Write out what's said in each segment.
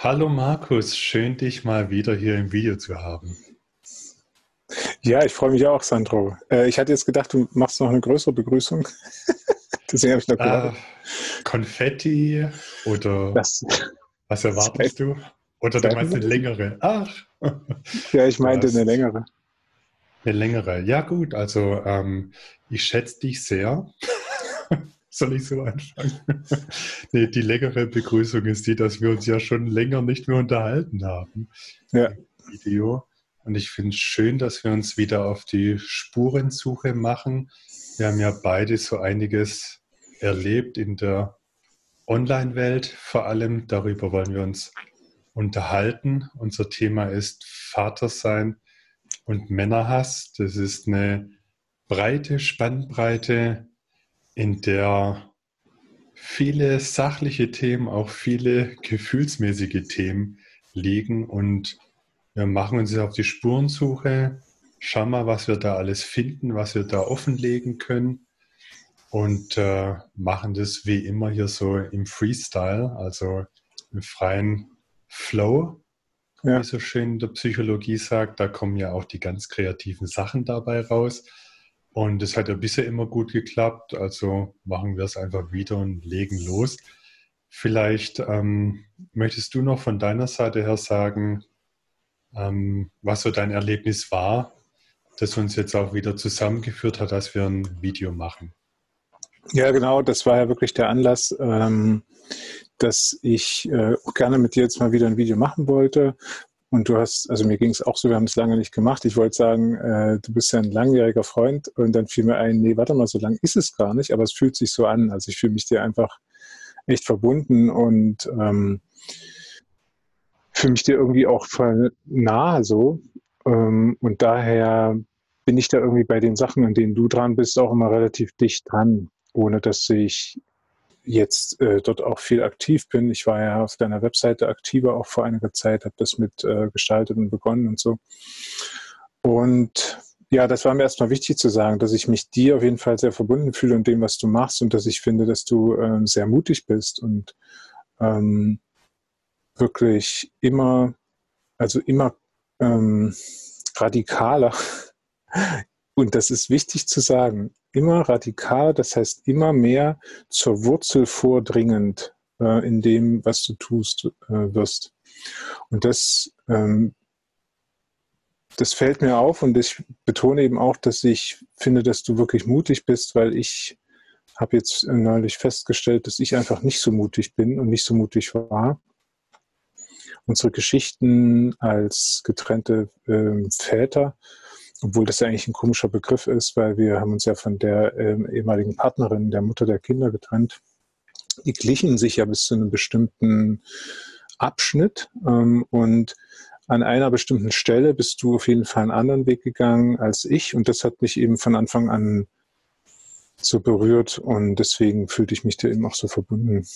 Hallo Markus, schön dich mal wieder hier im Video zu haben. Ja, ich freue mich auch, Sandro. Äh, ich hatte jetzt gedacht, du machst noch eine größere Begrüßung. Deswegen habe ich noch gedacht. Äh, Konfetti oder das, was erwartest du? Oder du meinst eine längere? Ach. Ja, ich meinte eine längere. Eine längere. Ja gut, also ähm, ich schätze dich sehr. Soll ich so anfangen? nee, die längere Begrüßung ist die, dass wir uns ja schon länger nicht mehr unterhalten haben. Ja. Video. Und ich finde es schön, dass wir uns wieder auf die Spurensuche machen. Wir haben ja beide so einiges erlebt in der Online-Welt. Vor allem darüber wollen wir uns unterhalten. Unser Thema ist Vatersein und Männerhass. Das ist eine breite Spannbreite in der viele sachliche Themen, auch viele gefühlsmäßige Themen liegen und wir machen uns auf die Spurensuche, schauen mal, was wir da alles finden, was wir da offenlegen können und äh, machen das wie immer hier so im Freestyle, also im freien Flow, ja. wie so schön in der Psychologie sagt. Da kommen ja auch die ganz kreativen Sachen dabei raus. Und es hat ja bisher immer gut geklappt, also machen wir es einfach wieder und legen los. Vielleicht ähm, möchtest du noch von deiner Seite her sagen, ähm, was so dein Erlebnis war, das uns jetzt auch wieder zusammengeführt hat, dass wir ein Video machen. Ja, genau, das war ja wirklich der Anlass, ähm, dass ich äh, gerne mit dir jetzt mal wieder ein Video machen wollte, und du hast, also mir ging es auch so, wir haben es lange nicht gemacht. Ich wollte sagen, äh, du bist ja ein langjähriger Freund und dann fiel mir ein, nee, warte mal, so lang ist es gar nicht, aber es fühlt sich so an. Also ich fühle mich dir einfach echt verbunden und ähm, fühle mich dir irgendwie auch voll nahe so. Ähm, und daher bin ich da irgendwie bei den Sachen, an denen du dran bist, auch immer relativ dicht dran, ohne dass ich jetzt äh, dort auch viel aktiv bin. Ich war ja auf deiner Webseite aktiver auch vor einiger Zeit, habe das mit äh, gestaltet und begonnen und so. Und ja, das war mir erstmal wichtig zu sagen, dass ich mich dir auf jeden Fall sehr verbunden fühle und dem, was du machst und dass ich finde, dass du ähm, sehr mutig bist und ähm, wirklich immer, also immer ähm, radikaler. Und das ist wichtig zu sagen immer radikal, das heißt immer mehr zur Wurzel vordringend äh, in dem, was du tust, äh, wirst. Und das, ähm, das fällt mir auf und ich betone eben auch, dass ich finde, dass du wirklich mutig bist, weil ich habe jetzt neulich festgestellt, dass ich einfach nicht so mutig bin und nicht so mutig war. Unsere Geschichten als getrennte äh, Väter obwohl das ja eigentlich ein komischer Begriff ist, weil wir haben uns ja von der ähm, ehemaligen Partnerin, der Mutter der Kinder getrennt. Die glichen sich ja bis zu einem bestimmten Abschnitt ähm, und an einer bestimmten Stelle bist du auf jeden Fall einen anderen Weg gegangen als ich und das hat mich eben von Anfang an so berührt und deswegen fühlte ich mich dir eben auch so verbunden.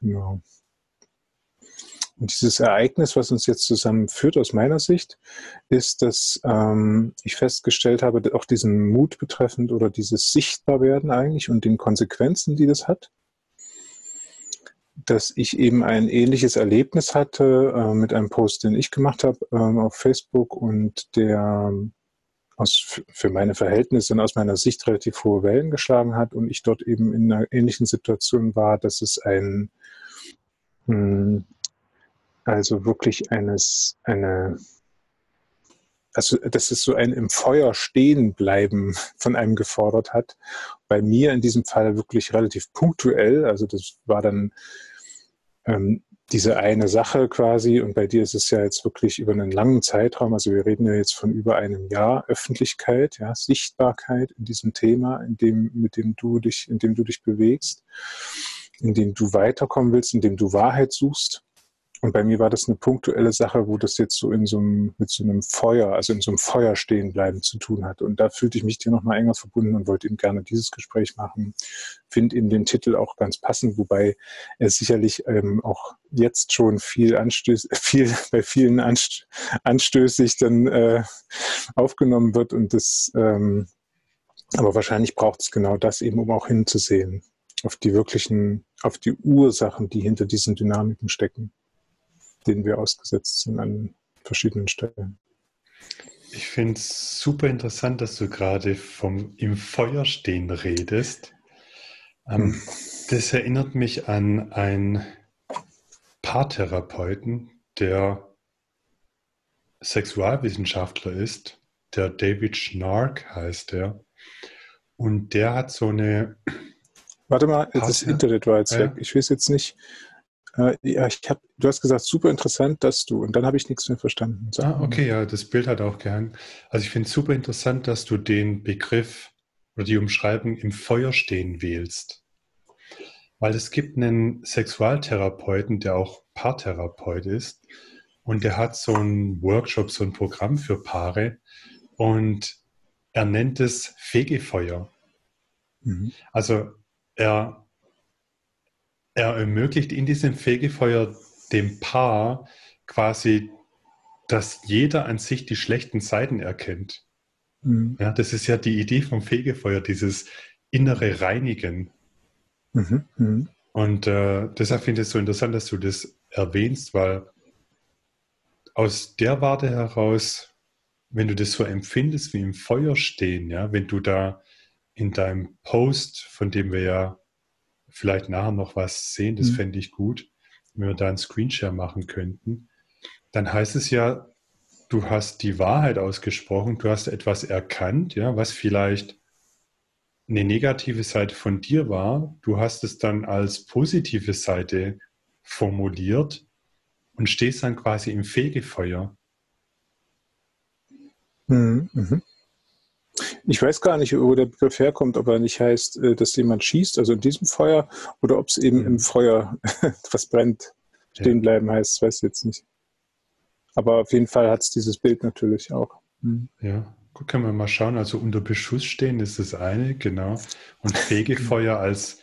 Genau. Und dieses Ereignis, was uns jetzt zusammenführt aus meiner Sicht, ist, dass ähm, ich festgestellt habe, auch diesen Mut betreffend oder dieses Sichtbarwerden eigentlich und den Konsequenzen, die das hat, dass ich eben ein ähnliches Erlebnis hatte äh, mit einem Post, den ich gemacht habe äh, auf Facebook und der aus, für meine Verhältnisse und aus meiner Sicht relativ hohe Wellen geschlagen hat und ich dort eben in einer ähnlichen Situation war, dass es ein hm, also wirklich eines, eine, also dass es so ein im Feuer stehen bleiben von einem gefordert hat. Bei mir in diesem Fall wirklich relativ punktuell. Also das war dann ähm, diese eine Sache quasi und bei dir ist es ja jetzt wirklich über einen langen Zeitraum, also wir reden ja jetzt von über einem Jahr Öffentlichkeit, ja, Sichtbarkeit in diesem Thema, in dem, mit dem du dich, in dem du dich bewegst, in dem du weiterkommen willst, in dem du Wahrheit suchst. Und bei mir war das eine punktuelle Sache, wo das jetzt so in so einem, mit so einem Feuer, also in so einem Feuer stehen bleiben zu tun hat. Und da fühlte ich mich dir nochmal enger verbunden und wollte eben gerne dieses Gespräch machen. Finde eben den Titel auch ganz passend, wobei er sicherlich ähm, auch jetzt schon viel anstöß, viel, bei vielen anst anstößig dann äh, aufgenommen wird und das, ähm, aber wahrscheinlich braucht es genau das eben, um auch hinzusehen auf die wirklichen, auf die Ursachen, die hinter diesen Dynamiken stecken. Denen wir ausgesetzt sind an verschiedenen Stellen. Ich finde es super interessant, dass du gerade vom im Feuer stehen redest. Ähm, hm. Das erinnert mich an einen Paartherapeuten, der Sexualwissenschaftler ist. Der David Schnark heißt er. Und der hat so eine. Warte mal, das Internet war jetzt ja. weg. Ich weiß jetzt nicht, äh, ja, ich hab, du hast gesagt, super interessant, dass du, und dann habe ich nichts mehr verstanden. Ah, okay, ja, das Bild hat auch gehangen. Also ich finde es super interessant, dass du den Begriff oder die Umschreibung im Feuer stehen wählst. Weil es gibt einen Sexualtherapeuten, der auch Paartherapeut ist, und der hat so ein Workshop, so ein Programm für Paare, und er nennt es Fegefeuer. Mhm. Also er er ermöglicht in diesem Fegefeuer dem Paar quasi, dass jeder an sich die schlechten Seiten erkennt. Mhm. Ja, das ist ja die Idee vom Fegefeuer, dieses innere Reinigen. Mhm. Mhm. Und äh, deshalb finde ich es so interessant, dass du das erwähnst, weil aus der Warte heraus, wenn du das so empfindest wie im Feuer stehen, ja, wenn du da in deinem Post, von dem wir ja vielleicht nachher noch was sehen, das mhm. fände ich gut, wenn wir da einen Screenshare machen könnten. Dann heißt es ja, du hast die Wahrheit ausgesprochen, du hast etwas erkannt, ja, was vielleicht eine negative Seite von dir war. Du hast es dann als positive Seite formuliert und stehst dann quasi im Fegefeuer. Mhm. Mhm. Ich weiß gar nicht, wo der Begriff herkommt, ob er nicht heißt, äh, dass jemand schießt, also in diesem Feuer, oder ob es eben im Feuer was brennt, stehen bleiben heißt, weiß ich jetzt nicht. Aber auf jeden Fall hat es dieses Bild natürlich auch. Mhm. Ja, gut, können wir mal schauen. Also unter Beschuss stehen ist das eine, genau. Und Fegefeuer als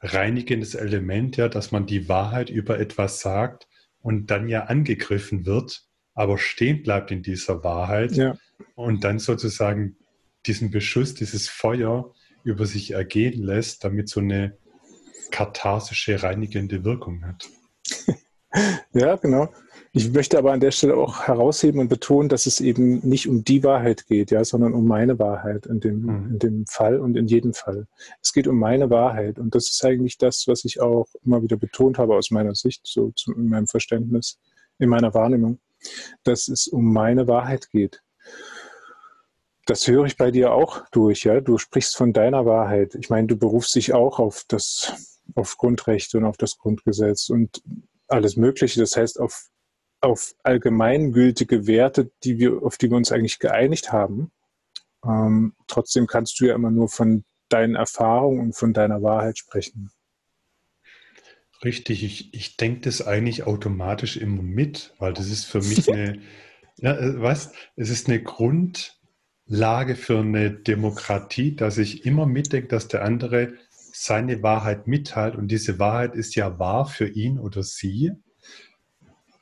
reinigendes Element, ja, dass man die Wahrheit über etwas sagt und dann ja angegriffen wird, aber stehen bleibt in dieser Wahrheit ja. und dann sozusagen diesen Beschuss, dieses Feuer über sich ergehen lässt, damit so eine katharsische, reinigende Wirkung hat. ja, genau. Ich möchte aber an der Stelle auch herausheben und betonen, dass es eben nicht um die Wahrheit geht, ja, sondern um meine Wahrheit in dem, mhm. in dem Fall und in jedem Fall. Es geht um meine Wahrheit und das ist eigentlich das, was ich auch immer wieder betont habe aus meiner Sicht, so in meinem Verständnis, in meiner Wahrnehmung, dass es um meine Wahrheit geht. Das höre ich bei dir auch durch, ja. Du sprichst von deiner Wahrheit. Ich meine, du berufst dich auch auf das, auf Grundrechte und auf das Grundgesetz und alles Mögliche. Das heißt, auf, auf allgemeingültige Werte, die wir, auf die wir uns eigentlich geeinigt haben. Ähm, trotzdem kannst du ja immer nur von deinen Erfahrungen und von deiner Wahrheit sprechen. Richtig, ich, ich denke das eigentlich automatisch immer mit, weil das ist für mich eine, ja, äh, weißt, es ist eine Grund, Lage für eine Demokratie, dass ich immer mitdenke, dass der andere seine Wahrheit mitteilt und diese Wahrheit ist ja wahr für ihn oder sie.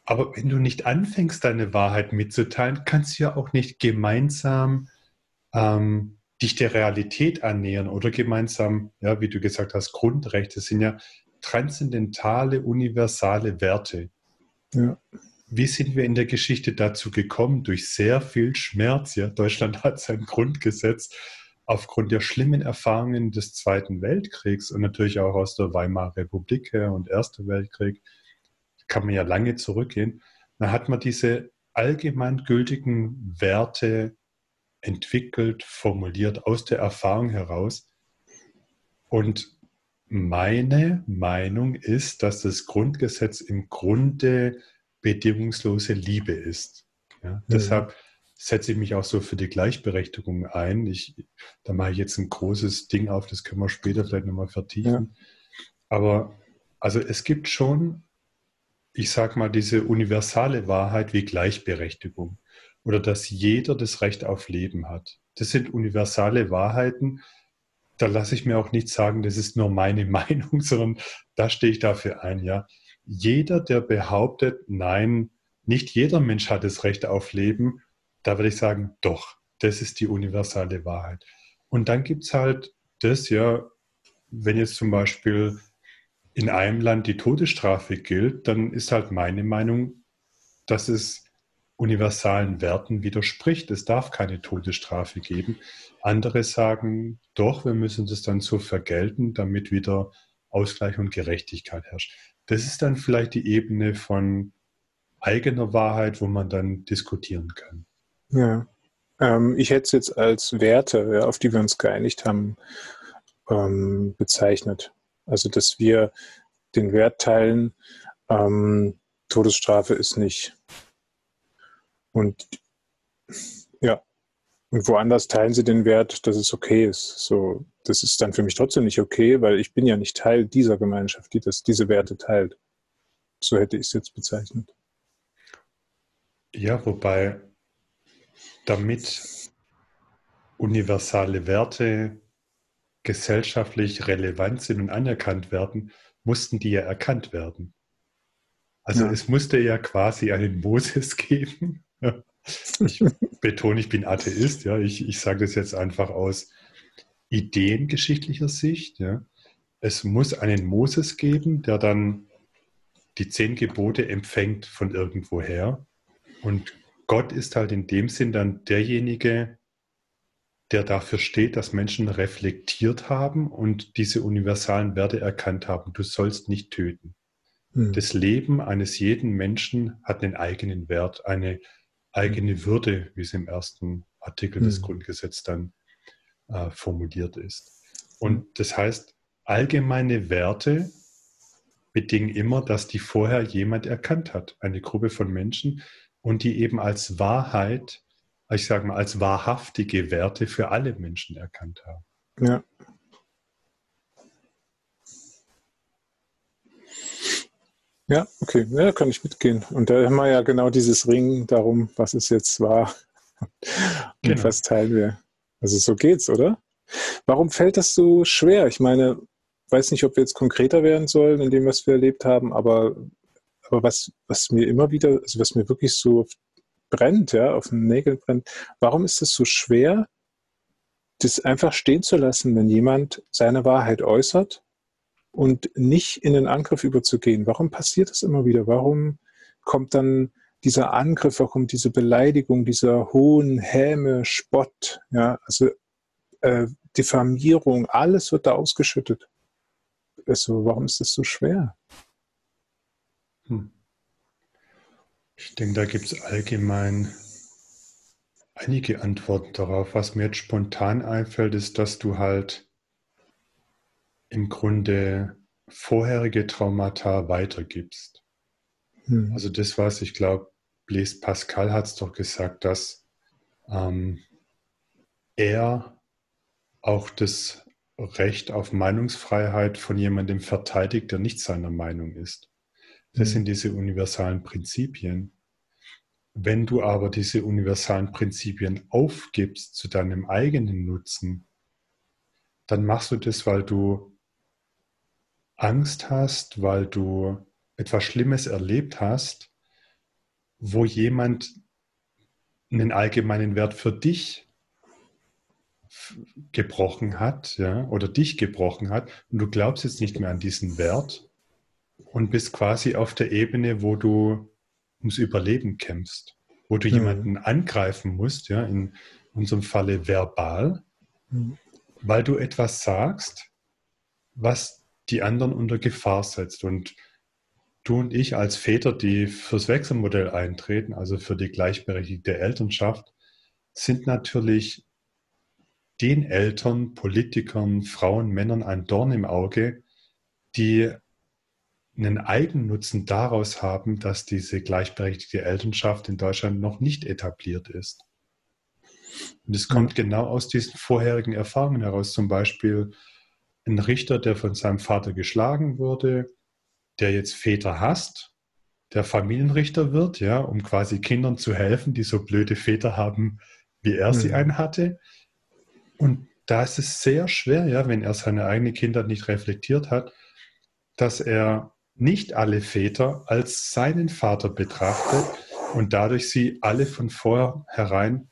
Aber wenn du nicht anfängst, deine Wahrheit mitzuteilen, kannst du ja auch nicht gemeinsam ähm, dich der Realität annähern oder gemeinsam, ja, wie du gesagt hast, Grundrechte sind ja transzendentale, universale Werte. Ja wie sind wir in der Geschichte dazu gekommen? Durch sehr viel Schmerz. Ja, Deutschland hat sein Grundgesetz aufgrund der schlimmen Erfahrungen des Zweiten Weltkriegs und natürlich auch aus der Weimarer Republik her und Erster Weltkrieg, kann man ja lange zurückgehen. Da hat man diese allgemeingültigen Werte entwickelt, formuliert aus der Erfahrung heraus. Und meine Meinung ist, dass das Grundgesetz im Grunde bedingungslose Liebe ist. Ja, mhm. Deshalb setze ich mich auch so für die Gleichberechtigung ein. Ich, da mache ich jetzt ein großes Ding auf, das können wir später vielleicht nochmal vertiefen. Ja. Aber also es gibt schon, ich sage mal, diese universale Wahrheit wie Gleichberechtigung oder dass jeder das Recht auf Leben hat. Das sind universale Wahrheiten. Da lasse ich mir auch nicht sagen, das ist nur meine Meinung, sondern da stehe ich dafür ein, ja jeder, der behauptet, nein, nicht jeder Mensch hat das Recht auf Leben, da würde ich sagen, doch, das ist die universale Wahrheit. Und dann gibt es halt das, ja, wenn jetzt zum Beispiel in einem Land die Todesstrafe gilt, dann ist halt meine Meinung, dass es universalen Werten widerspricht. Es darf keine Todesstrafe geben. Andere sagen, doch, wir müssen das dann so vergelten, damit wieder Ausgleich und Gerechtigkeit herrscht. Das ist dann vielleicht die Ebene von eigener Wahrheit, wo man dann diskutieren kann. Ja, ähm, ich hätte es jetzt als Werte, ja, auf die wir uns geeinigt haben, ähm, bezeichnet. Also, dass wir den Wert teilen, ähm, Todesstrafe ist nicht. Und ja, und woanders teilen sie den Wert, dass es okay ist. So, das ist dann für mich trotzdem nicht okay, weil ich bin ja nicht Teil dieser Gemeinschaft, die das, diese Werte teilt. So hätte ich es jetzt bezeichnet. Ja, wobei damit universale Werte gesellschaftlich relevant sind und anerkannt werden, mussten die ja erkannt werden. Also ja. es musste ja quasi einen Moses geben. Ich betone, ich bin Atheist, ja. Ich, ich sage das jetzt einfach aus ideengeschichtlicher Sicht. Ja. Es muss einen Moses geben, der dann die zehn Gebote empfängt von irgendwoher. Und Gott ist halt in dem Sinn dann derjenige, der dafür steht, dass Menschen reflektiert haben und diese universalen Werte erkannt haben. Du sollst nicht töten. Hm. Das Leben eines jeden Menschen hat einen eigenen Wert, eine eigene hm. Würde, wie es im ersten Artikel hm. des Grundgesetzes dann äh, formuliert ist. Und hm. das heißt, allgemeine Werte bedingen immer, dass die vorher jemand erkannt hat, eine Gruppe von Menschen, und die eben als Wahrheit, ich sage mal, als wahrhaftige Werte für alle Menschen erkannt haben. Ja. Ja, okay, ja, da kann ich mitgehen. Und da haben wir ja genau dieses Ring darum, was es jetzt war und genau. was teilen wir. Also so geht's, oder? Warum fällt das so schwer? Ich meine, weiß nicht, ob wir jetzt konkreter werden sollen in dem, was wir erlebt haben, aber aber was, was mir immer wieder, also was mir wirklich so brennt, ja, auf den Nägeln brennt, warum ist es so schwer, das einfach stehen zu lassen, wenn jemand seine Wahrheit äußert und nicht in den Angriff überzugehen? Warum passiert das immer wieder? Warum kommt dann dieser Angriff, warum diese Beleidigung, dieser hohen Häme, Spott, ja, also äh, Diffamierung, alles wird da ausgeschüttet. Also, warum ist das so schwer? Hm. Ich denke, da gibt es allgemein einige Antworten darauf. Was mir jetzt spontan einfällt, ist, dass du halt im Grunde vorherige Traumata weitergibst. Hm. Also das, was ich glaube, Blaise Pascal hat es doch gesagt, dass ähm, er auch das Recht auf Meinungsfreiheit von jemandem verteidigt, der nicht seiner Meinung ist. Das mhm. sind diese universalen Prinzipien. Wenn du aber diese universalen Prinzipien aufgibst zu deinem eigenen Nutzen, dann machst du das, weil du Angst hast, weil du etwas Schlimmes erlebt hast, wo jemand einen allgemeinen Wert für dich gebrochen hat, ja, oder dich gebrochen hat, und du glaubst jetzt nicht mehr an diesen Wert, und bist quasi auf der Ebene, wo du ums Überleben kämpfst, wo du mhm. jemanden angreifen musst, ja, in unserem Falle verbal, mhm. weil du etwas sagst, was die anderen unter Gefahr setzt. Und du und ich als Väter, die fürs Wechselmodell eintreten, also für die gleichberechtigte Elternschaft, sind natürlich den Eltern, Politikern, Frauen, Männern ein Dorn im Auge, die einen Eigennutzen daraus haben, dass diese gleichberechtigte Elternschaft in Deutschland noch nicht etabliert ist. Und es kommt ja. genau aus diesen vorherigen Erfahrungen heraus. Zum Beispiel ein Richter, der von seinem Vater geschlagen wurde, der jetzt Väter hasst, der Familienrichter wird, ja, um quasi Kindern zu helfen, die so blöde Väter haben, wie er mhm. sie einen hatte. Und da ist es sehr schwer, ja, wenn er seine eigene Kindheit nicht reflektiert hat, dass er nicht alle Väter als seinen Vater betrachtet und dadurch sie alle von vornherein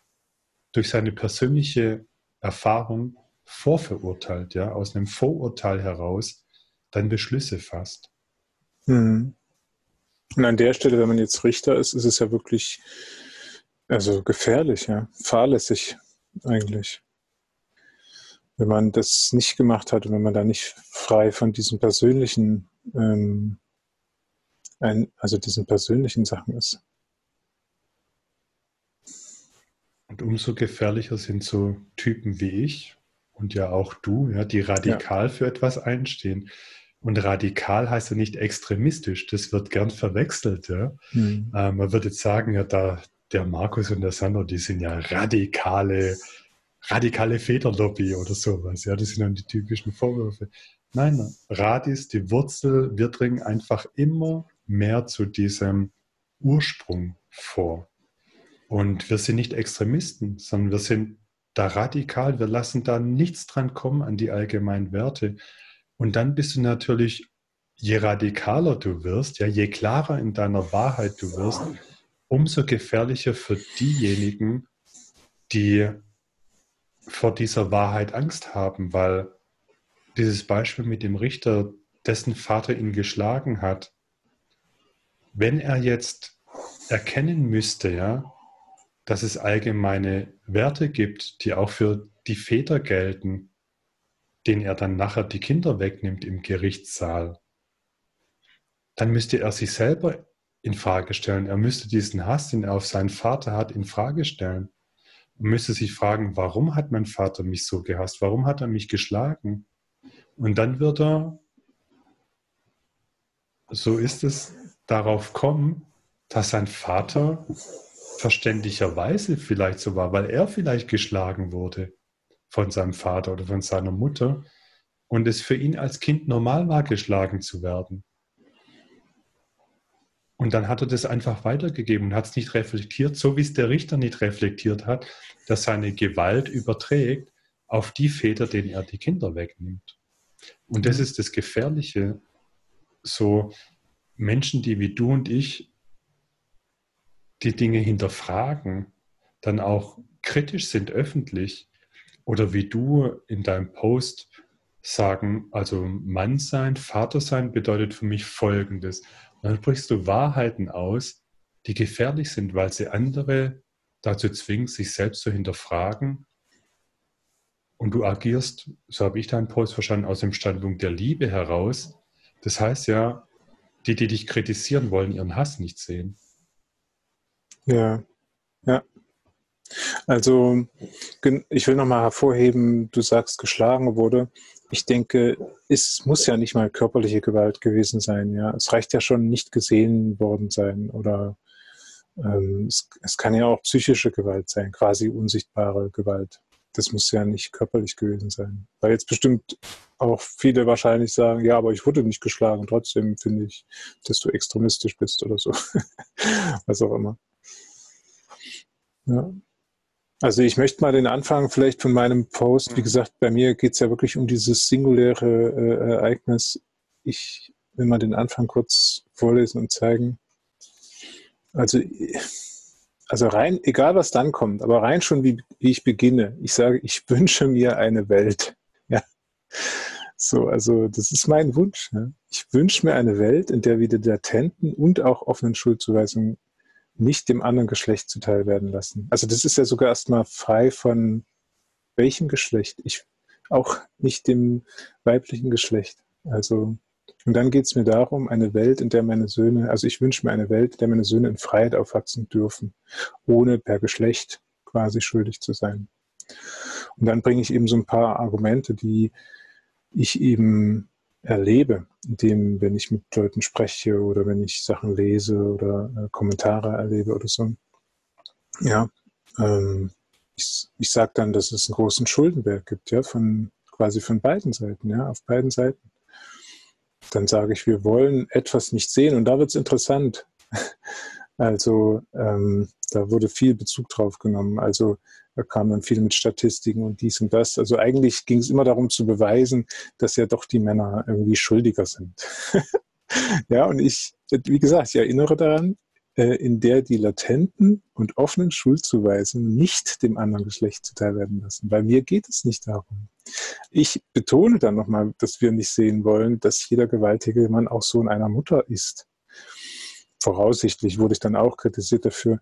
durch seine persönliche Erfahrung vorverurteilt, ja, aus einem Vorurteil heraus dann Beschlüsse fasst. Mhm. Und an der Stelle, wenn man jetzt Richter ist, ist es ja wirklich also gefährlich, ja, fahrlässig eigentlich. Wenn man das nicht gemacht hat und wenn man da nicht frei von diesen persönlichen, ähm, ein, also diesen persönlichen Sachen ist. Und umso gefährlicher sind so Typen wie ich und ja auch du, ja, die radikal ja. für etwas einstehen. Und radikal heißt ja nicht extremistisch, das wird gern verwechselt. Ja. Mhm. Äh, man würde jetzt sagen, ja, da, der Markus und der Sandro, die sind ja radikale, radikale Federlobby oder sowas. Ja, das sind dann die typischen Vorwürfe. Nein, Rad ist die Wurzel. Wir dringen einfach immer mehr zu diesem Ursprung vor. Und wir sind nicht Extremisten, sondern wir sind da radikal. Wir lassen da nichts dran kommen an die allgemeinen Werte. Und dann bist du natürlich, je radikaler du wirst, ja, je klarer in deiner Wahrheit du wirst, umso gefährlicher für diejenigen, die vor dieser Wahrheit Angst haben, weil dieses Beispiel mit dem Richter, dessen Vater ihn geschlagen hat, wenn er jetzt erkennen müsste, ja, dass es allgemeine Werte gibt, die auch für die Väter gelten, denen er dann nachher die Kinder wegnimmt im Gerichtssaal, dann müsste er sich selber in Frage stellen. Er müsste diesen Hass, den er auf seinen Vater hat, in Frage stellen. Und müsste sich fragen, warum hat mein Vater mich so gehasst? Warum hat er mich geschlagen? Und dann wird er, so ist es, darauf kommen, dass sein Vater verständlicherweise vielleicht so war, weil er vielleicht geschlagen wurde von seinem Vater oder von seiner Mutter und es für ihn als Kind normal war, geschlagen zu werden. Und dann hat er das einfach weitergegeben und hat es nicht reflektiert, so wie es der Richter nicht reflektiert hat, dass seine Gewalt überträgt auf die Väter, denen er die Kinder wegnimmt. Und das mhm. ist das Gefährliche. So Menschen, die wie du und ich die Dinge hinterfragen, dann auch kritisch sind öffentlich oder wie du in deinem Post sagen, also Mann sein, Vater sein bedeutet für mich Folgendes. Und dann sprichst du Wahrheiten aus, die gefährlich sind, weil sie andere dazu zwingen, sich selbst zu hinterfragen. Und du agierst, so habe ich deinen Post verstanden, aus dem Standpunkt der Liebe heraus. Das heißt ja, die, die dich kritisieren, wollen ihren Hass nicht sehen. Ja, ja. Also ich will nochmal hervorheben, du sagst, geschlagen wurde. Ich denke, es muss ja nicht mal körperliche Gewalt gewesen sein. Ja, es reicht ja schon nicht gesehen worden sein oder ähm, es, es kann ja auch psychische Gewalt sein, quasi unsichtbare Gewalt. Das muss ja nicht körperlich gewesen sein. Weil jetzt bestimmt auch viele wahrscheinlich sagen, ja, aber ich wurde nicht geschlagen. Trotzdem finde ich, dass du extremistisch bist oder so. Was auch immer. Ja. Also ich möchte mal den Anfang vielleicht von meinem Post, wie mhm. gesagt, bei mir geht es ja wirklich um dieses singuläre äh, Ereignis. Ich will mal den Anfang kurz vorlesen und zeigen. Also, also rein, egal was dann kommt, aber rein schon wie, wie ich beginne. Ich sage, ich wünsche mir eine Welt. Ja. So, also das ist mein Wunsch. Ja. Ich wünsche mir eine Welt, in der wieder latenten und auch offenen Schuldzuweisungen nicht dem anderen Geschlecht zuteil werden lassen. Also das ist ja sogar erstmal frei von welchem Geschlecht. Ich auch nicht dem weiblichen Geschlecht. Also und dann geht es mir darum, eine Welt, in der meine Söhne, also ich wünsche mir eine Welt, in der meine Söhne in Freiheit aufwachsen dürfen, ohne per Geschlecht quasi schuldig zu sein. Und dann bringe ich eben so ein paar Argumente, die ich eben erlebe, indem, wenn ich mit Leuten spreche oder wenn ich Sachen lese oder äh, Kommentare erlebe oder so. Ja, ähm, ich, ich sage dann, dass es einen großen Schuldenberg gibt, ja, von quasi von beiden Seiten, ja, auf beiden Seiten. Dann sage ich, wir wollen etwas nicht sehen und da wird es interessant. Also ähm, da wurde viel Bezug drauf genommen. Also da kam dann viel mit Statistiken und dies und das. Also eigentlich ging es immer darum zu beweisen, dass ja doch die Männer irgendwie schuldiger sind. ja, und ich, wie gesagt, ich erinnere daran, äh, in der die latenten und offenen Schuldzuweisungen nicht dem anderen Geschlecht zuteil werden lassen. Bei mir geht es nicht darum. Ich betone dann nochmal, dass wir nicht sehen wollen, dass jeder gewaltige Mann auch Sohn einer Mutter ist. voraussichtlich wurde ich dann auch kritisiert dafür.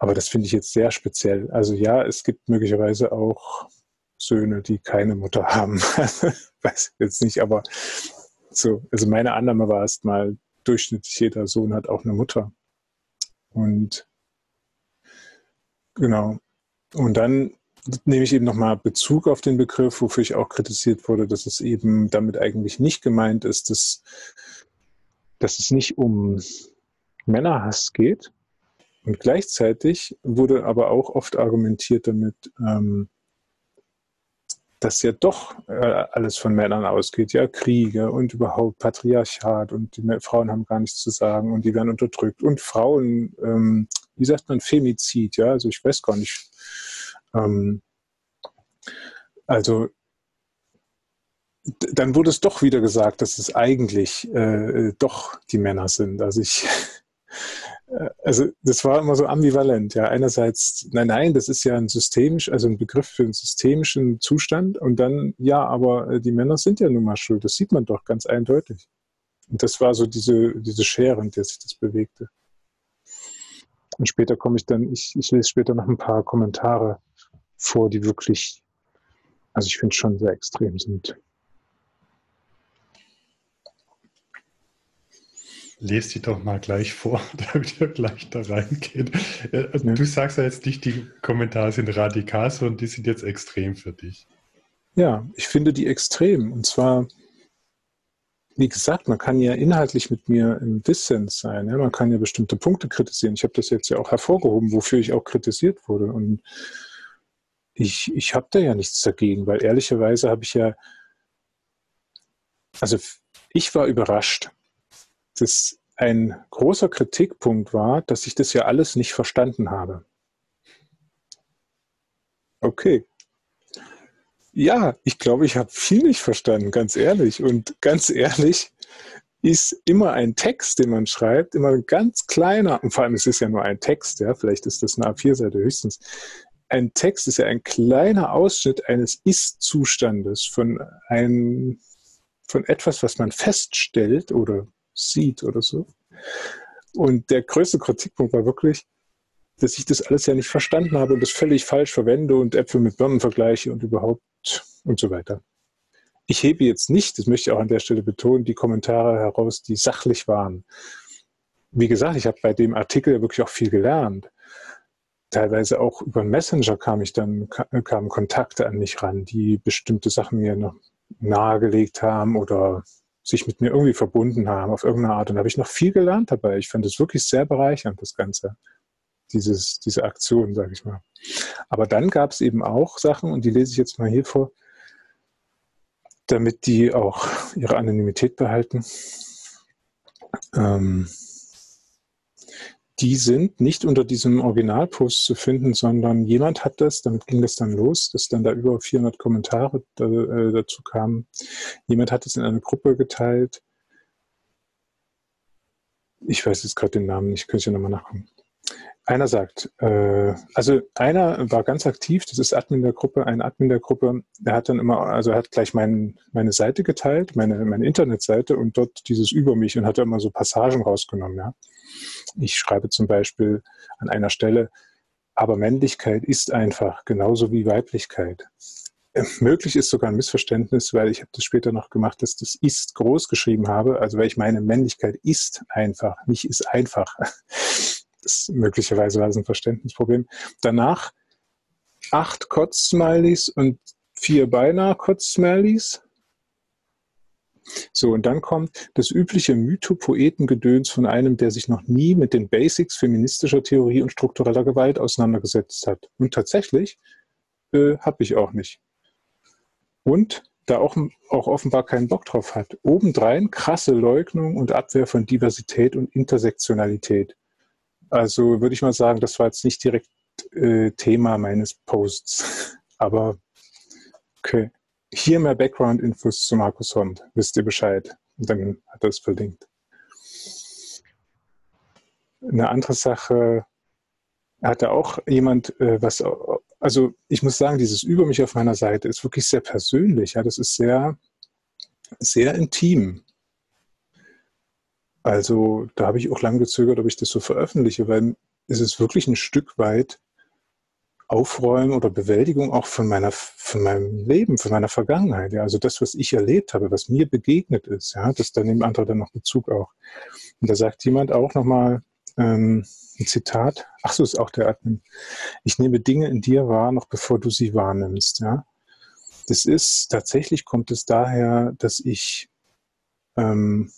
Aber das finde ich jetzt sehr speziell. Also ja, es gibt möglicherweise auch Söhne, die keine Mutter haben. Weiß jetzt nicht, aber so, also meine Annahme war erst mal, durchschnittlich jeder Sohn hat auch eine Mutter. Und genau. Und dann nehme ich eben nochmal Bezug auf den Begriff, wofür ich auch kritisiert wurde, dass es eben damit eigentlich nicht gemeint ist, dass, dass es nicht um Männerhass geht. Und gleichzeitig wurde aber auch oft argumentiert damit, ähm, dass ja doch äh, alles von Männern ausgeht, ja, Kriege und überhaupt Patriarchat und die Frauen haben gar nichts zu sagen und die werden unterdrückt und Frauen, ähm, wie sagt man, Femizid, ja, also ich weiß gar nicht. Ähm, also dann wurde es doch wieder gesagt, dass es eigentlich äh, doch die Männer sind. Also ich also das war immer so ambivalent. Ja, einerseits, nein, nein, das ist ja ein systemisch, also ein Begriff für einen systemischen Zustand. Und dann, ja, aber äh, die Männer sind ja nun mal schuld. Das sieht man doch ganz eindeutig. Und das war so diese, diese Schere, in der sich das bewegte. Und später komme ich dann, ich, ich lese später noch ein paar Kommentare vor, die wirklich, also ich finde schon sehr extrem sind. Lest die doch mal gleich vor, damit ihr gleich da reingeht. Äh, also ja. Du sagst ja jetzt nicht, die Kommentare sind radikal, sondern die sind jetzt extrem für dich. Ja, ich finde die extrem. Und zwar, wie gesagt, man kann ja inhaltlich mit mir im Dissens sein. Ja? Man kann ja bestimmte Punkte kritisieren. Ich habe das jetzt ja auch hervorgehoben, wofür ich auch kritisiert wurde. Und ich, ich habe da ja nichts dagegen, weil ehrlicherweise habe ich ja, also ich war überrascht das ein großer Kritikpunkt war, dass ich das ja alles nicht verstanden habe. Okay. Ja, ich glaube, ich habe viel nicht verstanden, ganz ehrlich. Und ganz ehrlich ist immer ein Text, den man schreibt, immer ein ganz kleiner, und vor allem es ist ja nur ein Text, ja, vielleicht ist das eine A4-Seite höchstens. Ein Text ist ja ein kleiner Ausschnitt eines Ist-Zustandes von von etwas, was man feststellt oder sieht oder so. Und der größte Kritikpunkt war wirklich, dass ich das alles ja nicht verstanden habe und das völlig falsch verwende und Äpfel mit Birnen vergleiche und überhaupt und so weiter. Ich hebe jetzt nicht, das möchte ich auch an der Stelle betonen, die Kommentare heraus, die sachlich waren. Wie gesagt, ich habe bei dem Artikel wirklich auch viel gelernt. Teilweise auch über Messenger kam ich dann, kamen Kontakte an mich ran, die bestimmte Sachen mir noch nahegelegt haben oder sich mit mir irgendwie verbunden haben auf irgendeine Art. Und da habe ich noch viel gelernt dabei. Ich fand es wirklich sehr bereichernd, das Ganze. Dieses, diese Aktion, sage ich mal. Aber dann gab es eben auch Sachen, und die lese ich jetzt mal hier vor, damit die auch ihre Anonymität behalten. Ähm, die sind nicht unter diesem Originalpost zu finden, sondern jemand hat das, damit ging das dann los, dass dann da über 400 Kommentare da, äh, dazu kamen. Jemand hat es in eine Gruppe geteilt. Ich weiß jetzt gerade den Namen nicht, könnte ich ja nochmal nachgucken. Einer sagt, äh, also einer war ganz aktiv, das ist Admin der Gruppe, ein Admin der Gruppe, der hat dann immer, also er hat gleich mein, meine Seite geteilt, meine, meine Internetseite und dort dieses über mich und hat da immer so Passagen rausgenommen, ja. Ich schreibe zum Beispiel an einer Stelle, aber Männlichkeit ist einfach genauso wie Weiblichkeit. Äh, möglich ist sogar ein Missverständnis, weil ich habe das später noch gemacht, dass das ist groß geschrieben habe, also weil ich meine, Männlichkeit ist einfach, nicht ist einfach. Das möglicherweise war das ein Verständnisproblem. Danach acht Kotz-Smileys und vier beinahe Kotz-Smileys. So, und dann kommt das übliche Mythopoetengedöns von einem, der sich noch nie mit den Basics feministischer Theorie und struktureller Gewalt auseinandergesetzt hat. Und tatsächlich äh, habe ich auch nicht. Und da auch, auch offenbar keinen Bock drauf hat. Obendrein krasse Leugnung und Abwehr von Diversität und Intersektionalität. Also würde ich mal sagen, das war jetzt nicht direkt äh, Thema meines Posts. Aber okay hier mehr Background-Infos zu Markus Hond, wisst ihr Bescheid. Und dann hat er es verlinkt. Eine andere Sache, hatte auch jemand äh, was, also ich muss sagen, dieses Über mich auf meiner Seite ist wirklich sehr persönlich. Ja, das ist sehr, sehr intim. Also da habe ich auch lange gezögert, ob ich das so veröffentliche, weil es ist wirklich ein Stück weit Aufräumen oder Bewältigung auch von meiner, von meinem Leben, von meiner Vergangenheit. Ja, also das, was ich erlebt habe, was mir begegnet ist, ja, das da nehmen andere dann noch Bezug auch. Und da sagt jemand auch nochmal ähm, ein Zitat. Ach so, ist auch der Admin. Ich nehme Dinge in dir wahr, noch bevor du sie wahrnimmst. Ja, das ist tatsächlich kommt es daher, dass ich ähm,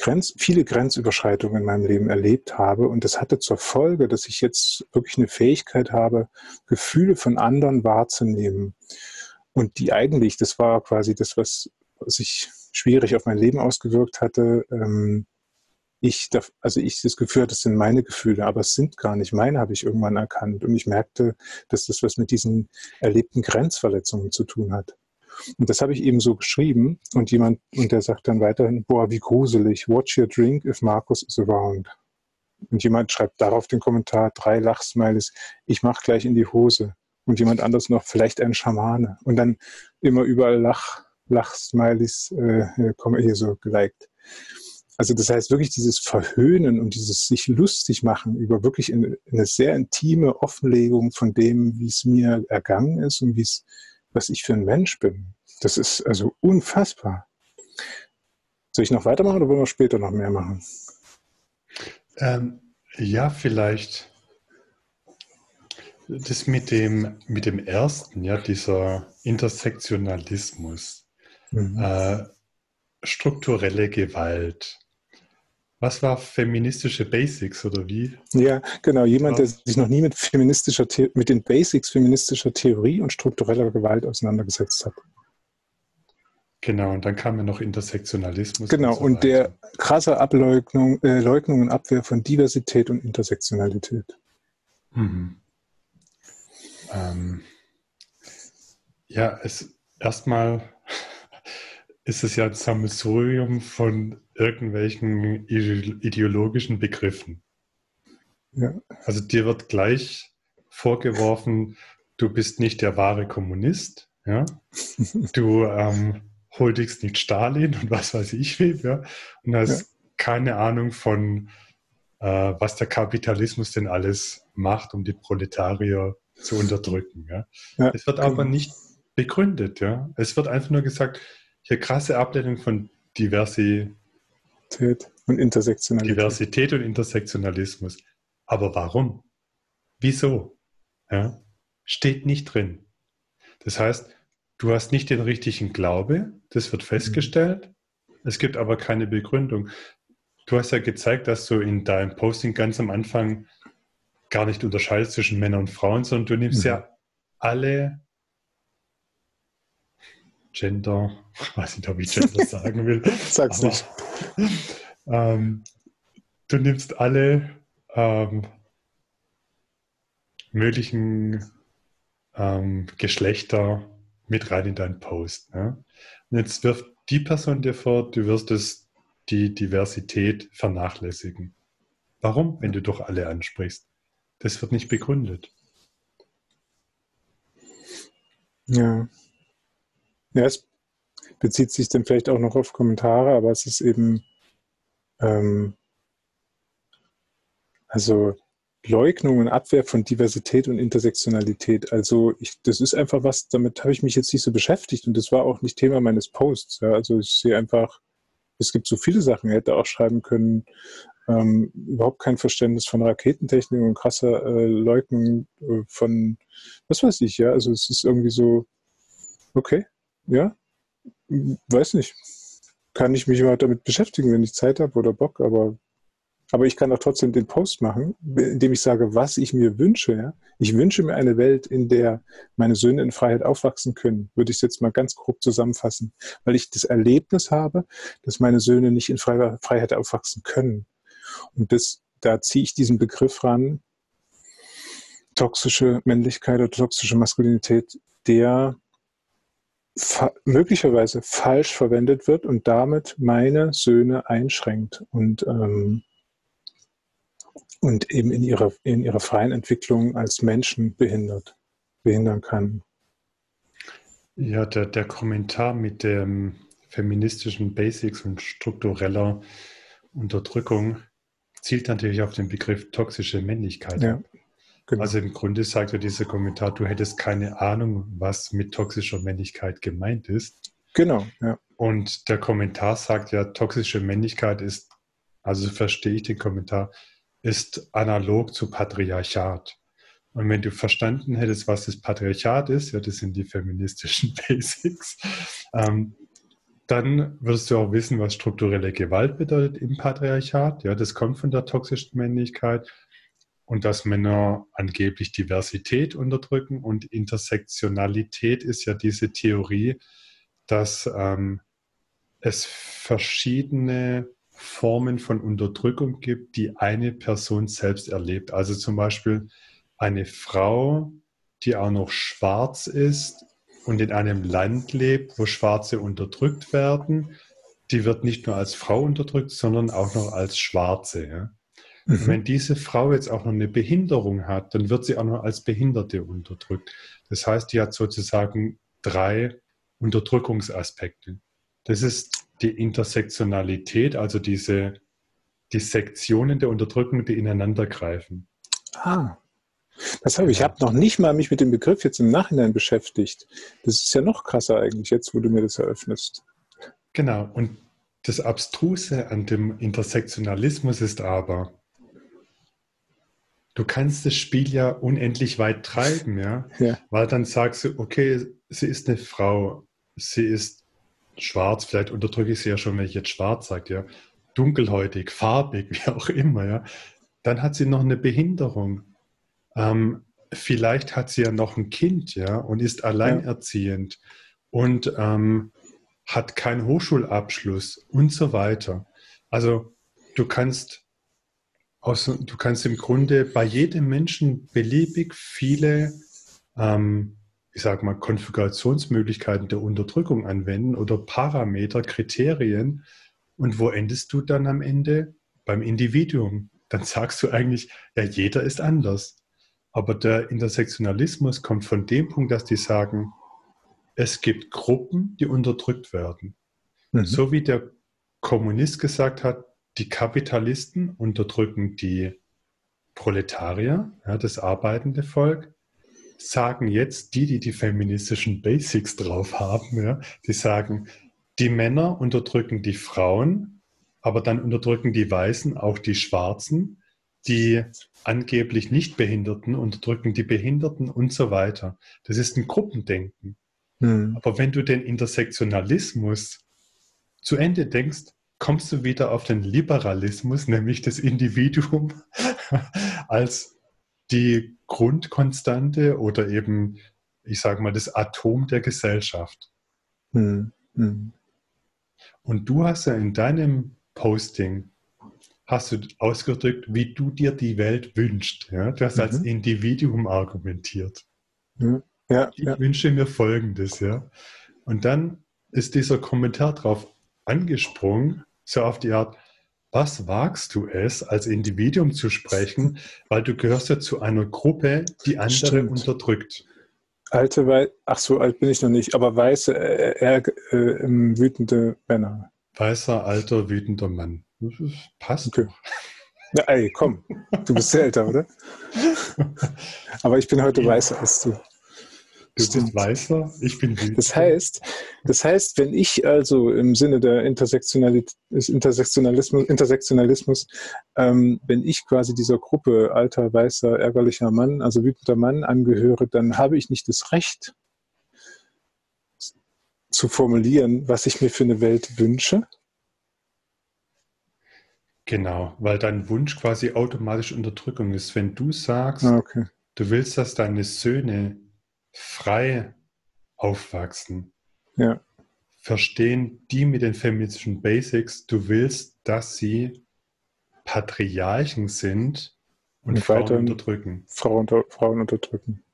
Grenz, viele Grenzüberschreitungen in meinem Leben erlebt habe. Und das hatte zur Folge, dass ich jetzt wirklich eine Fähigkeit habe, Gefühle von anderen wahrzunehmen. Und die eigentlich, das war quasi das, was sich schwierig auf mein Leben ausgewirkt hatte. Ähm, ich, also ich das Gefühl hatte, das sind meine Gefühle, aber es sind gar nicht meine, habe ich irgendwann erkannt. Und ich merkte, dass das was mit diesen erlebten Grenzverletzungen zu tun hat. Und das habe ich eben so geschrieben und jemand, und der sagt dann weiterhin, boah, wie gruselig, watch your drink if Markus is around. Und jemand schreibt darauf den Kommentar, drei Lachsmiles, ich mache gleich in die Hose. Und jemand anderes noch, vielleicht ein Schamane. Und dann immer überall Lach, Lachsmileys äh, äh kommen hier so geliked. Also das heißt wirklich dieses Verhöhnen und dieses sich lustig machen über wirklich eine sehr intime Offenlegung von dem, wie es mir ergangen ist und wie es was ich für ein Mensch bin. Das ist also unfassbar. Soll ich noch weitermachen oder wollen wir später noch mehr machen? Ähm, ja, vielleicht. Das mit dem, mit dem ersten, ja, dieser Intersektionalismus, mhm. äh, strukturelle Gewalt. Was war feministische Basics oder wie? Ja, genau. Jemand, der sich noch nie mit feministischer mit den Basics feministischer Theorie und struktureller Gewalt auseinandergesetzt hat. Genau, und dann kam ja noch Intersektionalismus. Genau, und, so und der krasse Ableugnung, äh, Leugnung und Abwehr von Diversität und Intersektionalität. Mhm. Ähm, ja, es erstmal ist es ja ein Sammelsurium von irgendwelchen ideologischen Begriffen. Ja. Also dir wird gleich vorgeworfen, du bist nicht der wahre Kommunist, ja? du ähm, huldigst nicht Stalin und was weiß ich wem, ja? und hast ja. keine Ahnung von, äh, was der Kapitalismus denn alles macht, um die Proletarier zu unterdrücken. Ja? ja es wird aber genau. nicht begründet. Ja? Es wird einfach nur gesagt, hier krasse Ablehnung von Diversität und Intersektionalität. Diversität und Intersektionalismus. Aber warum? Wieso? Ja? Steht nicht drin. Das heißt, du hast nicht den richtigen Glaube, das wird festgestellt. Mhm. Es gibt aber keine Begründung. Du hast ja gezeigt, dass du in deinem Posting ganz am Anfang gar nicht unterscheidest zwischen Männern und Frauen, sondern du nimmst mhm. ja alle Gender, ich weiß nicht, ob ich Gender sagen will. Sag's nicht. Ähm, du nimmst alle ähm, möglichen ähm, Geschlechter mit rein in deinen Post. Ne? Und jetzt wirft die Person dir vor, du wirst es die Diversität vernachlässigen. Warum, wenn du doch alle ansprichst? Das wird nicht begründet. Ja. Ja, es bezieht sich dann vielleicht auch noch auf Kommentare, aber es ist eben, ähm, also Leugnung und Abwehr von Diversität und Intersektionalität. Also ich, das ist einfach was, damit habe ich mich jetzt nicht so beschäftigt und das war auch nicht Thema meines Posts. Ja. Also ich sehe einfach, es gibt so viele Sachen, er hätte auch schreiben können, ähm, überhaupt kein Verständnis von Raketentechnik und krasser äh, Leugnung äh, von, was weiß ich, ja. Also es ist irgendwie so, okay, ja, weiß nicht. Kann ich mich mal damit beschäftigen, wenn ich Zeit habe oder Bock, aber, aber ich kann auch trotzdem den Post machen, indem ich sage, was ich mir wünsche. Ja? Ich wünsche mir eine Welt, in der meine Söhne in Freiheit aufwachsen können, würde ich es jetzt mal ganz grob zusammenfassen, weil ich das Erlebnis habe, dass meine Söhne nicht in Freiheit aufwachsen können. Und das, da ziehe ich diesen Begriff ran, toxische Männlichkeit oder toxische Maskulinität, der möglicherweise falsch verwendet wird und damit meine Söhne einschränkt und, ähm, und eben in ihrer, in ihrer freien Entwicklung als Menschen behindert, behindern kann. Ja, der, der Kommentar mit dem feministischen Basics und struktureller Unterdrückung zielt natürlich auf den Begriff toxische Männlichkeit. Ja, genau. Also im Grunde sagt ja dieser Kommentar, du hättest keine Ahnung, was mit toxischer Männlichkeit gemeint ist. Genau, ja. Und der Kommentar sagt ja, toxische Männlichkeit ist, also verstehe ich den Kommentar, ist analog zu Patriarchat. Und wenn du verstanden hättest, was das Patriarchat ist, ja, das sind die feministischen Basics, ähm, dann wirst du auch wissen, was strukturelle Gewalt bedeutet im Patriarchat. Ja, das kommt von der toxischen Männlichkeit und dass Männer angeblich Diversität unterdrücken und Intersektionalität ist ja diese Theorie, dass ähm, es verschiedene Formen von Unterdrückung gibt, die eine Person selbst erlebt. Also zum Beispiel eine Frau, die auch noch schwarz ist und in einem Land lebt, wo Schwarze unterdrückt werden, die wird nicht nur als Frau unterdrückt, sondern auch noch als Schwarze. Ja? Mhm. Wenn diese Frau jetzt auch noch eine Behinderung hat, dann wird sie auch noch als Behinderte unterdrückt. Das heißt, die hat sozusagen drei Unterdrückungsaspekte. Das ist die Intersektionalität, also diese die Sektionen der Unterdrückung, die ineinander greifen. Ah, das habe ich. Ich habe noch nicht mal mich mit dem Begriff jetzt im Nachhinein beschäftigt. Das ist ja noch krasser eigentlich jetzt, wo du mir das eröffnest. Genau. Und das Abstruse an dem Intersektionalismus ist aber, du kannst das Spiel ja unendlich weit treiben, ja? ja. Weil dann sagst du, okay, sie ist eine Frau, sie ist schwarz, vielleicht unterdrücke ich sie ja schon, wenn ich jetzt schwarz sage, ja. Dunkelhäutig, farbig, wie auch immer, ja. Dann hat sie noch eine Behinderung. Ähm, vielleicht hat sie ja noch ein Kind, ja, und ist alleinerziehend ja. und ähm, hat keinen Hochschulabschluss und so weiter. Also du kannst aus, du kannst im Grunde bei jedem Menschen beliebig viele, ähm, ich sage mal, Konfigurationsmöglichkeiten der Unterdrückung anwenden oder Parameter, Kriterien. Und wo endest du dann am Ende? Beim Individuum. Dann sagst du eigentlich, ja, jeder ist anders. Aber der Intersektionalismus kommt von dem Punkt, dass die sagen, es gibt Gruppen, die unterdrückt werden. Mhm. So wie der Kommunist gesagt hat, die Kapitalisten unterdrücken die Proletarier, ja, das arbeitende Volk, sagen jetzt die, die die feministischen Basics drauf haben, ja, die sagen, die Männer unterdrücken die Frauen, aber dann unterdrücken die Weißen auch die Schwarzen, die angeblich Nichtbehinderten unterdrücken die Behinderten und so weiter. Das ist ein Gruppendenken. Hm. Aber wenn du den Intersektionalismus zu Ende denkst, kommst du wieder auf den Liberalismus, nämlich das Individuum als die Grundkonstante oder eben, ich sage mal, das Atom der Gesellschaft. Hm. Hm. Und du hast ja in deinem Posting hast du ausgedrückt, wie du dir die Welt wünschst. Ja? Du hast mhm. als Individuum argumentiert. Mhm. Ja, ich ja. wünsche mir Folgendes, ja. Und dann ist dieser Kommentar drauf angesprungen, so auf die Art, was wagst du es, als Individuum zu sprechen, weil du gehörst ja zu einer Gruppe, die andere Stimmt. unterdrückt. Alte, Wei ach so alt bin ich noch nicht, aber weiße, äh, äh, äh, wütende Männer. Weißer, alter, wütender Mann. Das passt. Okay. Ja, ey, komm, du bist älter, oder? Aber ich bin heute weißer als du. Du bist weißer, ich bin wütend. Das heißt, das heißt, wenn ich also im Sinne der Intersektionalismus, Intersektionalismus ähm, wenn ich quasi dieser Gruppe alter, weißer, ärgerlicher Mann, also wütender Mann angehöre, dann habe ich nicht das Recht zu formulieren, was ich mir für eine Welt wünsche, Genau, weil dein Wunsch quasi automatisch Unterdrückung ist. Wenn du sagst, ah, okay. du willst, dass deine Söhne frei aufwachsen, ja. verstehen die mit den feministischen Basics, du willst, dass sie Patriarchen sind und, und Frauen unterdrücken. Frauen, Frauen unterdrücken.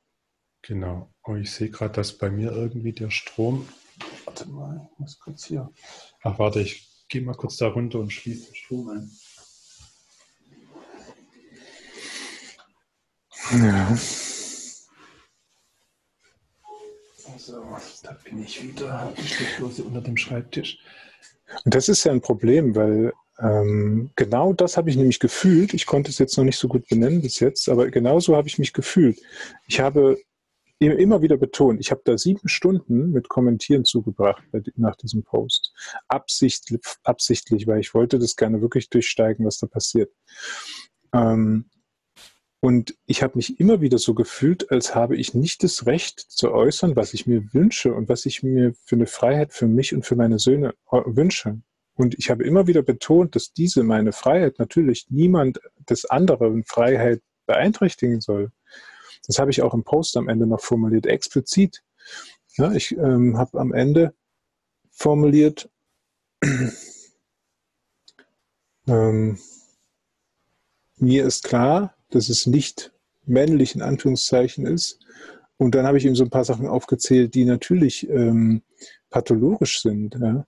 Genau. Oh, ich sehe gerade, dass bei mir irgendwie der Strom. Warte mal, ich muss kurz hier. Ach, warte, ich gehe mal kurz da runter und schließe den Strom ein. Ja. Also, da bin ich wieder. Die Steckdose unter dem Schreibtisch. Und das ist ja ein Problem, weil ähm, genau das habe ich nämlich gefühlt. Ich konnte es jetzt noch nicht so gut benennen bis jetzt, aber genau so habe ich mich gefühlt. Ich habe immer wieder betont, ich habe da sieben Stunden mit Kommentieren zugebracht nach diesem Post. Absichtlich, absichtlich, weil ich wollte das gerne wirklich durchsteigen, was da passiert. Ähm, und ich habe mich immer wieder so gefühlt, als habe ich nicht das Recht zu äußern, was ich mir wünsche und was ich mir für eine Freiheit für mich und für meine Söhne äh, wünsche. Und ich habe immer wieder betont, dass diese meine Freiheit natürlich niemand des anderen Freiheit beeinträchtigen soll. Das habe ich auch im Post am Ende noch formuliert, explizit. Ja, ich ähm, habe am Ende formuliert, ähm, mir ist klar, dass es nicht männlich in Anführungszeichen ist. Und dann habe ich ihm so ein paar Sachen aufgezählt, die natürlich ähm, pathologisch sind. Ja?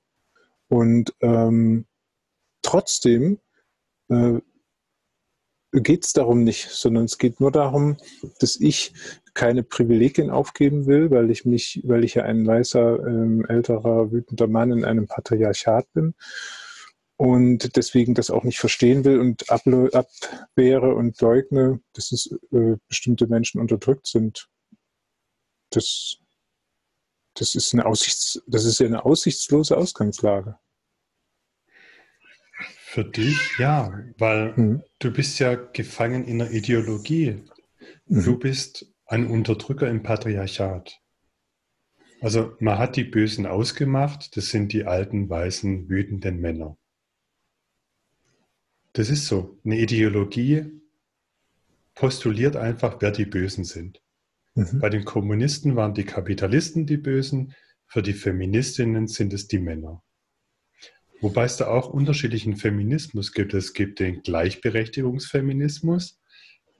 Und ähm, trotzdem äh, geht es darum nicht, sondern es geht nur darum, dass ich keine Privilegien aufgeben will, weil ich mich, weil ich ja ein weißer, ähm, älterer, wütender Mann in einem Patriarchat bin und deswegen das auch nicht verstehen will und abwehre und leugne, dass es, äh, bestimmte Menschen unterdrückt sind. Das, das, ist eine Aussichts, das ist ja eine aussichtslose Ausgangslage. Für dich ja, weil mhm. du bist ja gefangen in der Ideologie. Mhm. Du bist ein Unterdrücker im Patriarchat. Also man hat die Bösen ausgemacht, das sind die alten, weißen, wütenden Männer. Das ist so. Eine Ideologie postuliert einfach, wer die Bösen sind. Mhm. Bei den Kommunisten waren die Kapitalisten die Bösen, für die Feministinnen sind es die Männer. Wobei es da auch unterschiedlichen Feminismus gibt. Es gibt den Gleichberechtigungsfeminismus,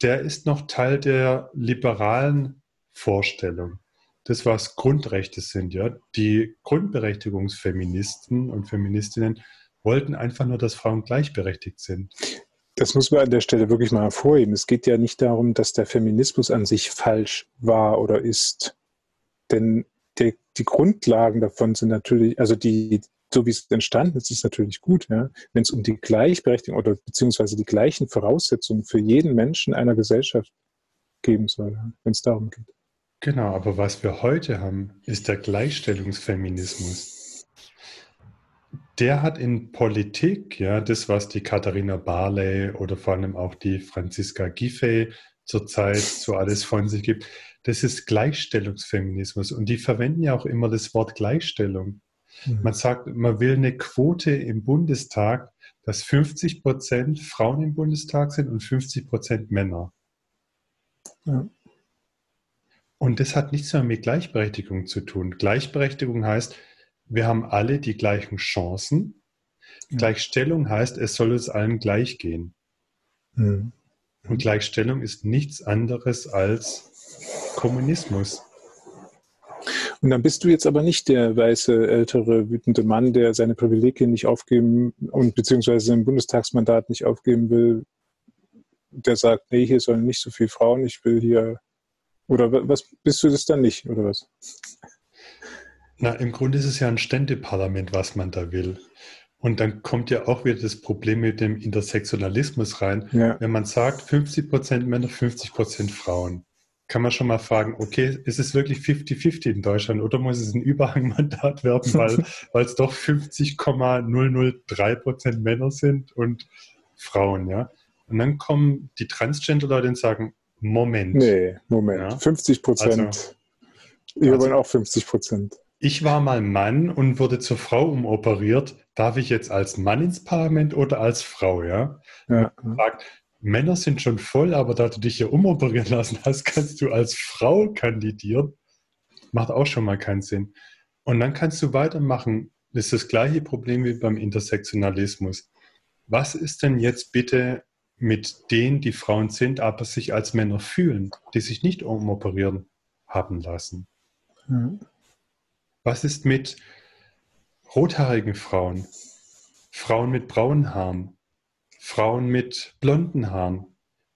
der ist noch Teil der liberalen Vorstellung. Das, was Grundrechte sind, ja. Die Grundberechtigungsfeministen und Feministinnen wollten einfach nur, dass Frauen gleichberechtigt sind. Das muss man an der Stelle wirklich mal hervorheben. Es geht ja nicht darum, dass der Feminismus an sich falsch war oder ist. Denn die, die Grundlagen davon sind natürlich, also die, so wie es entstanden ist, ist natürlich gut, ja? wenn es um die Gleichberechtigung oder beziehungsweise die gleichen Voraussetzungen für jeden Menschen einer Gesellschaft geben soll, wenn es darum geht. Genau, aber was wir heute haben, ist der Gleichstellungsfeminismus der hat in Politik, ja, das, was die Katharina Barley oder vor allem auch die Franziska Giffey zurzeit so alles von sich gibt, das ist Gleichstellungsfeminismus. Und die verwenden ja auch immer das Wort Gleichstellung. Mhm. Man sagt, man will eine Quote im Bundestag, dass 50 Prozent Frauen im Bundestag sind und 50 Prozent Männer. Ja. Und das hat nichts mehr mit Gleichberechtigung zu tun. Gleichberechtigung heißt, wir haben alle die gleichen Chancen. Ja. Gleichstellung heißt, es soll uns allen gleich gehen. Mhm. Und Gleichstellung ist nichts anderes als Kommunismus. Und dann bist du jetzt aber nicht der weiße, ältere, wütende Mann, der seine Privilegien nicht aufgeben und beziehungsweise sein Bundestagsmandat nicht aufgeben will, der sagt, nee, hier sollen nicht so viele Frauen, ich will hier. Oder was bist du das dann nicht, oder was? Na, im Grunde ist es ja ein Ständeparlament, was man da will. Und dann kommt ja auch wieder das Problem mit dem Intersektionalismus rein. Ja. Wenn man sagt, 50% Männer, 50% Frauen, kann man schon mal fragen, okay, ist es wirklich 50-50 in Deutschland oder muss es ein Überhangmandat werden, weil, es doch 50,003% Männer sind und Frauen, ja? Und dann kommen die Transgender-Leute und sagen, Moment. Nee, Moment. Ja? 50 Prozent. Also, Wir also, wollen auch 50 Prozent ich war mal Mann und wurde zur Frau umoperiert. Darf ich jetzt als Mann ins Parlament oder als Frau? Ja. ja. Männer sind schon voll, aber da du dich hier umoperieren lassen hast, kannst du als Frau kandidieren. Macht auch schon mal keinen Sinn. Und dann kannst du weitermachen. Das ist das gleiche Problem wie beim Intersektionalismus. Was ist denn jetzt bitte mit denen, die Frauen sind, aber sich als Männer fühlen, die sich nicht umoperieren haben lassen? Mhm. Was ist mit rothaarigen Frauen? Frauen mit braunen Haaren? Frauen mit blonden Haaren?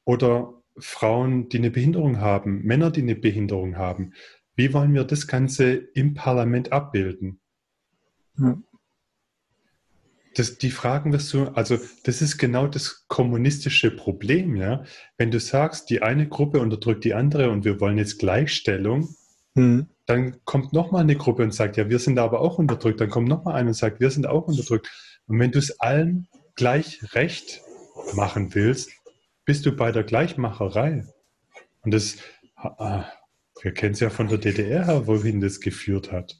Oder Frauen, die eine Behinderung haben? Männer, die eine Behinderung haben? Wie wollen wir das Ganze im Parlament abbilden? Hm. das, die Fragen wirst du, also das ist genau das kommunistische Problem, ja. Wenn du sagst, die eine Gruppe unterdrückt die andere und wir wollen jetzt Gleichstellung, hm. dann kommt nochmal eine Gruppe und sagt, ja, wir sind aber auch unterdrückt. Dann kommt nochmal eine und sagt, wir sind auch unterdrückt. Und wenn du es allen gleich recht machen willst, bist du bei der Gleichmacherei. Und das, ah, wir kennen es ja von der DDR her, wohin das geführt hat.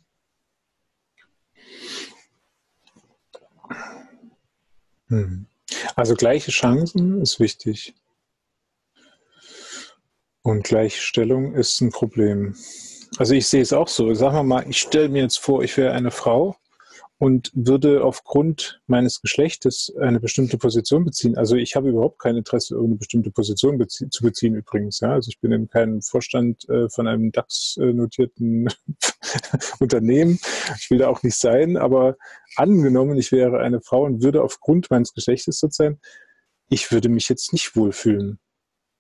Hm. Also gleiche Chancen ist wichtig. Und Gleichstellung ist ein Problem. Also ich sehe es auch so. Sagen wir mal, ich stelle mir jetzt vor, ich wäre eine Frau und würde aufgrund meines Geschlechtes eine bestimmte Position beziehen. Also ich habe überhaupt kein Interesse, irgendeine bestimmte Position bezie zu beziehen übrigens. Ja? Also ich bin in keinem Vorstand äh, von einem DAX-notierten Unternehmen. Ich will da auch nicht sein, aber angenommen, ich wäre eine Frau und würde aufgrund meines Geschlechtes sozusagen, ich würde mich jetzt nicht wohlfühlen.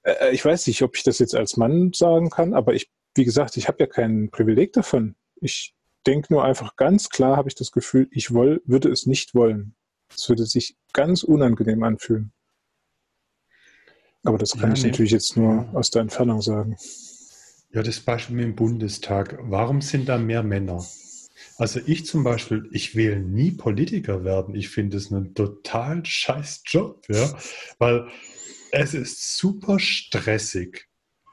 Äh, ich weiß nicht, ob ich das jetzt als Mann sagen kann, aber ich, wie gesagt, ich habe ja kein Privileg davon. Ich denke nur einfach ganz klar, habe ich das Gefühl, ich woll, würde es nicht wollen. Es würde sich ganz unangenehm anfühlen. Aber das kann ja, ich nee. natürlich jetzt nur aus der Entfernung sagen. Ja, das Beispiel mit dem Bundestag. Warum sind da mehr Männer? Also ich zum Beispiel, ich will nie Politiker werden. Ich finde es einen total scheiß Job, ja, weil es ist super stressig.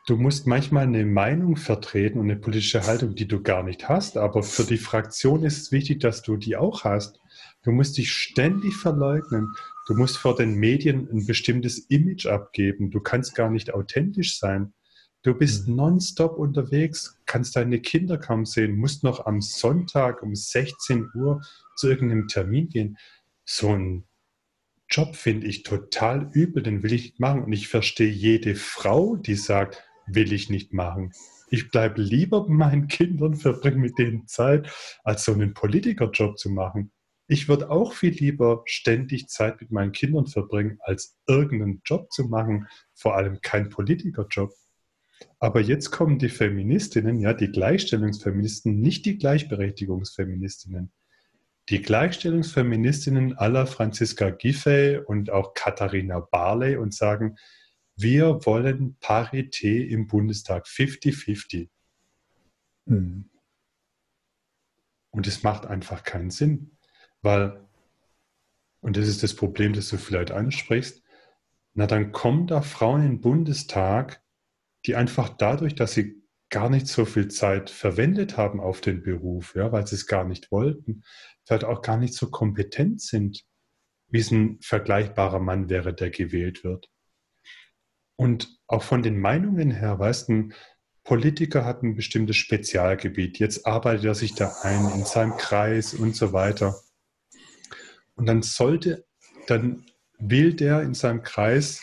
Du musst manchmal eine Meinung vertreten und eine politische Haltung, die du gar nicht hast, aber für die Fraktion ist es wichtig, dass du die auch hast. Du musst dich ständig verleugnen. Du musst vor den Medien ein bestimmtes Image abgeben. Du kannst gar nicht authentisch sein. Du bist mhm. nonstop unterwegs, kannst deine Kinder kaum sehen, musst noch am Sonntag um 16 Uhr zu irgendeinem Termin gehen. So ein Job finde ich total übel, den will ich nicht machen. Und ich verstehe jede Frau, die sagt, will ich nicht machen. Ich bleibe lieber bei meinen Kindern, verbringe mit denen Zeit, als so einen Politikerjob zu machen. Ich würde auch viel lieber ständig Zeit mit meinen Kindern verbringen, als irgendeinen Job zu machen, vor allem kein Politikerjob. Aber jetzt kommen die Feministinnen, ja, die Gleichstellungsfeministen, nicht die Gleichberechtigungsfeministinnen. Die Gleichstellungsfeministinnen aller Franziska Giffey und auch Katharina Barley und sagen, wir wollen Parität im Bundestag, 50-50. Mhm. Und es macht einfach keinen Sinn, weil, und das ist das Problem, das du vielleicht ansprichst, na dann kommen da Frauen im Bundestag, die einfach dadurch, dass sie gar nicht so viel Zeit verwendet haben auf den Beruf, ja, weil sie es gar nicht wollten, vielleicht auch gar nicht so kompetent sind, wie es ein vergleichbarer Mann wäre, der gewählt wird. Und auch von den Meinungen her, weißt du, Politiker hat ein bestimmtes Spezialgebiet. Jetzt arbeitet er sich da ein in seinem Kreis und so weiter. Und dann sollte, dann will der in seinem Kreis,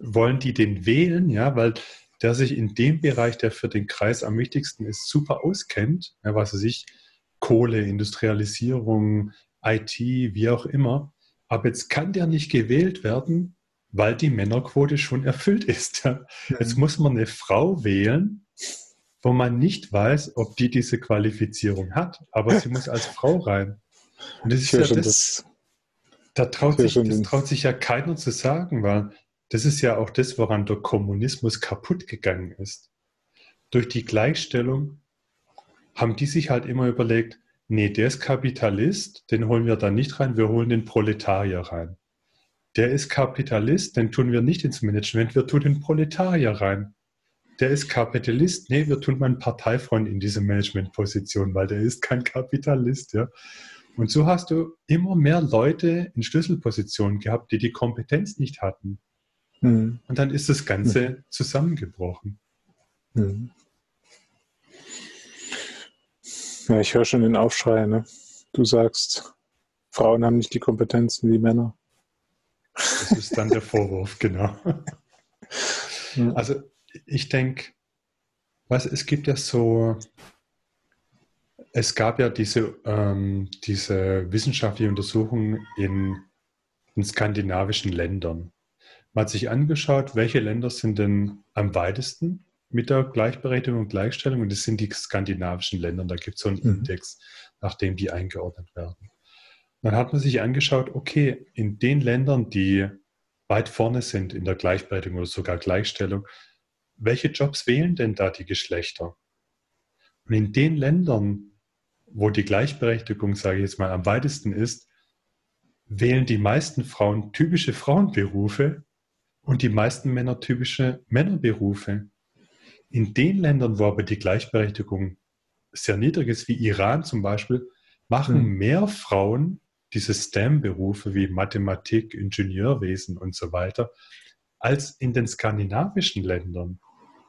wollen die den wählen, ja, weil der sich in dem Bereich, der für den Kreis am wichtigsten ist, super auskennt, ja, was er sich, Kohle, Industrialisierung, IT, wie auch immer. Aber jetzt kann der nicht gewählt werden, weil die Männerquote schon erfüllt ist. Jetzt muss man eine Frau wählen, wo man nicht weiß, ob die diese Qualifizierung hat, aber sie muss als Frau rein. Und das ist ja das, das, da traut sich, das traut sich ja keiner zu sagen, weil das ist ja auch das, woran der Kommunismus kaputt gegangen ist. Durch die Gleichstellung haben die sich halt immer überlegt, nee, der ist Kapitalist, den holen wir da nicht rein, wir holen den Proletarier rein der ist Kapitalist, den tun wir nicht ins Management, wir tun den Proletarier rein. Der ist Kapitalist, nee, wir tun meinen Parteifreund in diese Managementposition, weil der ist kein Kapitalist, ja. Und so hast du immer mehr Leute in Schlüsselpositionen gehabt, die die Kompetenz nicht hatten. Mhm. Und dann ist das Ganze mhm. zusammengebrochen. Mhm. Ja, ich höre schon den Aufschrei, ne? Du sagst, Frauen haben nicht die Kompetenzen wie Männer. Das ist dann der Vorwurf, genau. Also ich denke, was es gibt ja so, es gab ja diese, ähm, diese wissenschaftliche Untersuchung in, in skandinavischen Ländern. Man hat sich angeschaut, welche Länder sind denn am weitesten mit der Gleichberechtigung und Gleichstellung und das sind die skandinavischen Länder. Da gibt es so einen mhm. Index, nach dem die eingeordnet werden. Dann hat man sich angeschaut, okay, in den Ländern, die weit vorne sind in der Gleichberechtigung oder sogar Gleichstellung, welche Jobs wählen denn da die Geschlechter? Und in den Ländern, wo die Gleichberechtigung, sage ich jetzt mal, am weitesten ist, wählen die meisten Frauen typische Frauenberufe und die meisten Männer typische Männerberufe. In den Ländern, wo aber die Gleichberechtigung sehr niedrig ist, wie Iran zum Beispiel, machen mhm. mehr Frauen diese STEM-Berufe wie Mathematik, Ingenieurwesen und so weiter, als in den skandinavischen Ländern.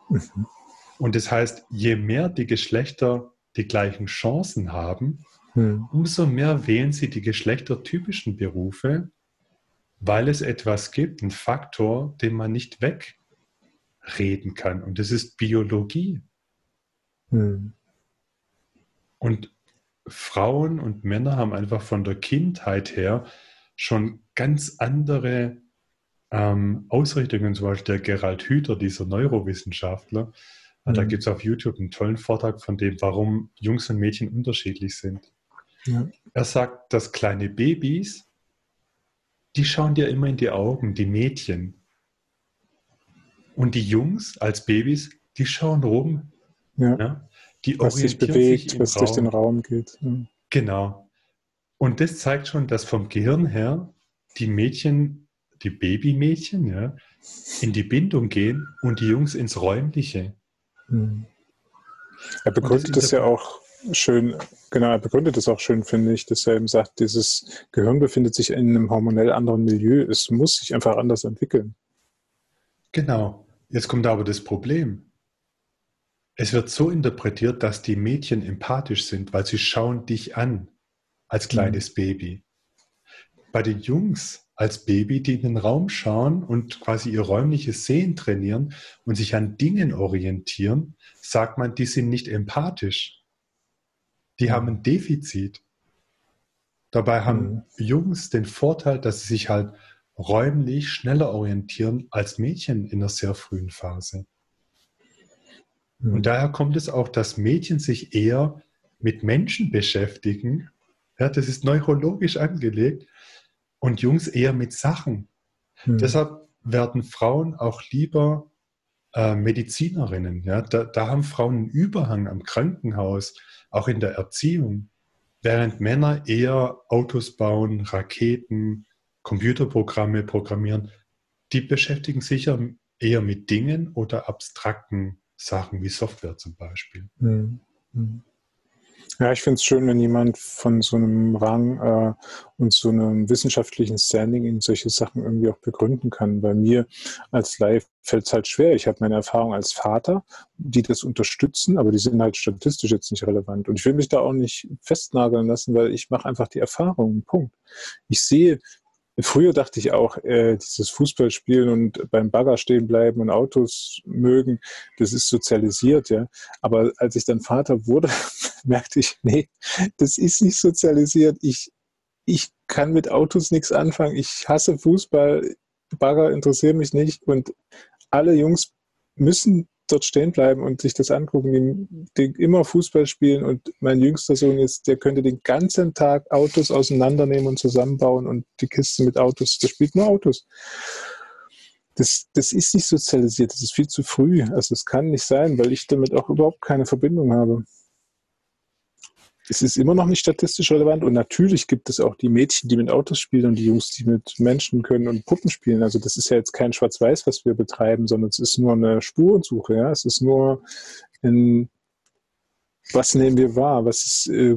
Mhm. Und das heißt, je mehr die Geschlechter die gleichen Chancen haben, mhm. umso mehr wählen sie die geschlechtertypischen Berufe, weil es etwas gibt, einen Faktor, den man nicht wegreden kann. Und das ist Biologie. Mhm. Und Frauen und Männer haben einfach von der Kindheit her schon ganz andere ähm, Ausrichtungen. Zum Beispiel der Gerald Hüther, dieser Neurowissenschaftler, mhm. da gibt es auf YouTube einen tollen Vortrag von dem, warum Jungs und Mädchen unterschiedlich sind. Ja. Er sagt, dass kleine Babys, die schauen dir immer in die Augen, die Mädchen. Und die Jungs als Babys, die schauen rum. Ja. ja? Die was sich bewegt, sich was Raum. durch den Raum geht. Ja. Genau. Und das zeigt schon, dass vom Gehirn her die Mädchen, die Babymädchen, ja, in die Bindung gehen und die Jungs ins Räumliche. Hm. Er begründet das, das ja auch schön, genau, er begründet das auch schön, finde ich, dass er eben sagt, dieses Gehirn befindet sich in einem hormonell anderen Milieu. Es muss sich einfach anders entwickeln. Genau. Jetzt kommt aber das Problem. Es wird so interpretiert, dass die Mädchen empathisch sind, weil sie schauen dich an als mhm. kleines mhm. Baby. Bei den Jungs als Baby, die in den Raum schauen und quasi ihr räumliches Sehen trainieren und sich an Dingen orientieren, sagt man, die sind nicht empathisch. Die mhm. haben ein Defizit. Dabei haben mhm. Jungs den Vorteil, dass sie sich halt räumlich schneller orientieren als Mädchen in einer sehr frühen Phase. Und mhm. daher kommt es auch, dass Mädchen sich eher mit Menschen beschäftigen. Ja, das ist neurologisch angelegt. Und Jungs eher mit Sachen. Mhm. Deshalb werden Frauen auch lieber äh, Medizinerinnen. Ja? Da, da haben Frauen einen Überhang am Krankenhaus, auch in der Erziehung. Während Männer eher Autos bauen, Raketen, Computerprogramme programmieren, die beschäftigen sich eher mit Dingen oder abstrakten Sachen wie Software zum Beispiel. Mhm. Ja, ich finde es schön, wenn jemand von so einem Rang äh, und so einem wissenschaftlichen Standing in solche Sachen irgendwie auch begründen kann. Bei mir als Live fällt es halt schwer. Ich habe meine Erfahrung als Vater, die das unterstützen, aber die sind halt statistisch jetzt nicht relevant. Und ich will mich da auch nicht festnageln lassen, weil ich mache einfach die Erfahrung. Punkt. Ich sehe Früher dachte ich auch, äh, dieses Fußballspielen und beim Bagger stehen bleiben und Autos mögen, das ist sozialisiert, ja. Aber als ich dann Vater wurde, merkte ich, nee, das ist nicht sozialisiert. Ich, ich kann mit Autos nichts anfangen. Ich hasse Fußball. Bagger interessiert mich nicht. Und alle Jungs müssen dort stehen bleiben und sich das angucken, die, die, immer Fußball spielen und mein jüngster Sohn ist, der könnte den ganzen Tag Autos auseinandernehmen und zusammenbauen und die Kisten mit Autos, der spielt nur Autos. Das, das ist nicht sozialisiert, das ist viel zu früh. Also es kann nicht sein, weil ich damit auch überhaupt keine Verbindung habe es ist immer noch nicht statistisch relevant und natürlich gibt es auch die Mädchen, die mit Autos spielen und die Jungs, die mit Menschen können und Puppen spielen. Also das ist ja jetzt kein Schwarz-Weiß, was wir betreiben, sondern es ist nur eine Spurensuche. Ja? Es ist nur ein, was nehmen wir wahr, was ist äh,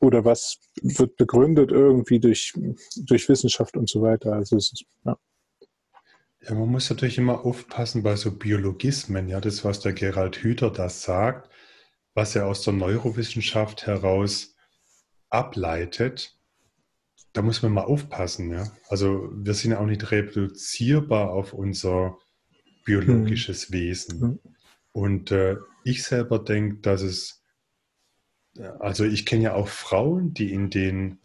oder was wird begründet irgendwie durch, durch Wissenschaft und so weiter. Also es ist, ja. Ja, man muss natürlich immer aufpassen bei so Biologismen, ja, das, was der Gerald Hüther da sagt was er aus der Neurowissenschaft heraus ableitet, da muss man mal aufpassen. Ja? Also wir sind ja auch nicht reproduzierbar auf unser biologisches hm. Wesen. Hm. Und äh, ich selber denke, dass es, also ich kenne ja auch Frauen, die in den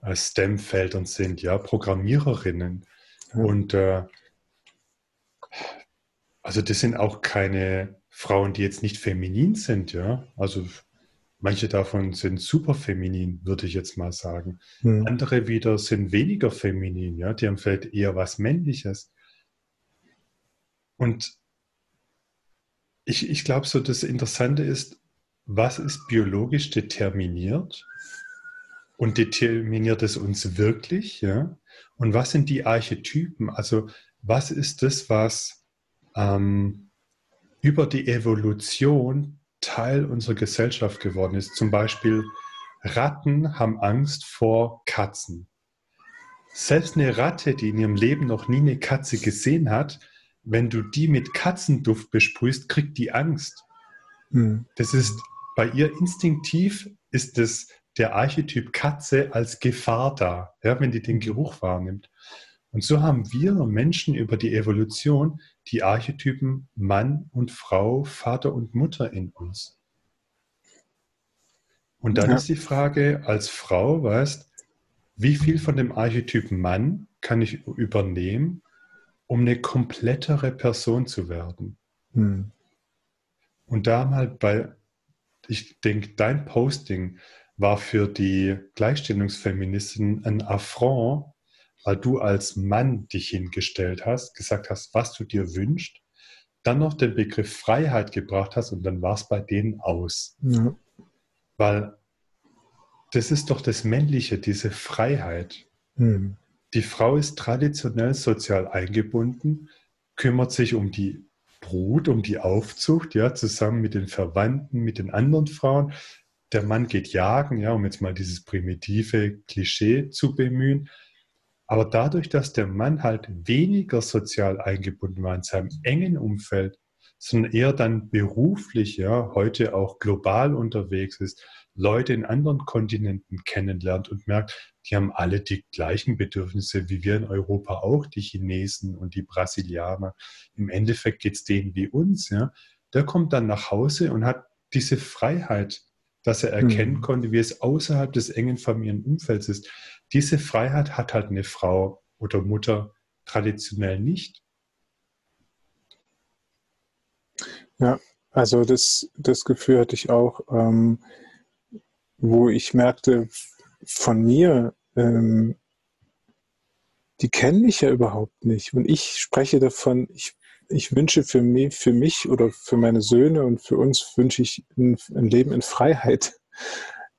äh, STEM-Feldern sind, ja, Programmiererinnen. Hm. Und äh, also das sind auch keine Frauen, die jetzt nicht feminin sind, ja. Also Manche davon sind super feminin, würde ich jetzt mal sagen. Hm. Andere wieder sind weniger feminin, ja, die haben vielleicht eher was Männliches. Und ich, ich glaube, so das Interessante ist, was ist biologisch determiniert und determiniert es uns wirklich, ja? Und was sind die Archetypen? Also was ist das, was ähm, über die Evolution Teil unserer Gesellschaft geworden ist? Zum Beispiel Ratten haben Angst vor Katzen. Selbst eine Ratte, die in ihrem Leben noch nie eine Katze gesehen hat, wenn du die mit Katzenduft besprühst, kriegt die Angst. Hm. Das ist bei ihr instinktiv ist es der Archetyp Katze als Gefahr da, ja, wenn die den Geruch wahrnimmt. Und so haben wir Menschen über die Evolution die Archetypen Mann und Frau, Vater und Mutter in uns. Und dann ja. ist die Frage als Frau, weißt, wie viel von dem Archetypen Mann kann ich übernehmen, um eine komplettere Person zu werden? Hm. Und da mal bei, ich denke, dein Posting war für die Gleichstellungsfeministen ein Affront, weil du als Mann dich hingestellt hast, gesagt hast, was du dir wünschst, dann noch den Begriff Freiheit gebracht hast und dann war es bei denen aus. Ja. Weil das ist doch das Männliche, diese Freiheit. Mhm. Die Frau ist traditionell sozial eingebunden, kümmert sich um die Brut, um die Aufzucht, ja, zusammen mit den Verwandten, mit den anderen Frauen. Der Mann geht jagen, ja, um jetzt mal dieses primitive Klischee zu bemühen. Aber dadurch, dass der Mann halt weniger sozial eingebunden war in seinem engen Umfeld, sondern eher dann beruflich, ja, heute auch global unterwegs ist, Leute in anderen Kontinenten kennenlernt und merkt, die haben alle die gleichen Bedürfnisse wie wir in Europa auch, die Chinesen und die Brasilianer. Im Endeffekt geht es denen wie uns, ja. Der kommt dann nach Hause und hat diese Freiheit, dass er erkennen mhm. konnte, wie es außerhalb des engen Familienumfelds ist. Diese Freiheit hat halt eine Frau oder Mutter traditionell nicht. Ja, also das, das Gefühl hatte ich auch, ähm, wo ich merkte, von mir, ähm, die kennen mich ja überhaupt nicht. Und ich spreche davon, ich, ich wünsche für mich, für mich oder für meine Söhne und für uns wünsche ich ein, ein Leben in Freiheit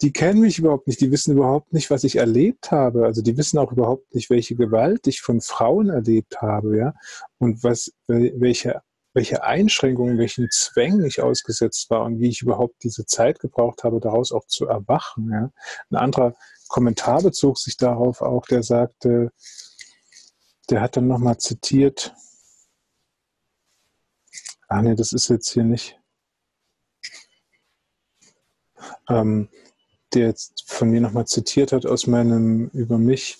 die kennen mich überhaupt nicht, die wissen überhaupt nicht, was ich erlebt habe. Also die wissen auch überhaupt nicht, welche Gewalt ich von Frauen erlebt habe, ja. Und was, welche, welche Einschränkungen, welchen Zwängen ich ausgesetzt war und wie ich überhaupt diese Zeit gebraucht habe, daraus auch zu erwachen. Ja. Ein anderer Kommentar bezog sich darauf auch, der sagte, der hat dann nochmal zitiert, ah nee, das ist jetzt hier nicht. Ähm, der jetzt von mir nochmal zitiert hat aus meinem über mich,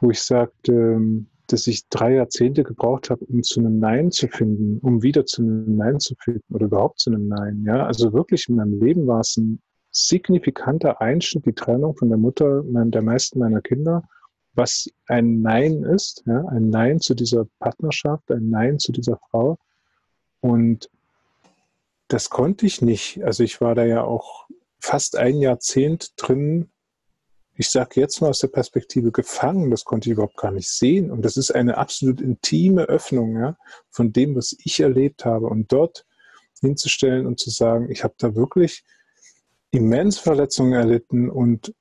wo ich sagte, dass ich drei Jahrzehnte gebraucht habe, um zu einem Nein zu finden, um wieder zu einem Nein zu finden oder überhaupt zu einem Nein. Ja, also wirklich in meinem Leben war es ein signifikanter Einschnitt, die Trennung von der Mutter der meisten meiner Kinder, was ein Nein ist, ja, ein Nein zu dieser Partnerschaft, ein Nein zu dieser Frau. Und das konnte ich nicht. Also ich war da ja auch fast ein Jahrzehnt drin. Ich sage jetzt mal aus der Perspektive gefangen, das konnte ich überhaupt gar nicht sehen. Und das ist eine absolut intime Öffnung ja, von dem, was ich erlebt habe. Und dort hinzustellen und zu sagen, ich habe da wirklich immens Verletzungen erlitten und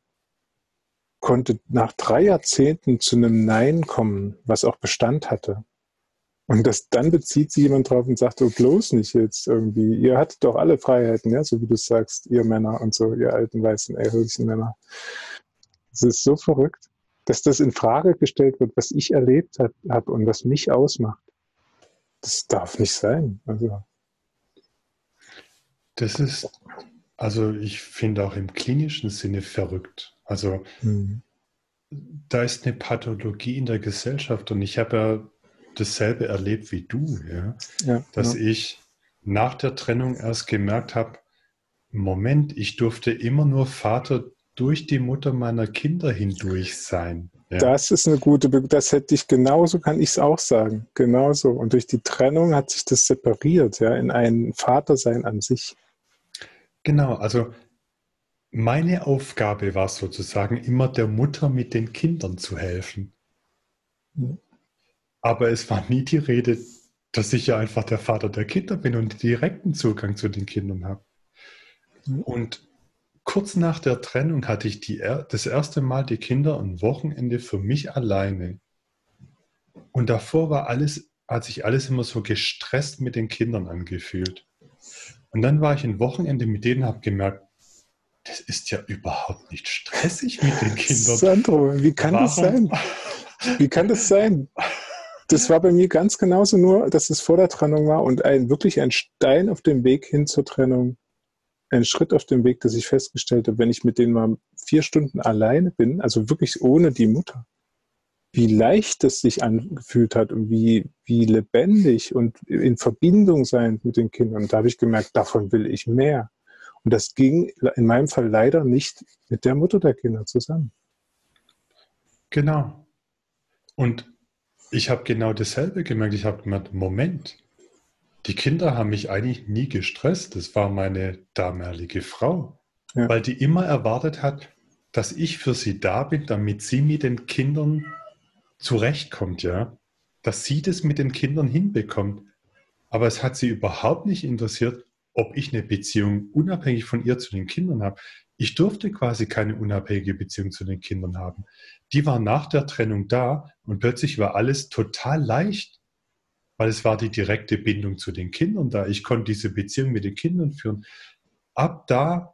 konnte nach drei Jahrzehnten zu einem Nein kommen, was auch Bestand hatte. Und das, dann bezieht sich jemand drauf und sagt, oh, bloß nicht jetzt irgendwie. Ihr hattet doch alle Freiheiten, ja, so wie du sagst, ihr Männer und so, ihr alten, weißen, ehrlichen Männer. Es ist so verrückt, dass das in Frage gestellt wird, was ich erlebt habe und was mich ausmacht. Das darf nicht sein. Also. Das ist, also ich finde auch im klinischen Sinne verrückt. Also hm. da ist eine Pathologie in der Gesellschaft und ich habe ja dasselbe erlebt wie du, ja? ja dass ja. ich nach der Trennung erst gemerkt habe, Moment, ich durfte immer nur Vater durch die Mutter meiner Kinder hindurch sein. Ja. Das ist eine gute, Be das hätte ich genauso, kann ich es auch sagen, genauso. Und durch die Trennung hat sich das separiert, ja, in ein Vatersein an sich. Genau, also meine Aufgabe war sozusagen immer der Mutter mit den Kindern zu helfen. Aber es war nie die Rede, dass ich ja einfach der Vater der Kinder bin und direkten Zugang zu den Kindern habe. Und kurz nach der Trennung hatte ich die, das erste Mal die Kinder ein Wochenende für mich alleine. Und davor war alles, hat sich alles immer so gestresst mit den Kindern angefühlt. Und dann war ich ein Wochenende mit denen, habe gemerkt, das ist ja überhaupt nicht stressig mit den Kindern. Sandro, wie kann Warum? das sein? Wie kann das sein? Das war bei mir ganz genauso, nur dass es vor der Trennung war und ein wirklich ein Stein auf dem Weg hin zur Trennung. Ein Schritt auf dem Weg, dass ich festgestellt habe, wenn ich mit denen mal vier Stunden alleine bin, also wirklich ohne die Mutter, wie leicht es sich angefühlt hat und wie, wie lebendig und in Verbindung sein mit den Kindern. Und da habe ich gemerkt, davon will ich mehr. Und das ging in meinem Fall leider nicht mit der Mutter der Kinder zusammen. Genau. Und ich habe genau dasselbe gemerkt. Ich habe gemerkt, Moment, die Kinder haben mich eigentlich nie gestresst. Das war meine damalige Frau, ja. weil die immer erwartet hat, dass ich für sie da bin, damit sie mit den Kindern zurechtkommt, ja, dass sie das mit den Kindern hinbekommt. Aber es hat sie überhaupt nicht interessiert, ob ich eine Beziehung unabhängig von ihr zu den Kindern habe. Ich durfte quasi keine unabhängige Beziehung zu den Kindern haben. Die war nach der Trennung da und plötzlich war alles total leicht, weil es war die direkte Bindung zu den Kindern da. Ich konnte diese Beziehung mit den Kindern führen. Ab da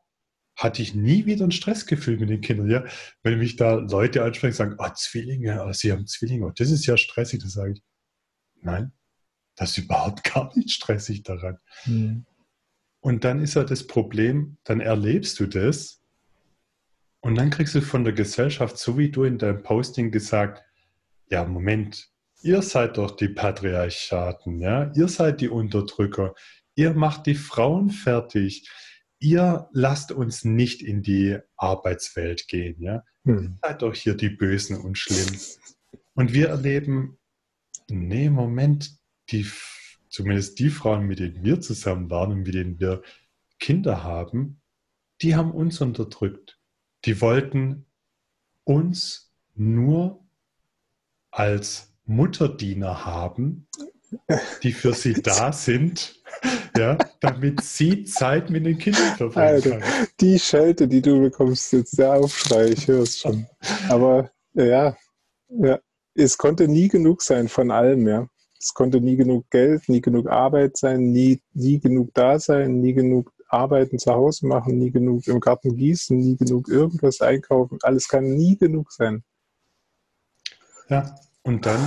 hatte ich nie wieder ein Stressgefühl mit den Kindern. Ja? Wenn mich da Leute ansprechen und sagen, oh, Zwillinge, oh, sie haben Zwillinge, oh, das ist ja stressig, dann sage ich, nein, das ist überhaupt gar nicht stressig daran. Mhm. Und dann ist ja das Problem, dann erlebst du das und dann kriegst du von der Gesellschaft, so wie du in deinem Posting gesagt, ja, Moment, ihr seid doch die Patriarchaten, ja, ihr seid die Unterdrücker, ihr macht die Frauen fertig, ihr lasst uns nicht in die Arbeitswelt gehen, ja. Hm. Seid doch hier die Bösen und Schlimm. Und wir erleben, nee, Moment, die, zumindest die Frauen, mit denen wir zusammen waren und mit denen wir Kinder haben, die haben uns unterdrückt. Die wollten uns nur als Mutterdiener haben, die für sie da sind, ja, damit sie Zeit mit den Kindern verbringen kann. Die Schelte, die du bekommst, jetzt der Aufschrei, ich höre es schon. Aber ja, ja, es konnte nie genug sein von allem, ja. Es konnte nie genug Geld, nie genug Arbeit sein, nie, nie genug da sein, nie genug Arbeiten zu Hause machen, nie genug im Garten gießen, nie genug irgendwas einkaufen. Alles kann nie genug sein. Ja, und dann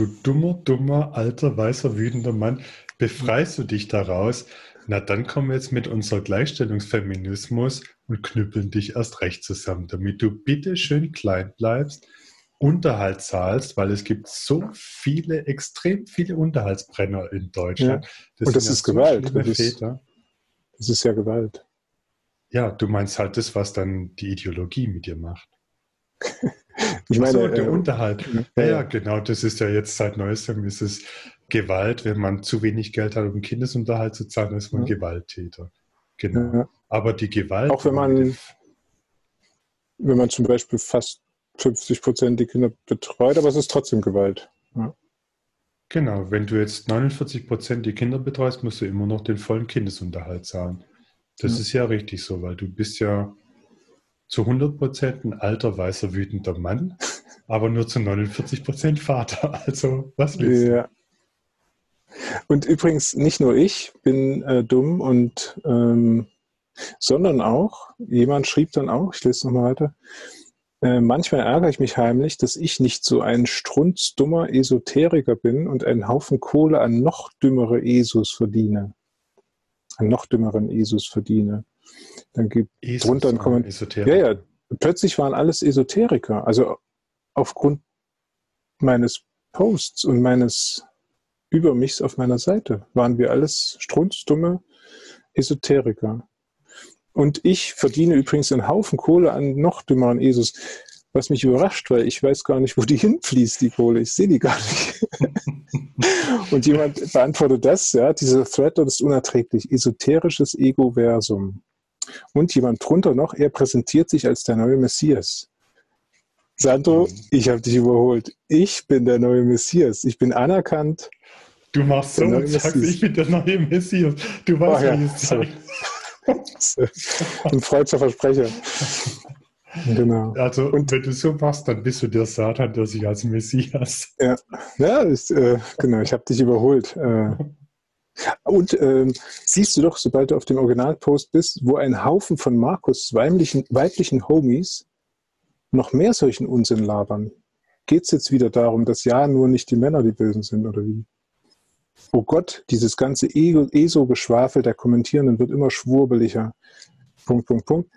Du dummer, dummer, alter, weißer, wütender Mann, befreist du dich daraus? Na, dann kommen wir jetzt mit unser Gleichstellungsfeminismus und knüppeln dich erst recht zusammen, damit du bitte schön klein bleibst, Unterhalt zahlst, weil es gibt so viele, extrem viele Unterhaltsbrenner in Deutschland. Ja. Das und das ist ja Gewalt. Das ist, das ist ja Gewalt. Ja, du meinst halt das, was dann die Ideologie mit dir macht. Ich meine, so, der äh, Unterhalt. Ja, ja, genau. Das ist ja jetzt seit neuestem ist es Gewalt. Wenn man zu wenig Geld hat, um Kindesunterhalt zu zahlen, ist man ja. Gewalttäter. Genau. Ja. Aber die Gewalt. Auch wenn man, wenn man zum Beispiel fast 50 Prozent die Kinder betreut, aber es ist trotzdem Gewalt. Ja. Genau, wenn du jetzt 49 Prozent die Kinder betreust, musst du immer noch den vollen Kindesunterhalt zahlen. Das ja. ist ja richtig so, weil du bist ja zu 100% ein alter, weißer, wütender Mann, aber nur zu 49% Vater. Also, was willst du? Ja. Und übrigens, nicht nur ich bin äh, dumm und ähm, sondern auch, jemand schrieb dann auch, ich lese nochmal weiter, äh, manchmal ärgere ich mich heimlich, dass ich nicht so ein strunzdummer Esoteriker bin und einen Haufen Kohle an noch dümmere Esus verdiene. An noch dümmeren Esus verdiene. Dann gibt es drunter ein Kommentar. Ja, ja. Plötzlich waren alles Esoteriker. Also aufgrund meines Posts und meines Übermichs auf meiner Seite waren wir alles strunzdumme Esoteriker. Und ich verdiene übrigens einen Haufen Kohle an noch dümmeren Esus. was mich überrascht, weil ich weiß gar nicht, wo die hinfließt, die Kohle. Ich sehe die gar nicht. und jemand beantwortet das, ja, dieser Thread dort ist unerträglich. Esoterisches Ego-Versum. Und jemand drunter noch, er präsentiert sich als der neue Messias. Sandro, mhm. ich habe dich überholt. Ich bin der neue Messias. Ich bin anerkannt. Du machst so und sagst, ich bin der neue Messias. Du weißt, oh, ja. wie es sagt. Ein freudscher Versprecher. Genau. Also, und wenn du so machst, dann bist du der Satan, der sich als Messias. Ja, ja ist, äh, genau, ich habe dich überholt. Äh, und äh, siehst du doch, sobald du auf dem Originalpost bist, wo ein Haufen von Markus weiblichen, weiblichen Homies noch mehr solchen Unsinn labern. Geht es jetzt wieder darum, dass ja nur nicht die Männer die Bösen sind oder wie? Oh Gott, dieses ganze ESO-Geschwafel der Kommentierenden wird immer schwurbeliger. Punkt, Punkt, Punkt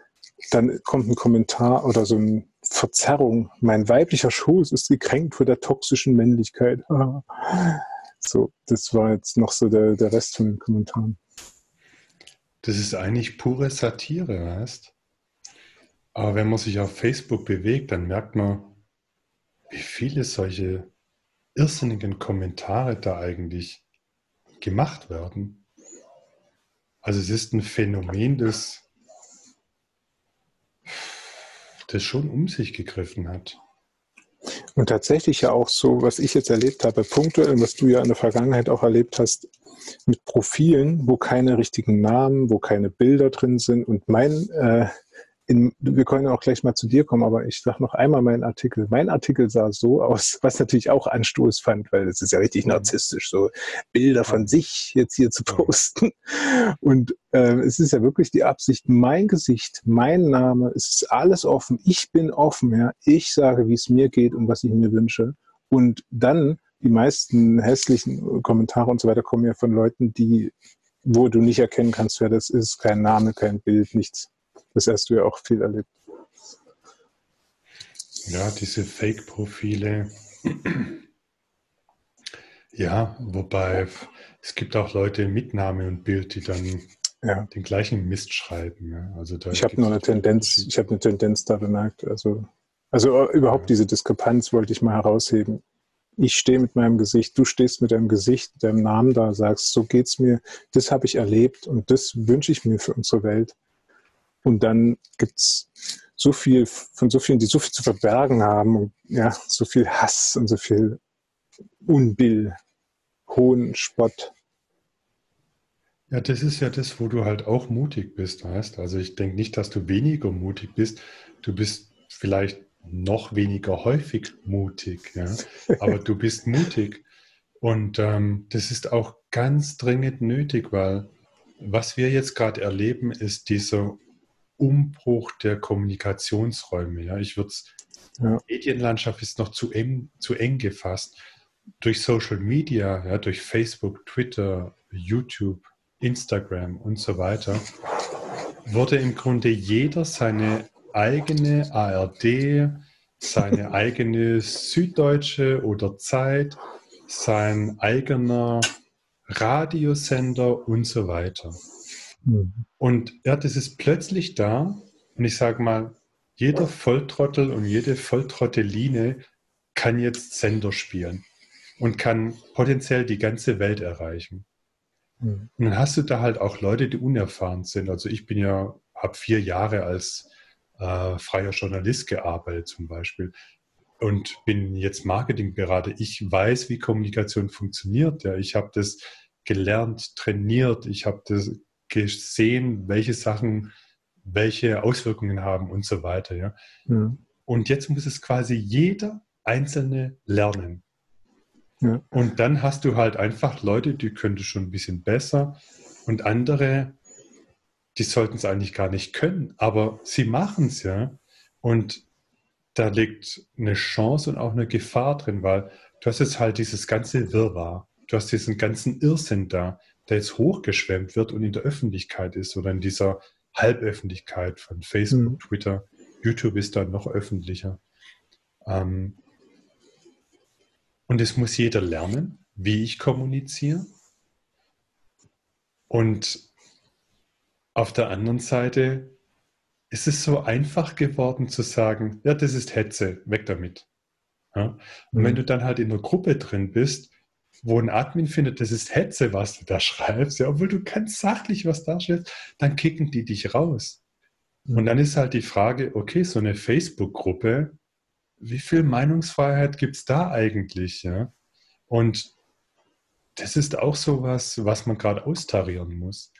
dann kommt ein Kommentar oder so eine Verzerrung. Mein weiblicher Schoß ist gekränkt vor der toxischen Männlichkeit. so, das war jetzt noch so der, der Rest von den Kommentaren. Das ist eigentlich pure Satire, weißt Aber wenn man sich auf Facebook bewegt, dann merkt man, wie viele solche irrsinnigen Kommentare da eigentlich gemacht werden. Also es ist ein Phänomen, das das schon um sich gegriffen hat. Und tatsächlich ja auch so, was ich jetzt erlebt habe, punktuell, was du ja in der Vergangenheit auch erlebt hast, mit Profilen, wo keine richtigen Namen, wo keine Bilder drin sind. Und mein äh, in, wir können auch gleich mal zu dir kommen, aber ich sage noch einmal meinen Artikel. Mein Artikel sah so aus, was natürlich auch Anstoß fand, weil es ist ja richtig mhm. narzisstisch, so Bilder von sich jetzt hier zu posten. Und äh, es ist ja wirklich die Absicht, mein Gesicht, mein Name, es ist alles offen. Ich bin offen, ja. Ich sage, wie es mir geht und was ich mir wünsche. Und dann die meisten hässlichen Kommentare und so weiter kommen ja von Leuten, die, wo du nicht erkennen kannst, wer das ist, kein Name, kein Bild, nichts. Das hast du ja auch viel erlebt. Ja, diese Fake-Profile. Ja, wobei es gibt auch Leute mit Name und Bild, die dann ja. den gleichen Mist schreiben. Ja. Also ich habe nur eine Tendenz, ich habe eine Tendenz da bemerkt. Also, also äh, überhaupt ja. diese Diskrepanz wollte ich mal herausheben. Ich stehe mit meinem Gesicht, du stehst mit deinem Gesicht, deinem Namen da, sagst, so geht's mir, das habe ich erlebt und das wünsche ich mir für unsere Welt. Und dann gibt es so viel von so vielen, die so viel zu verbergen haben und ja, so viel Hass und so viel Unbill, Hohn, Spott. Ja, das ist ja das, wo du halt auch mutig bist, weißt Also ich denke nicht, dass du weniger mutig bist. Du bist vielleicht noch weniger häufig mutig, ja. Aber du bist mutig. Und ähm, das ist auch ganz dringend nötig, weil was wir jetzt gerade erleben, ist dieser Umbruch der Kommunikationsräume. Ja, ich würde ja. Medienlandschaft ist noch zu eng, zu eng gefasst. Durch Social Media, ja, durch Facebook, Twitter, YouTube, Instagram und so weiter, wurde im Grunde jeder seine eigene ARD, seine eigene Süddeutsche oder Zeit, sein eigener Radiosender und so weiter. Mhm. Und ja, das ist plötzlich da. Und ich sage mal, jeder Volltrottel und jede Volltrotteline kann jetzt Sender spielen und kann potenziell die ganze Welt erreichen. Mhm. Und dann hast du da halt auch Leute, die unerfahren sind. Also ich bin ja, habe vier Jahre als äh, freier Journalist gearbeitet zum Beispiel und bin jetzt Marketingberater. Ich weiß, wie Kommunikation funktioniert. Ja, ich habe das gelernt, trainiert. Ich habe das gesehen, welche Sachen welche Auswirkungen haben und so weiter. Ja? ja. Und jetzt muss es quasi jeder Einzelne lernen. Ja. Und dann hast du halt einfach Leute, die können das schon ein bisschen besser und andere, die sollten es eigentlich gar nicht können, aber sie machen es ja. Und da liegt eine Chance und auch eine Gefahr drin, weil du hast jetzt halt dieses ganze Wirrwarr, du hast diesen ganzen Irrsinn da der jetzt hochgeschwemmt wird und in der Öffentlichkeit ist oder in dieser Halböffentlichkeit von Facebook, mhm. Twitter. YouTube ist dann noch öffentlicher. Ähm, und es muss jeder lernen, wie ich kommuniziere. Und auf der anderen Seite es ist so einfach geworden zu sagen, ja, das ist Hetze, weg damit. Ja? Und mhm. wenn du dann halt in einer Gruppe drin bist, wo ein Admin findet, das ist Hetze, was du da schreibst, ja, obwohl du ganz sachlich was darstellst, dann kicken die dich raus. Mhm. Und dann ist halt die Frage, okay, so eine Facebook-Gruppe, wie viel Meinungsfreiheit gibt es da eigentlich? Ja? Und das ist auch so was, was man gerade austarieren muss.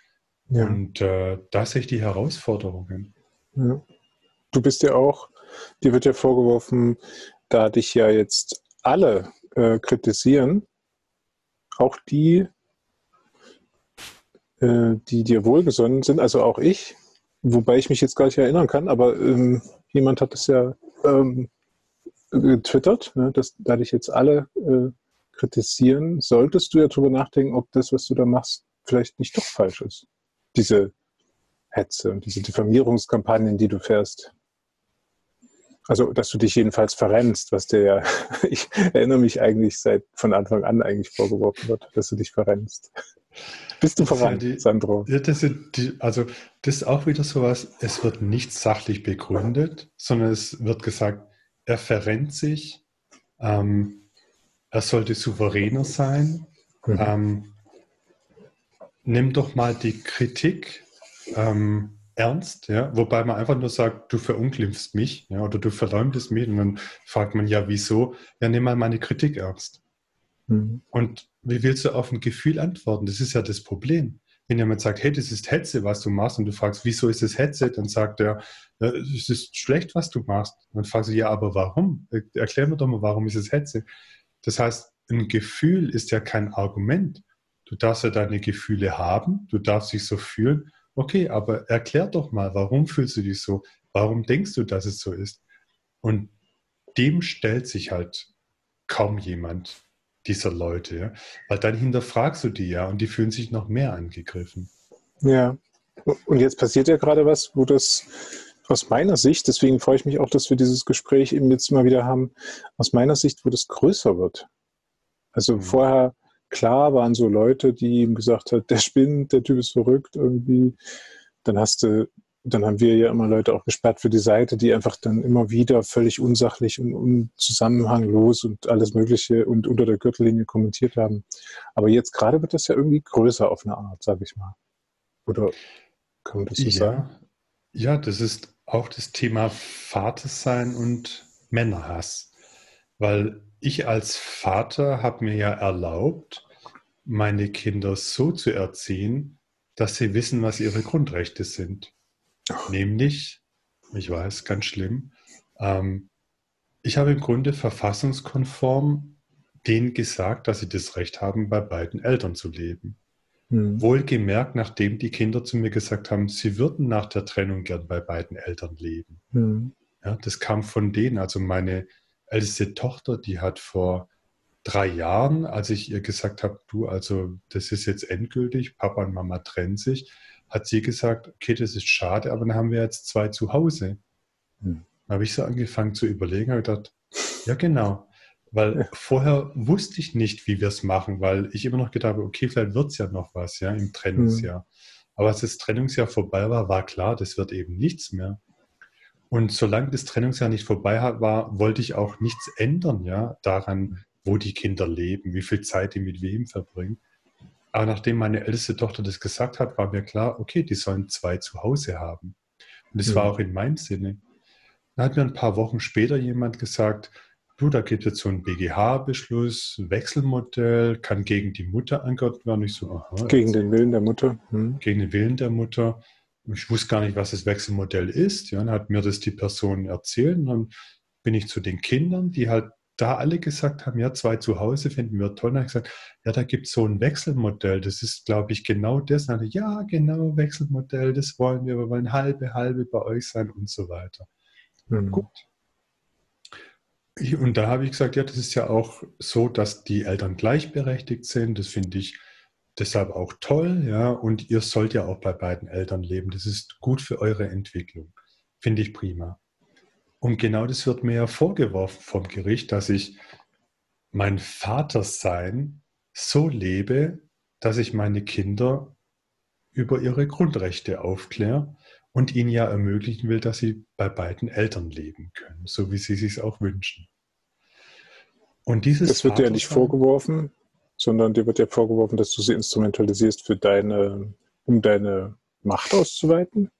Ja. Und äh, da sehe ich die Herausforderungen. Ja. Du bist ja auch, dir wird ja vorgeworfen, da dich ja jetzt alle äh, kritisieren, auch die, äh, die dir wohlgesonnen sind, also auch ich, wobei ich mich jetzt gar nicht erinnern kann, aber ähm, jemand hat es ja ähm, getwittert, ne, dass da dich jetzt alle äh, kritisieren, solltest du ja darüber nachdenken, ob das, was du da machst, vielleicht nicht doch falsch ist. Diese Hetze und diese Diffamierungskampagnen, die du fährst. Also, dass du dich jedenfalls verrennst, was dir ja, ich erinnere mich eigentlich seit von Anfang an eigentlich vorgeworfen wird, dass du dich verrennst. Bist du verrannt, ja, Sandro? Ja, das die, also, das ist auch wieder sowas, es wird nicht sachlich begründet, sondern es wird gesagt, er verrennt sich, ähm, er sollte souveräner sein. Mhm. Ähm, nimm doch mal die Kritik ähm, ernst, ja, wobei man einfach nur sagt, du verunglimpfst mich, ja, oder du verleumdest mich, und dann fragt man ja, wieso? Ja, nimm mal meine Kritik ernst. Mhm. Und wie willst du auf ein Gefühl antworten? Das ist ja das Problem. Wenn jemand sagt, hey, das ist Hetze, was du machst, und du fragst, wieso ist es Hetze, dann sagt er, es ist schlecht, was du machst. Und dann fragst du, ja, aber warum? Erklär mir doch mal, warum ist es Hetze? Das heißt, ein Gefühl ist ja kein Argument. Du darfst ja deine Gefühle haben, du darfst dich so fühlen Okay, aber erklär doch mal, warum fühlst du dich so? Warum denkst du, dass es so ist? Und dem stellt sich halt kaum jemand dieser Leute, ja? weil dann hinterfragst du die ja und die fühlen sich noch mehr angegriffen. Ja, und jetzt passiert ja gerade was, wo das aus meiner Sicht, deswegen freue ich mich auch, dass wir dieses Gespräch eben jetzt mal wieder haben, aus meiner Sicht, wo das größer wird. Also mhm. vorher klar waren so Leute, die ihm gesagt haben, der spinnt, der Typ ist verrückt irgendwie. Dann hast du, dann haben wir ja immer Leute auch gesperrt für die Seite, die einfach dann immer wieder völlig unsachlich und unzusammenhanglos und alles Mögliche und unter der Gürtellinie kommentiert haben. Aber jetzt gerade wird das ja irgendwie größer auf eine Art, sage ich mal. Oder kann man das so ja. sagen? Ja, das ist auch das Thema Vatersein und Männerhass. Weil ich als Vater habe mir ja erlaubt, meine Kinder so zu erziehen, dass sie wissen, was ihre Grundrechte sind. Nämlich, ich weiß, ganz schlimm, ähm, ich habe im Grunde verfassungskonform denen gesagt, dass sie das Recht haben, bei beiden Eltern zu leben. Hm. Wohlgemerkt, nachdem die Kinder zu mir gesagt haben, sie würden nach der Trennung gern bei beiden Eltern leben. Hm. Ja, das kam von denen. Also meine älteste Tochter, die hat vor drei Jahren, als ich ihr gesagt habe, du, also das ist jetzt endgültig, Papa und Mama trennen sich, hat sie gesagt, okay, das ist schade, aber dann haben wir jetzt zwei zu Hause. Hm. Dann habe ich so angefangen zu überlegen, habe gedacht, ja genau, weil vorher wusste ich nicht, wie wir es machen, weil ich immer noch gedacht habe, okay, vielleicht wird es ja noch was, ja, im Trennungsjahr. Hm. Aber als das Trennungsjahr vorbei war, war klar, das wird eben nichts mehr. Und solange das Trennungsjahr nicht vorbei war, wollte ich auch nichts ändern, ja, daran, wo die Kinder leben, wie viel Zeit die mit wem verbringen. Aber nachdem meine älteste Tochter das gesagt hat, war mir klar, okay, die sollen zwei zu Hause haben. Und das ja. war auch in meinem Sinne. Dann hat mir ein paar Wochen später jemand gesagt, du, da gibt es so einen BGH-Beschluss, Wechselmodell, kann gegen die Mutter angeordnet werden. Ich so, aha, gegen den Willen der Mutter. Hm. Gegen den Willen der Mutter ich wusste gar nicht, was das Wechselmodell ist. Ja, dann hat mir das die Person erzählt. Und dann bin ich zu den Kindern, die halt da alle gesagt haben, ja, zwei zu Hause finden wir toll. Und dann habe ich gesagt, ja, da gibt es so ein Wechselmodell. Das ist, glaube ich, genau das. Dann, ja, genau, Wechselmodell, das wollen wir. Wir wollen halbe, halbe bei euch sein und so weiter. Mhm. Gut. Und da habe ich gesagt, ja, das ist ja auch so, dass die Eltern gleichberechtigt sind. Das finde ich deshalb auch toll, ja, und ihr sollt ja auch bei beiden Eltern leben. Das ist gut für eure Entwicklung. Finde ich prima. Und genau das wird mir ja vorgeworfen vom Gericht, dass ich mein Vatersein so lebe, dass ich meine Kinder über ihre Grundrechte aufkläre und ihnen ja ermöglichen will, dass sie bei beiden Eltern leben können, so wie sie sich auch wünschen. Und dieses das wird dir ja nicht vorgeworfen, sondern dir wird ja vorgeworfen, dass du sie instrumentalisierst für deine, um deine Macht auszuweiten.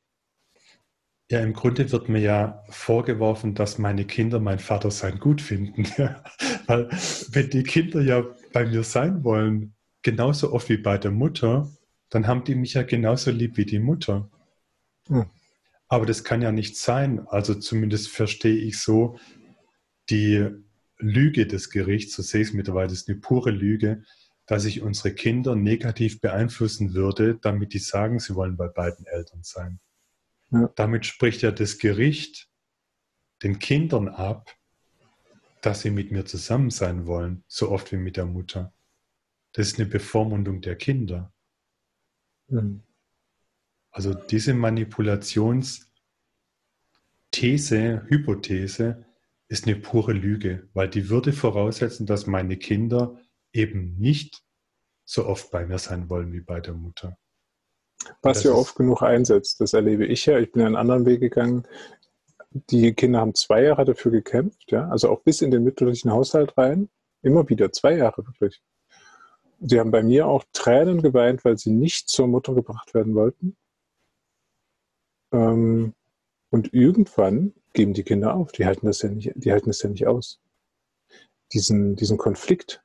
Ja, im Grunde wird mir ja vorgeworfen, dass meine Kinder mein Vater sein gut finden. Weil wenn die Kinder ja bei mir sein wollen, genauso oft wie bei der Mutter, dann haben die mich ja genauso lieb wie die Mutter. Hm. Aber das kann ja nicht sein. Also zumindest verstehe ich so die Lüge des Gerichts, so sehe ich es mittlerweile, das ist eine pure Lüge, dass ich unsere Kinder negativ beeinflussen würde, damit die sagen, sie wollen bei beiden Eltern sein. Ja. Damit spricht ja das Gericht den Kindern ab, dass sie mit mir zusammen sein wollen, so oft wie mit der Mutter. Das ist eine Bevormundung der Kinder. Mhm. Also diese Manipulationsthese, Hypothese ist eine pure Lüge, weil die würde voraussetzen, dass meine Kinder eben nicht so oft bei mir sein wollen wie bei der Mutter. Was ja oft genug einsetzt, das erlebe ich ja. Ich bin einen anderen Weg gegangen. Die Kinder haben zwei Jahre dafür gekämpft, ja, also auch bis in den mütterlichen Haushalt rein. Immer wieder, zwei Jahre wirklich. Sie haben bei mir auch Tränen geweint, weil sie nicht zur Mutter gebracht werden wollten. Ähm, und irgendwann geben die Kinder auf. Die halten das ja nicht, die halten das ja nicht aus. Diesen, diesen Konflikt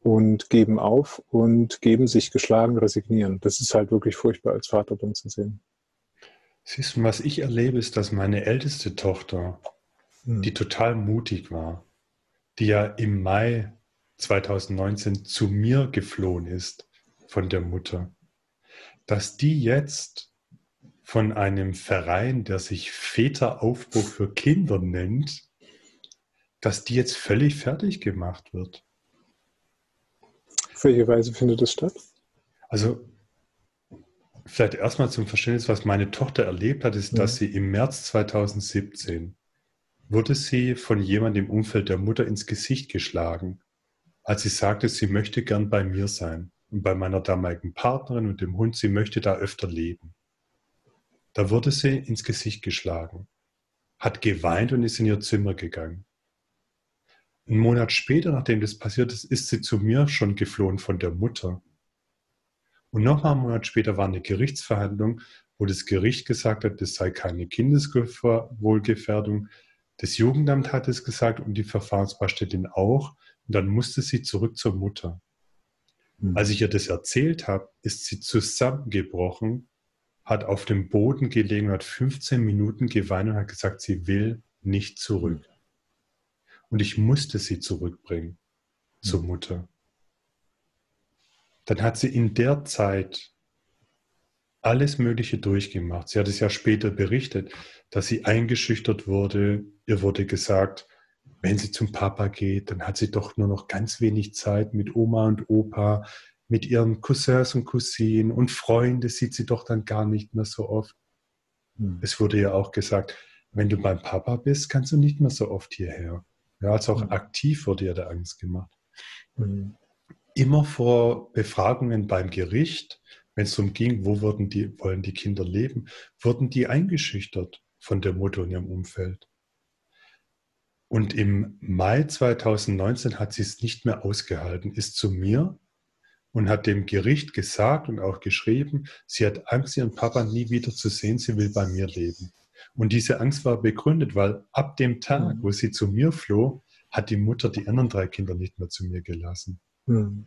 und geben auf und geben sich geschlagen, resignieren. Das ist halt wirklich furchtbar als Vater dann zu sehen. Siehst du, was ich erlebe, ist, dass meine älteste Tochter, hm. die total mutig war, die ja im Mai 2019 zu mir geflohen ist von der Mutter, dass die jetzt von einem Verein, der sich Väteraufbruch für Kinder nennt, dass die jetzt völlig fertig gemacht wird. Auf welche Weise findet das statt? Also, vielleicht erstmal zum Verständnis, was meine Tochter erlebt hat, ist, ja. dass sie im März 2017 wurde sie von jemandem im Umfeld der Mutter ins Gesicht geschlagen, als sie sagte, sie möchte gern bei mir sein und bei meiner damaligen Partnerin und dem Hund, sie möchte da öfter leben. Da wurde sie ins Gesicht geschlagen, hat geweint und ist in ihr Zimmer gegangen. Einen Monat später, nachdem das passiert ist, ist sie zu mir schon geflohen von der Mutter. Und noch einen Monat später war eine Gerichtsverhandlung, wo das Gericht gesagt hat, das sei keine Kindeswohlgefährdung. Das Jugendamt hat es gesagt und die Verfahrensbeiständin auch. Und dann musste sie zurück zur Mutter. Mhm. Als ich ihr das erzählt habe, ist sie zusammengebrochen, hat auf dem Boden gelegen, hat 15 Minuten geweint und hat gesagt, sie will nicht zurück. Und ich musste sie zurückbringen zur mhm. Mutter. Dann hat sie in der Zeit alles Mögliche durchgemacht. Sie hat es ja später berichtet, dass sie eingeschüchtert wurde. Ihr wurde gesagt, wenn sie zum Papa geht, dann hat sie doch nur noch ganz wenig Zeit mit Oma und Opa, mit ihren Cousins und Cousinen und Freunde sieht sie doch dann gar nicht mehr so oft. Hm. Es wurde ja auch gesagt, wenn du beim Papa bist, kannst du nicht mehr so oft hierher. Ja, also auch mhm. aktiv wurde ja der Angst gemacht. Mhm. Immer vor Befragungen beim Gericht, wenn es darum ging, wo würden die, wollen die Kinder leben, wurden die eingeschüchtert von der Mutter und ihrem Umfeld. Und im Mai 2019 hat sie es nicht mehr ausgehalten, ist zu mir und hat dem Gericht gesagt und auch geschrieben, sie hat Angst, ihren Papa nie wieder zu sehen, sie will bei mir leben. Und diese Angst war begründet, weil ab dem Tag, mhm. wo sie zu mir floh, hat die Mutter die anderen drei Kinder nicht mehr zu mir gelassen. Mhm.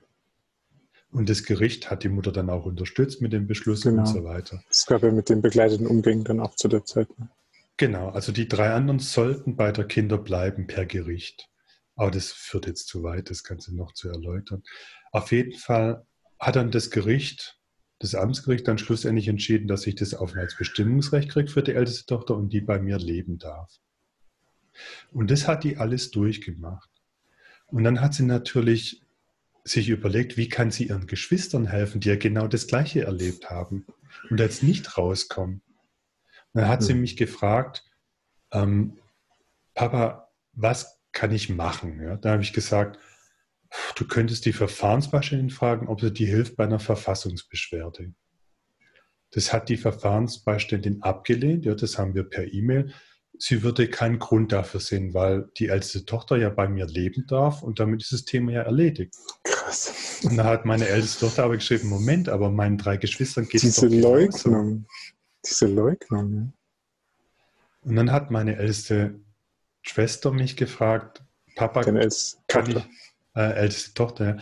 Und das Gericht hat die Mutter dann auch unterstützt mit dem Beschluss genau. und so weiter. Es gab ja mit den begleiteten Umgängen dann auch zu der Zeit. Ne? Genau, also die drei anderen sollten bei der Kinder bleiben per Gericht. Aber das führt jetzt zu weit, das Ganze noch zu erläutern. Auf jeden Fall hat dann das Gericht das Amtsgericht dann schlussendlich entschieden, dass ich das Aufenthaltsbestimmungsrecht kriege für die älteste Tochter und die bei mir leben darf. Und das hat die alles durchgemacht. Und dann hat sie natürlich sich überlegt, wie kann sie ihren Geschwistern helfen, die ja genau das Gleiche erlebt haben und jetzt nicht rauskommen. Und dann hat sie hm. mich gefragt, ähm, Papa, was kann ich machen? Ja, da habe ich gesagt, Du könntest die Verfahrenswahrscheinlichkeit fragen, ob sie dir hilft bei einer Verfassungsbeschwerde. Das hat die Verfahrensbeiständin abgelehnt. Ja, das haben wir per E-Mail. Sie würde keinen Grund dafür sehen, weil die älteste Tochter ja bei mir leben darf und damit ist das Thema ja erledigt. Krass. Und da hat meine älteste Tochter aber geschrieben, Moment, aber meinen drei Geschwistern geht es doch Diese Leugnung. Diese Leugnung, ja. Und dann hat meine älteste Schwester mich gefragt, Papa, kann ich, äh, älteste Tochter, ja,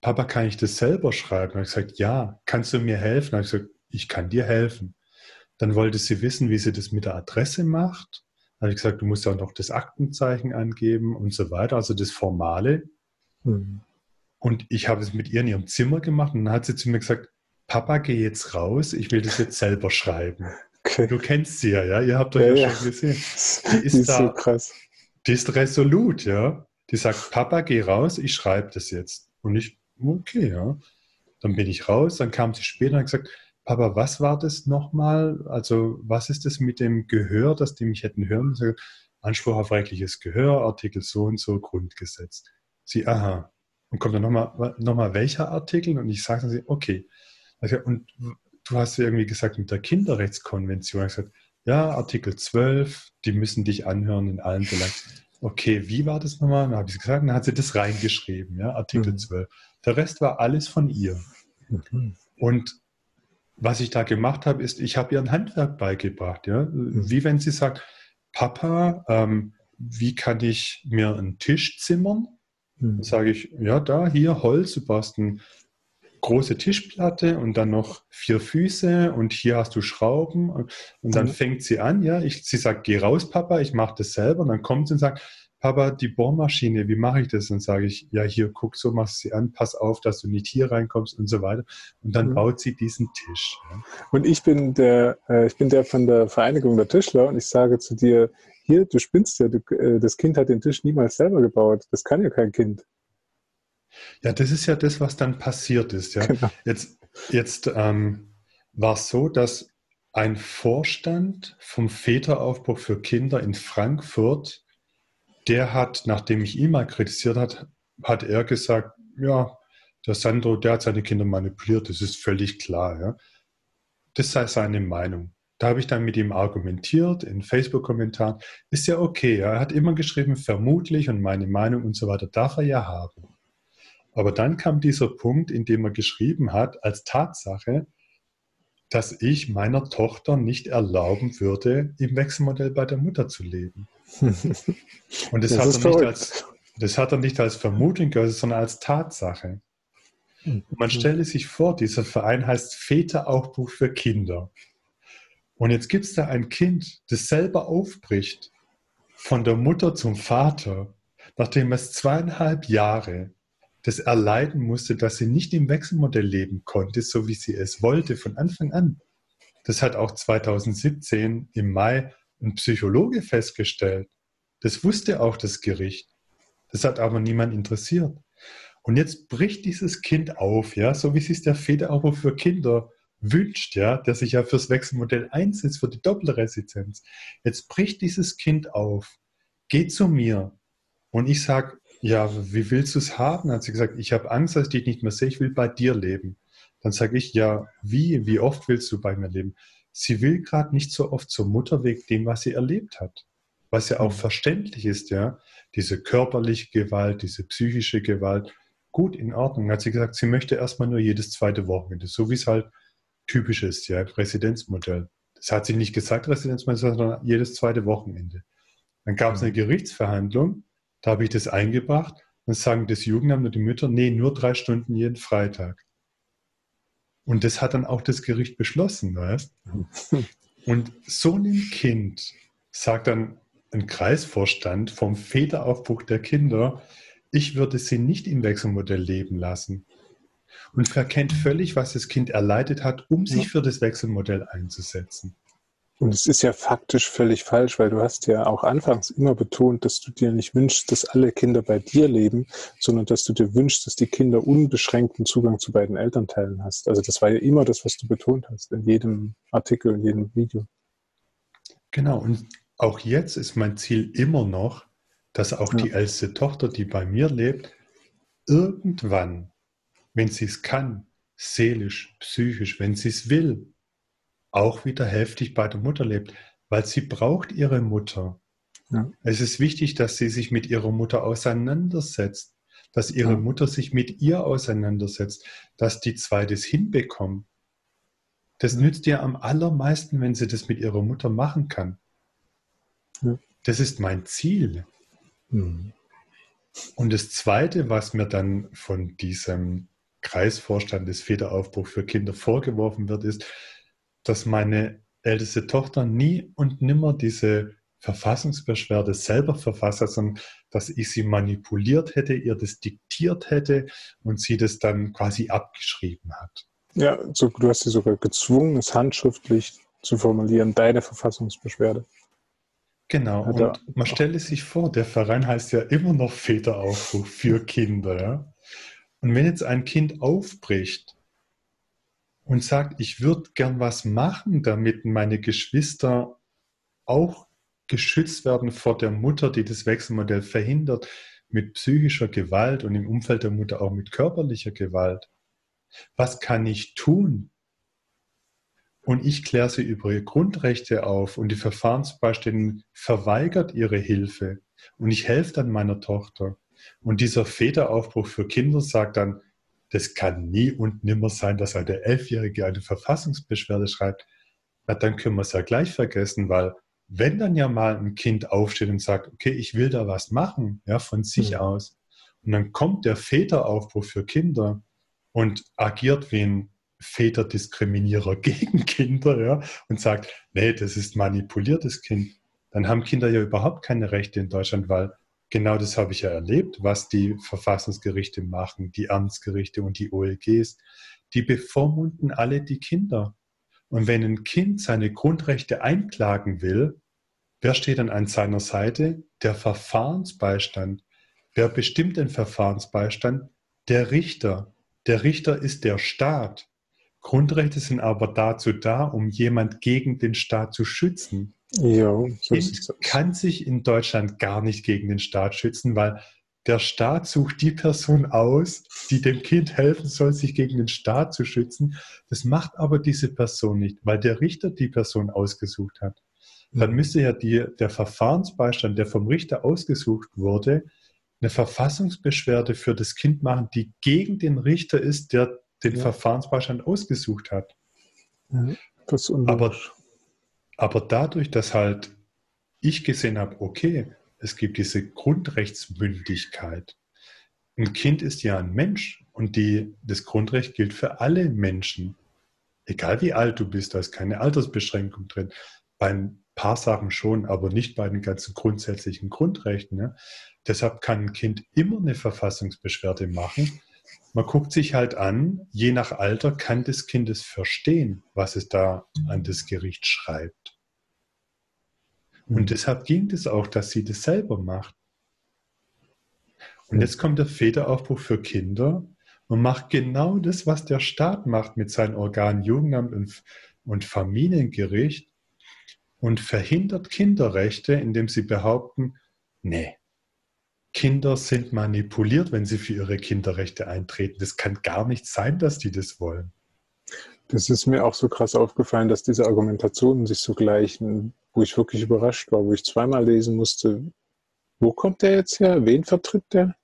Papa, kann ich das selber schreiben? Und ich gesagt, ja, kannst du mir helfen? Und ich gesagt, ich kann dir helfen. Dann wollte sie wissen, wie sie das mit der Adresse macht. Dann habe ich gesagt, du musst ja auch noch das Aktenzeichen angeben und so weiter, also das Formale. Mhm. Und ich habe es mit ihr in ihrem Zimmer gemacht und dann hat sie zu mir gesagt, Papa, geh jetzt raus, ich will das jetzt selber schreiben. Okay. Du kennst sie ja, ja, ihr habt doch ja, ja, schon gesehen. Die ist, die ist da, so krass. Die ist resolut, ja. Die sagt, Papa, geh raus, ich schreibe das jetzt. Und ich, okay, ja. Dann bin ich raus, dann kam sie später und hat gesagt, Papa, was war das nochmal? Also, was ist das mit dem Gehör, dass die mich hätten hören müssen? Anspruch auf rechtliches Gehör, Artikel so und so, Grundgesetz. Sie, aha. Und kommt dann nochmal, noch mal welcher Artikel? Und ich sage dann, sie, okay. Also, und du hast ja irgendwie gesagt, mit der Kinderrechtskonvention. Ich gesagt, ja, Artikel 12, die müssen dich anhören in allen Belangen. Okay, wie war das nochmal? Dann habe ich gesagt, dann hat sie das reingeschrieben, ja, Artikel mhm. 12. Der Rest war alles von ihr. Mhm. Und was ich da gemacht habe, ist, ich habe ihr ein Handwerk beigebracht. Ja? Mhm. Wie wenn sie sagt, Papa, ähm, wie kann ich mir einen Tisch zimmern? Mhm. sage ich, ja, da, hier Holz, du brauchst eine große Tischplatte und dann noch vier Füße und hier hast du Schrauben. Und dann mhm. fängt sie an, ja, ich, sie sagt, geh raus, Papa, ich mache das selber. Und dann kommt sie und sagt, Papa, die Bohrmaschine, wie mache ich das? Und sage ich, ja, hier, guck, so machst du sie an, pass auf, dass du nicht hier reinkommst und so weiter. Und dann mhm. baut sie diesen Tisch. Ja. Und ich bin der, äh, ich bin der von der Vereinigung der Tischler und ich sage zu dir, hier, du spinnst ja, du, äh, das Kind hat den Tisch niemals selber gebaut. Das kann ja kein Kind. Ja, das ist ja das, was dann passiert ist. Ja. Genau. Jetzt, jetzt ähm, war es so, dass ein Vorstand vom Väteraufbruch für Kinder in Frankfurt der hat, nachdem ich ihn mal kritisiert hat, hat er gesagt, ja, der Sandro, der hat seine Kinder manipuliert, das ist völlig klar. Ja. Das sei seine Meinung. Da habe ich dann mit ihm argumentiert in Facebook-Kommentaren. Ist ja okay. Ja. Er hat immer geschrieben, vermutlich und meine Meinung und so weiter darf er ja haben. Aber dann kam dieser Punkt, in dem er geschrieben hat, als Tatsache, dass ich meiner Tochter nicht erlauben würde, im Wechselmodell bei der Mutter zu leben. Und das, das hat, er nicht als, das hat er nicht als Vermutung gehört, sondern als Tatsache. Und man mhm. stelle sich vor, dieser Verein heißt Väteraufbruch für Kinder. Und jetzt gibt es da ein Kind, das selber aufbricht von der Mutter zum Vater, nachdem es zweieinhalb Jahre das erleiden musste, dass sie nicht im Wechselmodell leben konnte, so wie sie es wollte von Anfang an. Das hat auch 2017 im Mai ein Psychologe festgestellt. Das wusste auch das Gericht. Das hat aber niemand interessiert. Und jetzt bricht dieses Kind auf, ja, so wie sich der Väter auch für Kinder wünscht, ja, der sich ja fürs Wechselmodell einsetzt, für die Doppelresistenz. Jetzt bricht dieses Kind auf, geht zu mir und ich sage, ja, wie willst du es haben? Hat sie gesagt, ich habe Angst, dass ich dich nicht mehr sehe, ich will bei dir leben. Dann sage ich, ja, wie, wie oft willst du bei mir leben? sie will gerade nicht so oft zur Mutter wegen dem, was sie erlebt hat. Was ja auch mhm. verständlich ist, ja. Diese körperliche Gewalt, diese psychische Gewalt. Gut, in Ordnung. Hat sie gesagt, sie möchte erstmal nur jedes zweite Wochenende, so wie es halt typisch ist, ja, Residenzmodell. Das hat sie nicht gesagt, Residenzmodell, sondern jedes zweite Wochenende. Dann gab es eine mhm. Gerichtsverhandlung, da habe ich das eingebracht. Dann sagen das Jugendamt und die Mütter, nee, nur drei Stunden jeden Freitag. Und das hat dann auch das Gericht beschlossen, weißt Und so ein Kind sagt dann ein Kreisvorstand vom Väteraufbruch der Kinder, ich würde sie nicht im Wechselmodell leben lassen. Und verkennt völlig, was das Kind erleidet hat, um sich für das Wechselmodell einzusetzen. Und es ist ja faktisch völlig falsch, weil du hast ja auch anfangs immer betont, dass du dir nicht wünschst, dass alle Kinder bei dir leben, sondern dass du dir wünschst, dass die Kinder unbeschränkten Zugang zu beiden Elternteilen hast. Also das war ja immer das, was du betont hast, in jedem Artikel, in jedem Video. Genau, und auch jetzt ist mein Ziel immer noch, dass auch ja. die älteste Tochter, die bei mir lebt, irgendwann, wenn sie es kann, seelisch, psychisch, wenn sie es will, auch wieder hälftig bei der Mutter lebt, weil sie braucht ihre Mutter. Ja. Es ist wichtig, dass sie sich mit ihrer Mutter auseinandersetzt, dass ihre ja. Mutter sich mit ihr auseinandersetzt, dass die zwei das hinbekommen. Das nützt ihr am allermeisten, wenn sie das mit ihrer Mutter machen kann. Ja. Das ist mein Ziel. Mhm. Und das Zweite, was mir dann von diesem Kreisvorstand des Federaufbruch für Kinder vorgeworfen wird, ist, dass meine älteste Tochter nie und nimmer diese Verfassungsbeschwerde selber verfasst hat, sondern dass ich sie manipuliert hätte, ihr das diktiert hätte und sie das dann quasi abgeschrieben hat. Ja, so, du hast sie sogar gezwungen, es handschriftlich zu formulieren, deine Verfassungsbeschwerde. Genau, und man stelle sich vor, der Verein heißt ja immer noch Väteraufruf für Kinder. Ja? Und wenn jetzt ein Kind aufbricht und sagt, ich würde gern was machen, damit meine Geschwister auch geschützt werden vor der Mutter, die das Wechselmodell verhindert, mit psychischer Gewalt und im Umfeld der Mutter auch mit körperlicher Gewalt. Was kann ich tun? Und ich kläre sie über ihre Grundrechte auf und die Verfahrensbeiständin verweigert ihre Hilfe und ich helfe dann meiner Tochter. Und dieser Väteraufbruch für Kinder sagt dann, das kann nie und nimmer sein, dass eine Elfjährige eine Verfassungsbeschwerde schreibt. Na, dann können wir es ja gleich vergessen, weil wenn dann ja mal ein Kind aufsteht und sagt, okay, ich will da was machen, ja, von sich mhm. aus, und dann kommt der Väteraufbruch für Kinder und agiert wie ein Väterdiskriminierer gegen Kinder, ja, und sagt, nee, das ist manipuliertes Kind, dann haben Kinder ja überhaupt keine Rechte in Deutschland, weil genau das habe ich ja erlebt, was die Verfassungsgerichte machen, die Amtsgerichte und die OLGs. Die bevormunden alle die Kinder. Und wenn ein Kind seine Grundrechte einklagen will, wer steht dann an seiner Seite? Der Verfahrensbeistand. Wer bestimmt den Verfahrensbeistand? Der Richter. Der Richter ist der Staat. Grundrechte sind aber dazu da, um jemand gegen den Staat zu schützen. Ja, so kind kann sich in Deutschland gar nicht gegen den Staat schützen, weil der Staat sucht die Person aus, die dem Kind helfen soll, sich gegen den Staat zu schützen. Das macht aber diese Person nicht, weil der Richter die Person ausgesucht hat. Dann mhm. müsste ja die, der Verfahrensbeistand, der vom Richter ausgesucht wurde, eine Verfassungsbeschwerde für das Kind machen, die gegen den Richter ist, der den ja. Verfahrensbeistand ausgesucht hat. Ja, aber, aber dadurch, dass halt ich gesehen habe, okay, es gibt diese Grundrechtsmündigkeit. Ein Kind ist ja ein Mensch und die, das Grundrecht gilt für alle Menschen. Egal wie alt du bist, da ist keine Altersbeschränkung drin. Bei ein paar Sachen schon, aber nicht bei den ganzen grundsätzlichen Grundrechten. Ne? Deshalb kann ein Kind immer eine Verfassungsbeschwerde machen. Man guckt sich halt an, je nach Alter kann das Kind es verstehen, was es da an das Gericht schreibt. Und mhm. deshalb ging es auch, dass sie das selber macht. Und jetzt kommt der Väteraufbruch für Kinder und macht genau das, was der Staat macht mit seinen Organen Jugendamt und, und Familiengericht und verhindert Kinderrechte, indem sie behaupten, nee, Kinder sind manipuliert, wenn sie für ihre Kinderrechte eintreten. Das kann gar nicht sein, dass die das wollen. Das ist mir auch so krass aufgefallen, dass diese Argumentationen sich so gleichen wo ich wirklich überrascht war, wo ich zweimal lesen musste, wo kommt der jetzt her? Wen vertritt der?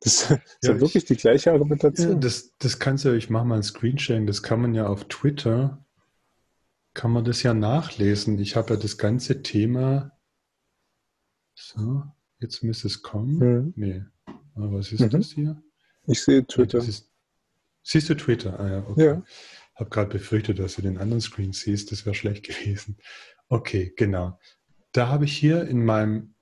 Das ist ja, ja wirklich ich, die gleiche Argumentation. Ja, das, das kannst du, ich mache mal ein Screensharing, das kann man ja auf Twitter, kann man das ja nachlesen. Ich habe ja das ganze Thema, so, jetzt müsste es kommen. Mhm. Nee, aber was ist mhm. das hier? Ich sehe Twitter. Ist, siehst du Twitter? Ah ja, okay. Ja. Habe gerade befürchtet, dass du den anderen Screen siehst, das wäre schlecht gewesen. Okay, genau. Da habe ich hier in meinem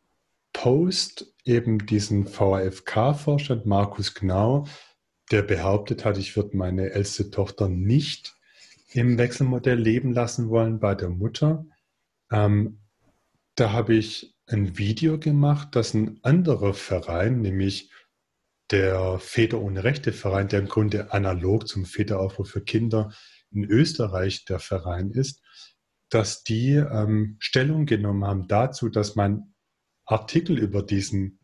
Post eben diesen VAFK-Vorstand Markus Gnau, der behauptet hat, ich würde meine älteste Tochter nicht im Wechselmodell leben lassen wollen bei der Mutter. Ähm, da habe ich ein Video gemacht, das ein anderer Verein, nämlich der Väter ohne Rechte Verein, der im Grunde analog zum Väteraufruf für Kinder in Österreich der Verein ist, dass die ähm, Stellung genommen haben dazu, dass mein Artikel über diesen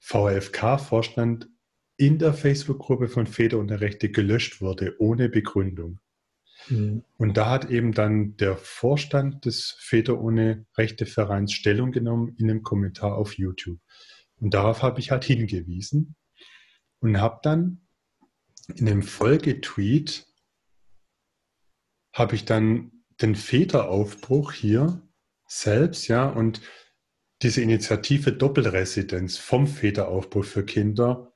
VfK-Vorstand in der Facebook-Gruppe von Väter und Rechte gelöscht wurde, ohne Begründung. Mhm. Und da hat eben dann der Vorstand des Väter ohne Rechte Vereins Stellung genommen in einem Kommentar auf YouTube. Und darauf habe ich halt hingewiesen und habe dann in einem Folgetweet habe ich dann den Väteraufbruch hier selbst, ja, und diese Initiative Doppelresidenz vom Väteraufbruch für Kinder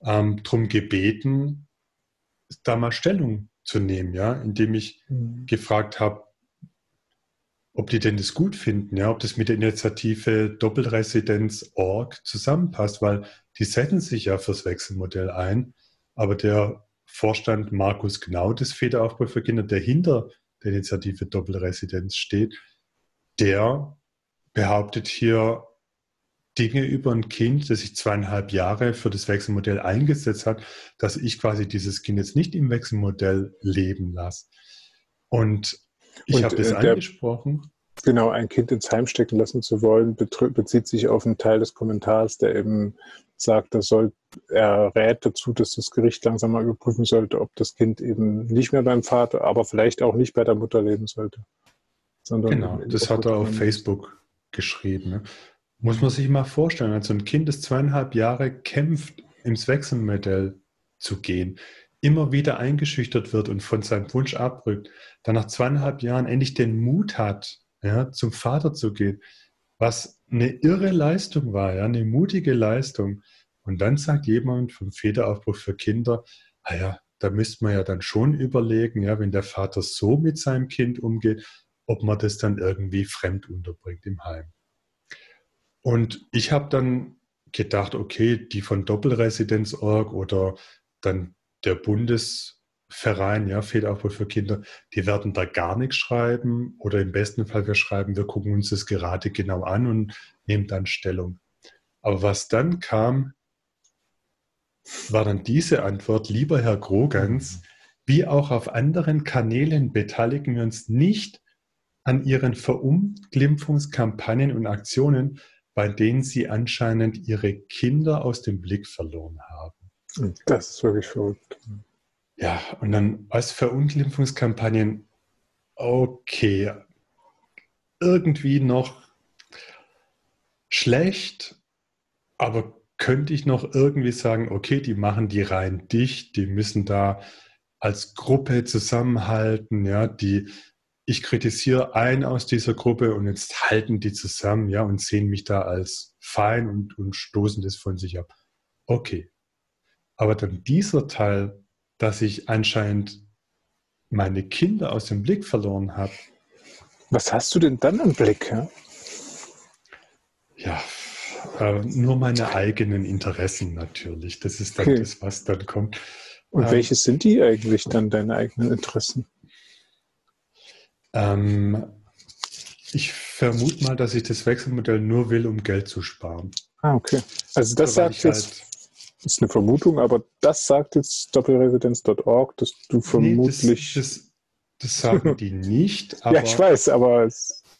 ähm, darum gebeten, da mal Stellung zu nehmen, ja, indem ich mhm. gefragt habe, ob die denn das gut finden, ja, ob das mit der Initiative Doppelresidenz.org zusammenpasst, weil die setzen sich ja fürs Wechselmodell ein, aber der Vorstand Markus Gnau des für Kinder, der hinter der Initiative Doppelresidenz steht, der behauptet hier Dinge über ein Kind, das sich zweieinhalb Jahre für das Wechselmodell eingesetzt hat, dass ich quasi dieses Kind jetzt nicht im Wechselmodell leben lasse. Und ich habe das äh, angesprochen. Genau, ein Kind ins Heim stecken lassen zu wollen, bezieht sich auf einen Teil des Kommentars, der eben sagt, er, soll, er rät dazu, dass das Gericht langsam mal überprüfen sollte, ob das Kind eben nicht mehr beim Vater, aber vielleicht auch nicht bei der Mutter leben sollte. genau, das hat er auf Facebook geschrieben. Ne? Muss man sich mal vorstellen, als so ein Kind, das zweieinhalb Jahre kämpft, ins Wechselmodell zu gehen, immer wieder eingeschüchtert wird und von seinem Wunsch abrückt, dann nach zweieinhalb Jahren endlich den Mut hat, ja, zum Vater zu gehen, was eine irre Leistung war, ja, eine mutige Leistung. Und dann sagt jemand vom Väteraufbruch für Kinder, naja, ah da müsste man ja dann schon überlegen, ja, wenn der Vater so mit seinem Kind umgeht, ob man das dann irgendwie fremd unterbringt im Heim. Und ich habe dann gedacht, okay, die von Doppelresidenz.org oder dann der Bundesverein, ja, Väteraufbau für Kinder, die werden da gar nichts schreiben oder im besten Fall wir schreiben, wir gucken uns das gerade genau an und nehmen dann Stellung. Aber was dann kam, war dann diese Antwort, lieber Herr Grogans, wie auch auf anderen Kanälen beteiligen wir uns nicht an Ihren Verunglimpfungskampagnen und Aktionen, bei denen sie anscheinend ihre Kinder aus dem Blick verloren haben. Das ist wirklich verrückt. Ja, und dann als Verunglimpfungskampagnen, okay, irgendwie noch schlecht, aber könnte ich noch irgendwie sagen, okay, die machen die rein dicht, die müssen da als Gruppe zusammenhalten, ja, die ich kritisiere einen aus dieser Gruppe und jetzt halten die zusammen, ja, und sehen mich da als fein und, und stoßen das von sich ab. Okay. Aber dann dieser Teil, dass ich anscheinend meine Kinder aus dem Blick verloren habe. Was hast du denn dann im Blick? Ja, ja äh, nur meine eigenen Interessen natürlich. Das ist dann okay. das, was dann kommt. Und ähm, welche sind die eigentlich dann, deine eigenen Interessen? Ähm, ich vermute mal, dass ich das Wechselmodell nur will, um Geld zu sparen. Ah, okay. Also das sagt jetzt, halt, ist eine Vermutung, aber das sagt jetzt doppelresidenz.org, dass du vermutlich... Nee, das, das, das, sagen die nicht. Aber, ja, ich weiß, aber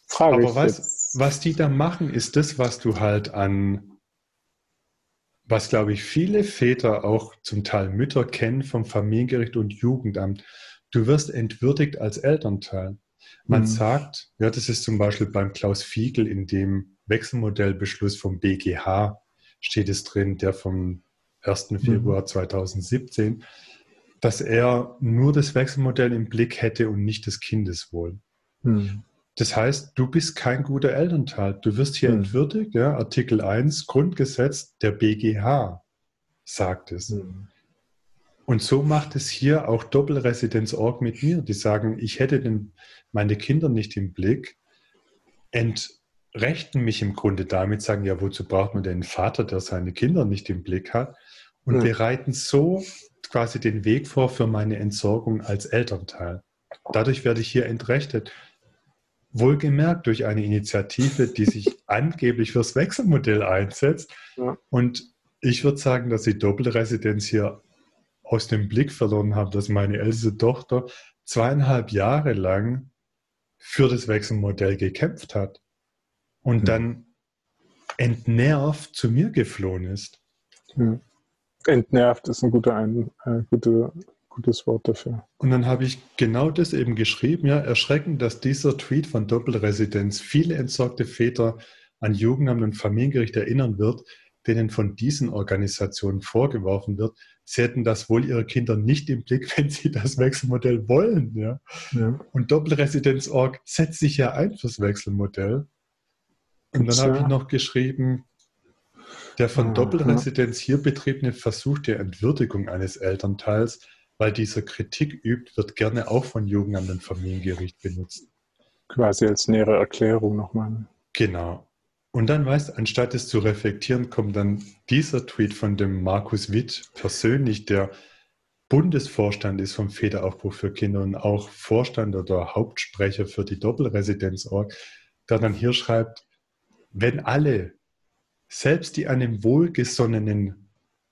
frage aber ich was, jetzt. was die da machen, ist das, was du halt an was, glaube ich, viele Väter, auch zum Teil Mütter kennen vom Familiengericht und Jugendamt. Du wirst entwürdigt als Elternteil. Man mhm. sagt, ja, das ist zum Beispiel beim Klaus Fiegel in dem Wechselmodellbeschluss vom BGH steht es drin, der vom 1. Mhm. Februar 2017, dass er nur das Wechselmodell im Blick hätte und nicht das Kindeswohl. Mhm. Das heißt, du bist kein guter Elternteil. Du wirst hier mhm. entwürdigt. Ja? Artikel 1 Grundgesetz der BGH sagt es. Mhm. Und so macht es hier auch Doppelresidenz.org mit mir. Die sagen, ich hätte den, meine Kinder nicht im Blick, entrechten mich im Grunde damit, sagen, ja, wozu braucht man denn einen Vater, der seine Kinder nicht im Blick hat? Und ja. bereiten so quasi den Weg vor für meine Entsorgung als Elternteil. Dadurch werde ich hier entrechtet. Wohlgemerkt durch eine Initiative, die sich angeblich fürs Wechselmodell einsetzt. Ja. Und ich würde sagen, dass die Doppelresidenz hier aus dem Blick verloren habe, dass meine älteste Tochter zweieinhalb Jahre lang für das Wechselmodell gekämpft hat und hm. dann entnervt zu mir geflohen ist. Hm. Entnervt ist ein guter, ein, ein guter, gutes Wort dafür. Und dann habe ich genau das eben geschrieben, ja, erschreckend, dass dieser Tweet von Doppelresidenz viele entsorgte Väter an Jugendamt und Familiengericht erinnern wird, denen von diesen Organisationen vorgeworfen wird, sie hätten das wohl ihre Kinder nicht im Blick, wenn sie das Wechselmodell wollen. Ja? ja. Und Doppelresidenz.org setzt sich ja ein fürs Wechselmodell. Und dann habe ich noch geschrieben, der von Aha. Doppelresidenz hier betriebene Versuch der Entwürdigung eines Elternteils, weil dieser Kritik übt, wird gerne auch von Jugendamt und Familiengericht benutzt. Quasi als nähere Erklärung nochmal. Genau. Und dann weißt anstatt es zu reflektieren, kommt dann dieser Tweet von dem Markus Witt persönlich, der Bundesvorstand ist vom Federaufbruch für Kinder und auch Vorstand oder Hauptsprecher für die Doppelresidenz.org, der dann hier schreibt, wenn alle, selbst die einem wohlgesonnenen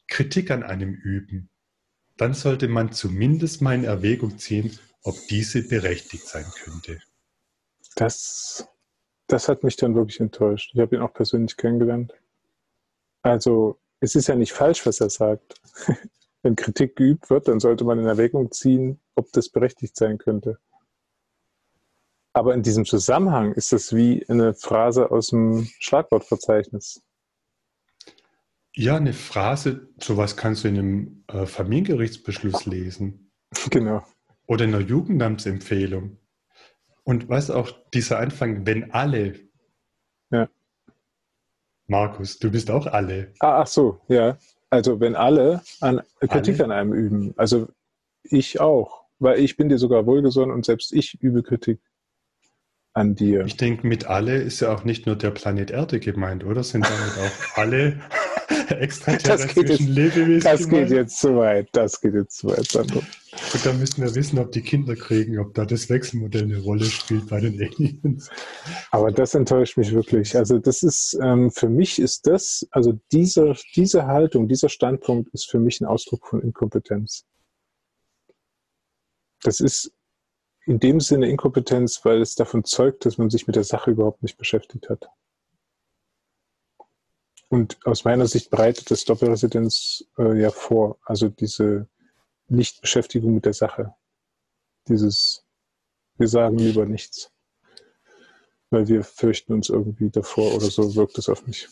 Kritik an einem üben, dann sollte man zumindest mal in Erwägung ziehen, ob diese berechtigt sein könnte. Das das hat mich dann wirklich enttäuscht. Ich habe ihn auch persönlich kennengelernt. Also es ist ja nicht falsch, was er sagt. Wenn Kritik geübt wird, dann sollte man in Erwägung ziehen, ob das berechtigt sein könnte. Aber in diesem Zusammenhang ist das wie eine Phrase aus dem Schlagwortverzeichnis. Ja, eine Phrase, sowas kannst du in einem äh, Familiengerichtsbeschluss lesen. Genau. Oder in einer Jugendamtsempfehlung. Und weißt du auch, dieser Anfang, wenn alle. Ja. Markus, du bist auch alle. Ah, ach so, ja. Also wenn alle an Kritik alle? an einem üben. Also ich auch. Weil ich bin dir sogar wohlgesonnen und selbst ich übe Kritik an dir. Ich denke, mit alle ist ja auch nicht nur der Planet Erde gemeint, oder? Sind damit auch alle extraterrestrischen Lebewesen. Das geht jetzt zu weit. Das geht jetzt zu weit, Sandro. Und da müssen wir wissen, ob die Kinder kriegen, ob da das Wechselmodell eine Rolle spielt bei den Aliens. Aber das enttäuscht mich wirklich. Also das ist, ähm, für mich ist das, also diese, diese Haltung, dieser Standpunkt ist für mich ein Ausdruck von Inkompetenz. Das ist in dem Sinne Inkompetenz, weil es davon zeugt, dass man sich mit der Sache überhaupt nicht beschäftigt hat. Und aus meiner Sicht bereitet das Doppelresidenz äh, ja vor, also diese Nichtbeschäftigung mit der Sache. Dieses, wir sagen lieber nichts, weil wir fürchten uns irgendwie davor oder so wirkt es auf mich.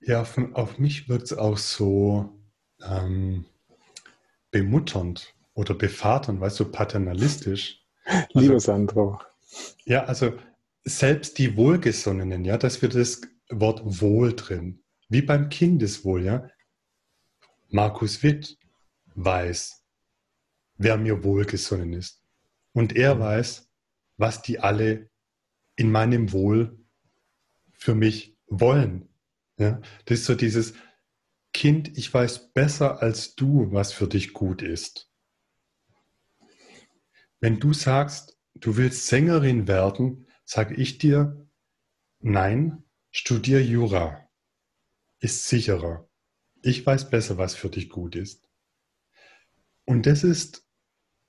Ja, auf, auf mich wirkt es auch so ähm, bemutternd oder bevaternd, weißt du, paternalistisch. Also, Lieber Sandro. Ja, also selbst die Wohlgesonnenen, ja, dass wir das Wort Wohl drin, wie beim Kindeswohl, ja. Markus Witt weiß, wer mir wohlgesonnen ist. Und er mhm. weiß, was die alle in meinem Wohl für mich wollen. Ja? Das ist so dieses Kind, ich weiß besser als du, was für dich gut ist. Wenn du sagst, du willst Sängerin werden, sage ich dir, nein, studier Jura. Ist sicherer. Ich weiß besser, was für dich gut ist. Und das ist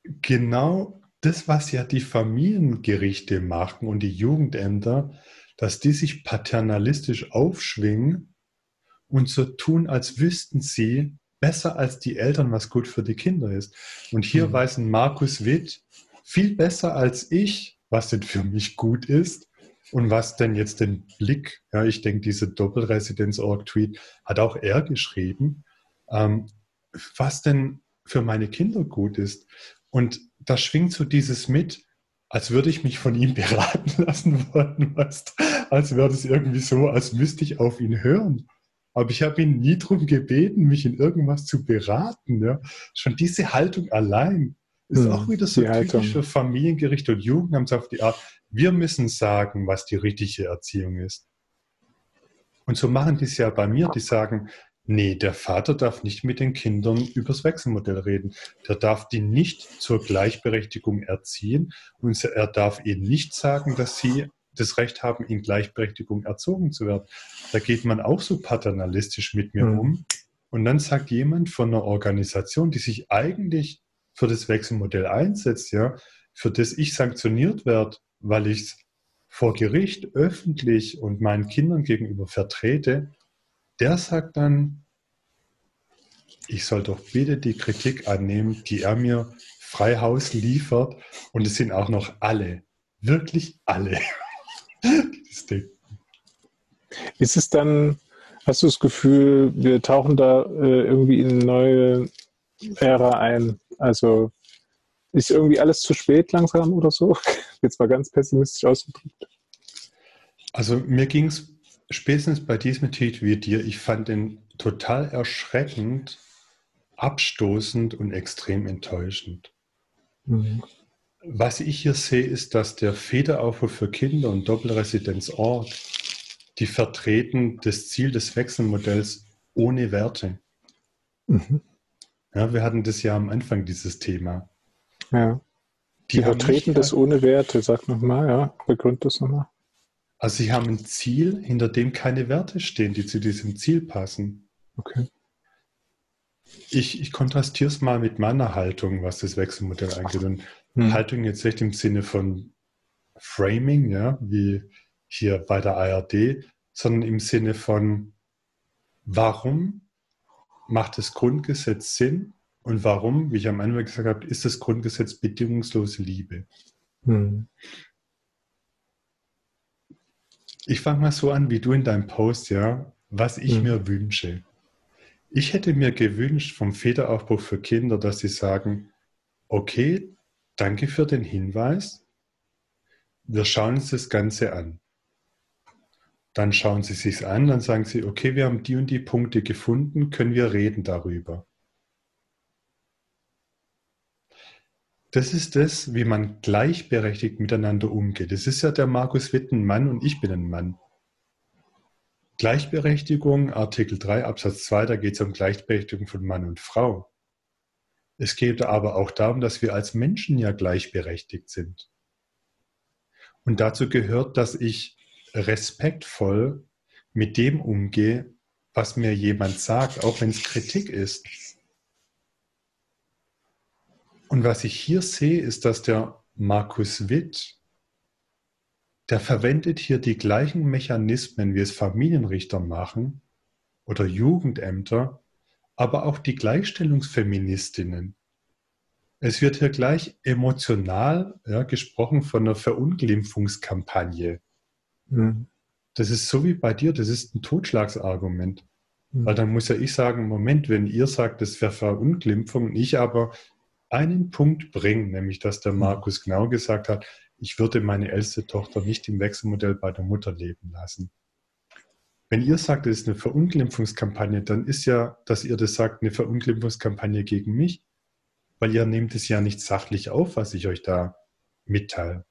genau das, was ja die Familiengerichte machen und die Jugendämter, dass die sich paternalistisch aufschwingen und so tun, als wüssten sie besser als die Eltern, was gut für die Kinder ist. Und hier mhm. weiß ein Markus Witt viel besser als ich, was denn für mich gut ist und was denn jetzt den Blick, ja, ich denke, diese Doppelresidenz-Org-Tweet hat auch er geschrieben, ähm, was denn für meine Kinder gut ist. Und da schwingt so dieses mit, als würde ich mich von ihm beraten lassen wollen, weißt, als wäre das irgendwie so, als müsste ich auf ihn hören. Aber ich habe ihn nie darum gebeten, mich in irgendwas zu beraten. Ja. Schon diese Haltung allein ist hm, auch wieder so typisch für Familiengericht und Jugendamt auf die Art, wir müssen sagen, was die richtige Erziehung ist. Und so machen die es ja bei mir, die sagen, nee, der Vater darf nicht mit den Kindern übers Wechselmodell reden. Der darf die nicht zur Gleichberechtigung erziehen und er darf ihnen nicht sagen, dass sie das Recht haben, in Gleichberechtigung erzogen zu werden. Da geht man auch so paternalistisch mit mir mhm. um. Und dann sagt jemand von einer Organisation, die sich eigentlich für das Wechselmodell einsetzt, ja, für das ich sanktioniert werde, weil ich es vor Gericht öffentlich und meinen Kindern gegenüber vertrete, der sagt dann, ich soll doch bitte die Kritik annehmen, die er mir frei Haus liefert. Und es sind auch noch alle, wirklich alle. Ist es dann, hast du das Gefühl, wir tauchen da äh, irgendwie in eine neue Ära ein? Also ist irgendwie alles zu spät langsam oder so? Jetzt mal ganz pessimistisch ausgedrückt. Also mir ging es spätestens bei diesem Tweet wie dir, ich fand den total erschreckend, abstoßend und extrem enttäuschend. Mhm. Was ich hier sehe, ist, dass der Federaufruf für Kinder und Doppelresidenzort, die vertreten das Ziel des Wechselmodells ohne Werte. Mhm. Ja, wir hatten das ja am Anfang, dieses Thema. Ja. Die, die vertreten das ohne Werte, sag nochmal, ja, begründ das nochmal. Also sie haben ein Ziel, hinter dem keine Werte stehen, die zu diesem Ziel passen. Okay. Ich, ich kontrastiere es mal mit meiner Haltung, was das Wechselmodell angeht. Und hm. Haltung jetzt nicht im Sinne von Framing, ja, wie hier bei der ARD, sondern im Sinne von, warum macht das Grundgesetz Sinn und warum, wie ich am Anfang gesagt habe, ist das Grundgesetz bedingungslose Liebe? Hm. Ich fange mal so an, wie du in deinem Post, ja, was ich hm. mir wünsche. Ich hätte mir gewünscht vom Federaufbruch für Kinder, dass sie sagen, okay, danke für den Hinweis, wir schauen uns das Ganze an. Dann schauen sie sich an, dann sagen sie, okay, wir haben die und die Punkte gefunden, können wir reden darüber. Das ist das, wie man gleichberechtigt miteinander umgeht. Das ist ja der Markus Witt ein Mann und ich bin ein Mann. Gleichberechtigung, Artikel 3 Absatz 2, da geht es um Gleichberechtigung von Mann und Frau. Es geht aber auch darum, dass wir als Menschen ja gleichberechtigt sind. Und dazu gehört, dass ich respektvoll mit dem umgehe, was mir jemand sagt, auch wenn es Kritik ist. Und was ich hier sehe, ist, dass der Markus Witt, der verwendet hier die gleichen Mechanismen, wie es Familienrichter machen oder Jugendämter, aber auch die Gleichstellungsfeministinnen. Es wird hier gleich emotional ja, gesprochen von einer Verunglimpfungskampagne. Mhm. Das ist so wie bei dir, das ist ein Totschlagsargument. Mhm. Weil dann muss ja ich sagen, Moment, wenn ihr sagt, das wäre Verunglimpfung, ich aber einen Punkt bringen, nämlich dass der mhm. Markus genau gesagt hat, ich würde meine älteste Tochter nicht im Wechselmodell bei der Mutter leben lassen. Wenn ihr sagt, es ist eine Verunglimpfungskampagne, dann ist ja, dass ihr das sagt, eine Verunglimpfungskampagne gegen mich, weil ihr nehmt es ja nicht sachlich auf, was ich euch da mitteile.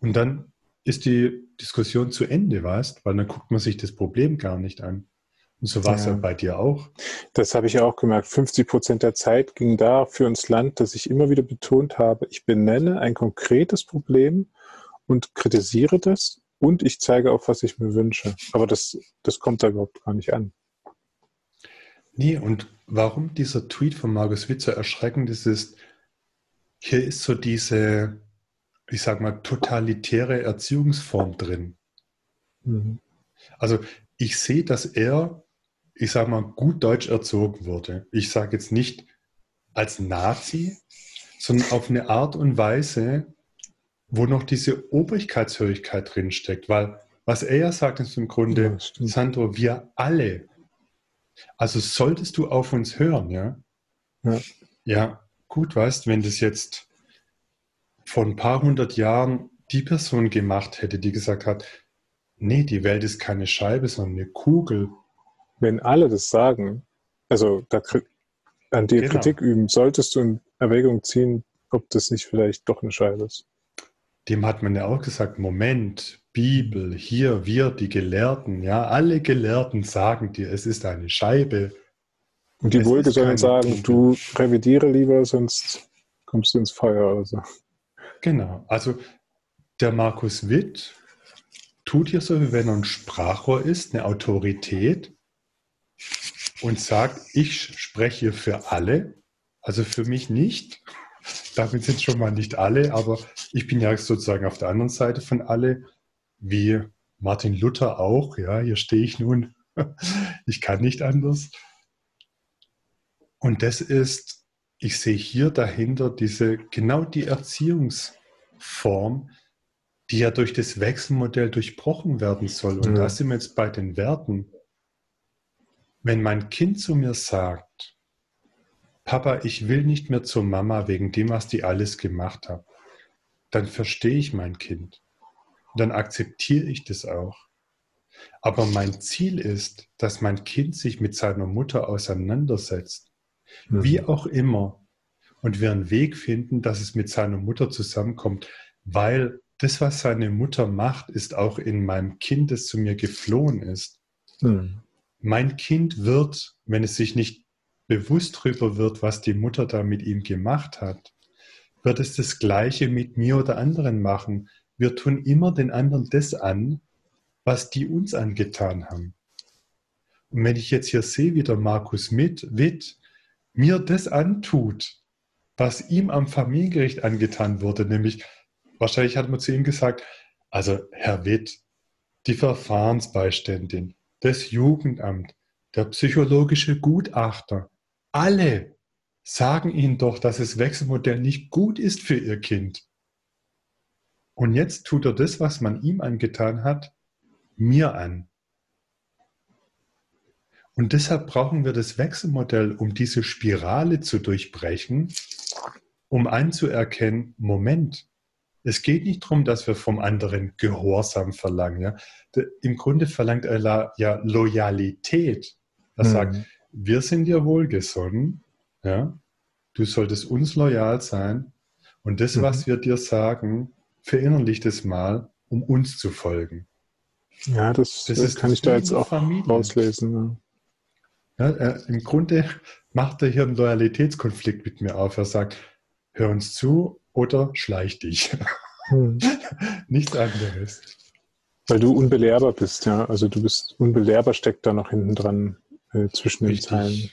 Und dann ist die Diskussion zu Ende, weißt, weil dann guckt man sich das Problem gar nicht an. Und so war es ja. ja. bei dir auch. Das habe ich auch gemerkt. 50 Prozent der Zeit ging da für uns Land, dass ich immer wieder betont habe, ich benenne ein konkretes Problem und kritisiere das und ich zeige auf, was ich mir wünsche. Aber das, das kommt da überhaupt gar nicht an. Nee, und warum dieser Tweet von Markus Witzer erschreckend ist, ist, hier ist so diese, ich sag mal, totalitäre Erziehungsform drin. Mhm. Also ich sehe, dass er ich sage mal, gut deutsch erzogen wurde. Ich sage jetzt nicht als Nazi, sondern auf eine Art und Weise, wo noch diese Obrigkeitshörigkeit drinsteckt. Weil was er ja sagt, ist im Grunde, ja, Sandro, wir alle. Also solltest du auf uns hören, ja? Ja, ja gut, weißt, wenn das jetzt vor ein paar hundert Jahren die Person gemacht hätte, die gesagt hat, nee, die Welt ist keine Scheibe, sondern eine Kugel wenn alle das sagen, also da, an dir genau. Kritik üben, solltest du in Erwägung ziehen, ob das nicht vielleicht doch eine Scheibe ist. Dem hat man ja auch gesagt, Moment, Bibel, hier, wir, die Gelehrten, ja, alle Gelehrten sagen dir, es ist eine Scheibe. Und die Wohlgesonnenen sagen, Bibel. du revidiere lieber, sonst kommst du ins Feuer oder so. Genau, also der Markus Witt tut hier so, wie wenn er ein Sprachrohr ist, eine Autorität, und sagt, ich spreche für alle, also für mich nicht. Damit sind schon mal nicht alle, aber ich bin ja sozusagen auf der anderen Seite von alle, wie Martin Luther auch. Ja, hier stehe ich nun. Ich kann nicht anders. Und das ist, ich sehe hier dahinter diese, genau die Erziehungsform, die ja durch das Wechselmodell durchbrochen werden soll. Und mhm. da sind wir jetzt bei den Werten. Wenn mein Kind zu mir sagt, Papa, ich will nicht mehr zur Mama wegen dem, was die alles gemacht hat, dann verstehe ich mein Kind. Und dann akzeptiere ich das auch. Aber mein Ziel ist, dass mein Kind sich mit seiner Mutter auseinandersetzt. Mhm. Wie auch immer. Und wir einen Weg finden, dass es mit seiner Mutter zusammenkommt. Weil das, was seine Mutter macht, ist auch in meinem Kind, das zu mir geflohen ist. Mhm. Mein Kind wird, wenn es sich nicht bewusst darüber wird, was die Mutter da mit ihm gemacht hat, wird es das Gleiche mit mir oder anderen machen. Wir tun immer den anderen das an, was die uns angetan haben. Und wenn ich jetzt hier sehe, wie der Markus mit, Witt mir das antut, was ihm am Familiengericht angetan wurde, nämlich wahrscheinlich hat man zu ihm gesagt, also Herr Witt, die Verfahrensbeiständin, das Jugendamt, der psychologische Gutachter, alle sagen Ihnen doch, dass das Wechselmodell nicht gut ist für Ihr Kind. Und jetzt tut er das, was man ihm angetan hat, mir an. Und deshalb brauchen wir das Wechselmodell, um diese Spirale zu durchbrechen, um anzuerkennen, Moment, es geht nicht darum, dass wir vom anderen Gehorsam verlangen. Ja? Im Grunde verlangt er ja Loyalität. Er mhm. sagt, wir sind dir wohlgesonnen, ja? du solltest uns loyal sein und das, mhm. was wir dir sagen, verinnerlich das mal, um uns zu folgen. Ja, das, das, das kann ich da jetzt auch Familie. rauslesen. Ja. ja äh, Im Grunde macht er hier einen Loyalitätskonflikt mit mir auf. Er sagt, hör uns zu oder schleich dich. Hm. Nichts anderes. Weil du unbelehrbar bist, ja. Also du bist unbelehrbar, steckt da noch hinten dran äh, zwischen Richtig. den Zeilen.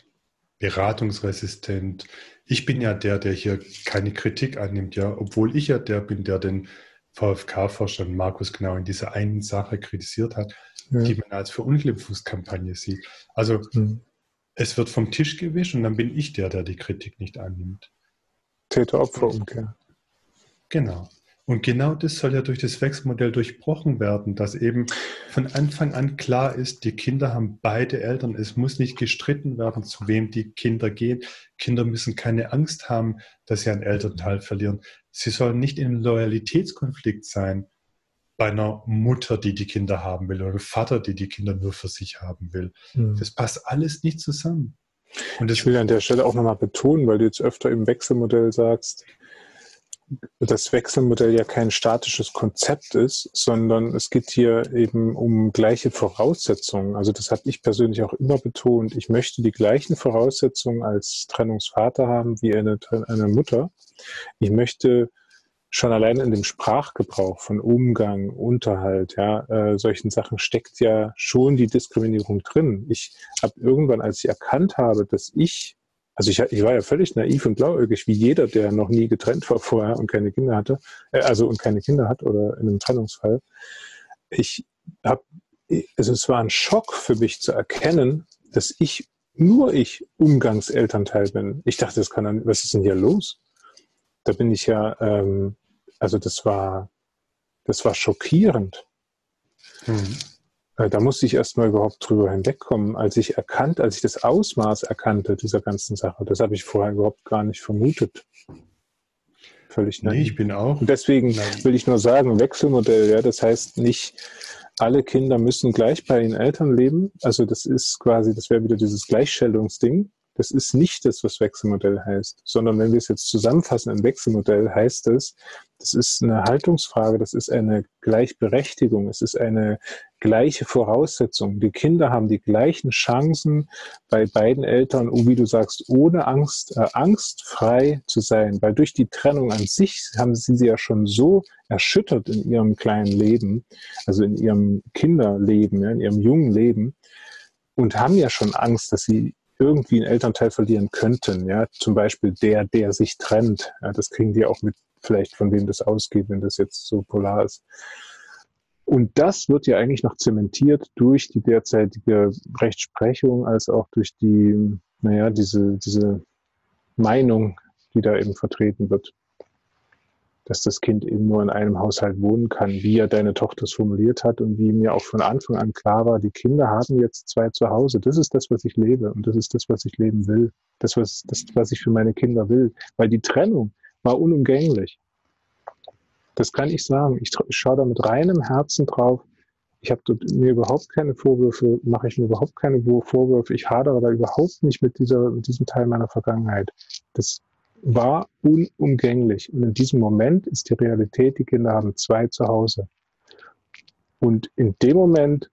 Beratungsresistent. Ich bin ja der, der hier keine Kritik annimmt, ja, obwohl ich ja der bin, der den VfK-Forscher Markus genau in dieser einen Sache kritisiert hat, ja. die man als Verunglimpfungskampagne sieht. Also hm. Es wird vom Tisch gewischt und dann bin ich der, der die Kritik nicht annimmt. Täter-Opfer-Umkehr. Genau. Und genau das soll ja durch das Wechselmodell durchbrochen werden, dass eben von Anfang an klar ist, die Kinder haben beide Eltern. Es muss nicht gestritten werden, zu wem die Kinder gehen. Kinder müssen keine Angst haben, dass sie einen Elternteil verlieren. Sie sollen nicht in einem Loyalitätskonflikt sein bei einer Mutter, die die Kinder haben will, oder einem Vater, die die Kinder nur für sich haben will. Mhm. Das passt alles nicht zusammen. Und ich will an der Stelle auch nochmal betonen, weil du jetzt öfter im Wechselmodell sagst, das Wechselmodell ja kein statisches Konzept ist, sondern es geht hier eben um gleiche Voraussetzungen. Also das habe ich persönlich auch immer betont. Ich möchte die gleichen Voraussetzungen als Trennungsvater haben wie eine, eine Mutter. Ich möchte schon allein in dem Sprachgebrauch von Umgang, Unterhalt, ja, äh, solchen Sachen steckt ja schon die Diskriminierung drin. Ich habe irgendwann, als ich erkannt habe, dass ich also ich, ich war ja völlig naiv und blauäugig, wie jeder, der noch nie getrennt war vorher und keine Kinder hatte, äh, also und keine Kinder hat oder in einem Trennungsfall. Ich habe, also es war ein Schock für mich zu erkennen, dass ich nur ich Umgangselternteil bin. Ich dachte, das kann dann, was ist denn hier los? Da bin ich ja, ähm, also das war, das war schockierend. Mhm. Äh, da musste ich erstmal überhaupt drüber hinwegkommen, als ich erkannt, als ich das Ausmaß erkannte dieser ganzen Sache. Das habe ich vorher überhaupt gar nicht vermutet. Völlig naiv. Nee, ich bin auch. Und deswegen naiv. will ich nur sagen, Wechselmodell, ja, das heißt nicht, alle Kinder müssen gleich bei ihren Eltern leben. Also das ist quasi, das wäre wieder dieses Gleichstellungsding. Das ist nicht das, was Wechselmodell heißt, sondern wenn wir es jetzt zusammenfassen im Wechselmodell, heißt es, das ist eine Haltungsfrage, das ist eine Gleichberechtigung, es ist eine gleiche Voraussetzung. Die Kinder haben die gleichen Chancen bei beiden Eltern, um, wie du sagst, ohne Angst, äh, angstfrei zu sein, weil durch die Trennung an sich haben sie sie ja schon so erschüttert in ihrem kleinen Leben, also in ihrem Kinderleben, in ihrem jungen Leben und haben ja schon Angst, dass sie irgendwie einen Elternteil verlieren könnten. Ja, zum Beispiel der, der sich trennt. Ja, das kriegen die auch mit, vielleicht von wem das ausgeht, wenn das jetzt so polar ist. Und das wird ja eigentlich noch zementiert durch die derzeitige Rechtsprechung, als auch durch die, naja, diese, diese Meinung, die da eben vertreten wird. Dass das Kind eben nur in einem Haushalt wohnen kann, wie ja deine Tochter es formuliert hat und wie mir auch von Anfang an klar war, die Kinder haben jetzt zwei zu Hause. Das ist das, was ich lebe und das ist das, was ich leben will. Das, was, das, was ich für meine Kinder will. Weil die Trennung war unumgänglich. Das kann ich sagen. Ich schaue da mit reinem Herzen drauf. Ich habe mir überhaupt keine Vorwürfe, mache ich mir überhaupt keine Vorwürfe. Ich hadere da überhaupt nicht mit, dieser, mit diesem Teil meiner Vergangenheit. Das war unumgänglich. Und in diesem Moment ist die Realität, die Kinder haben zwei zu Hause. Und in dem Moment,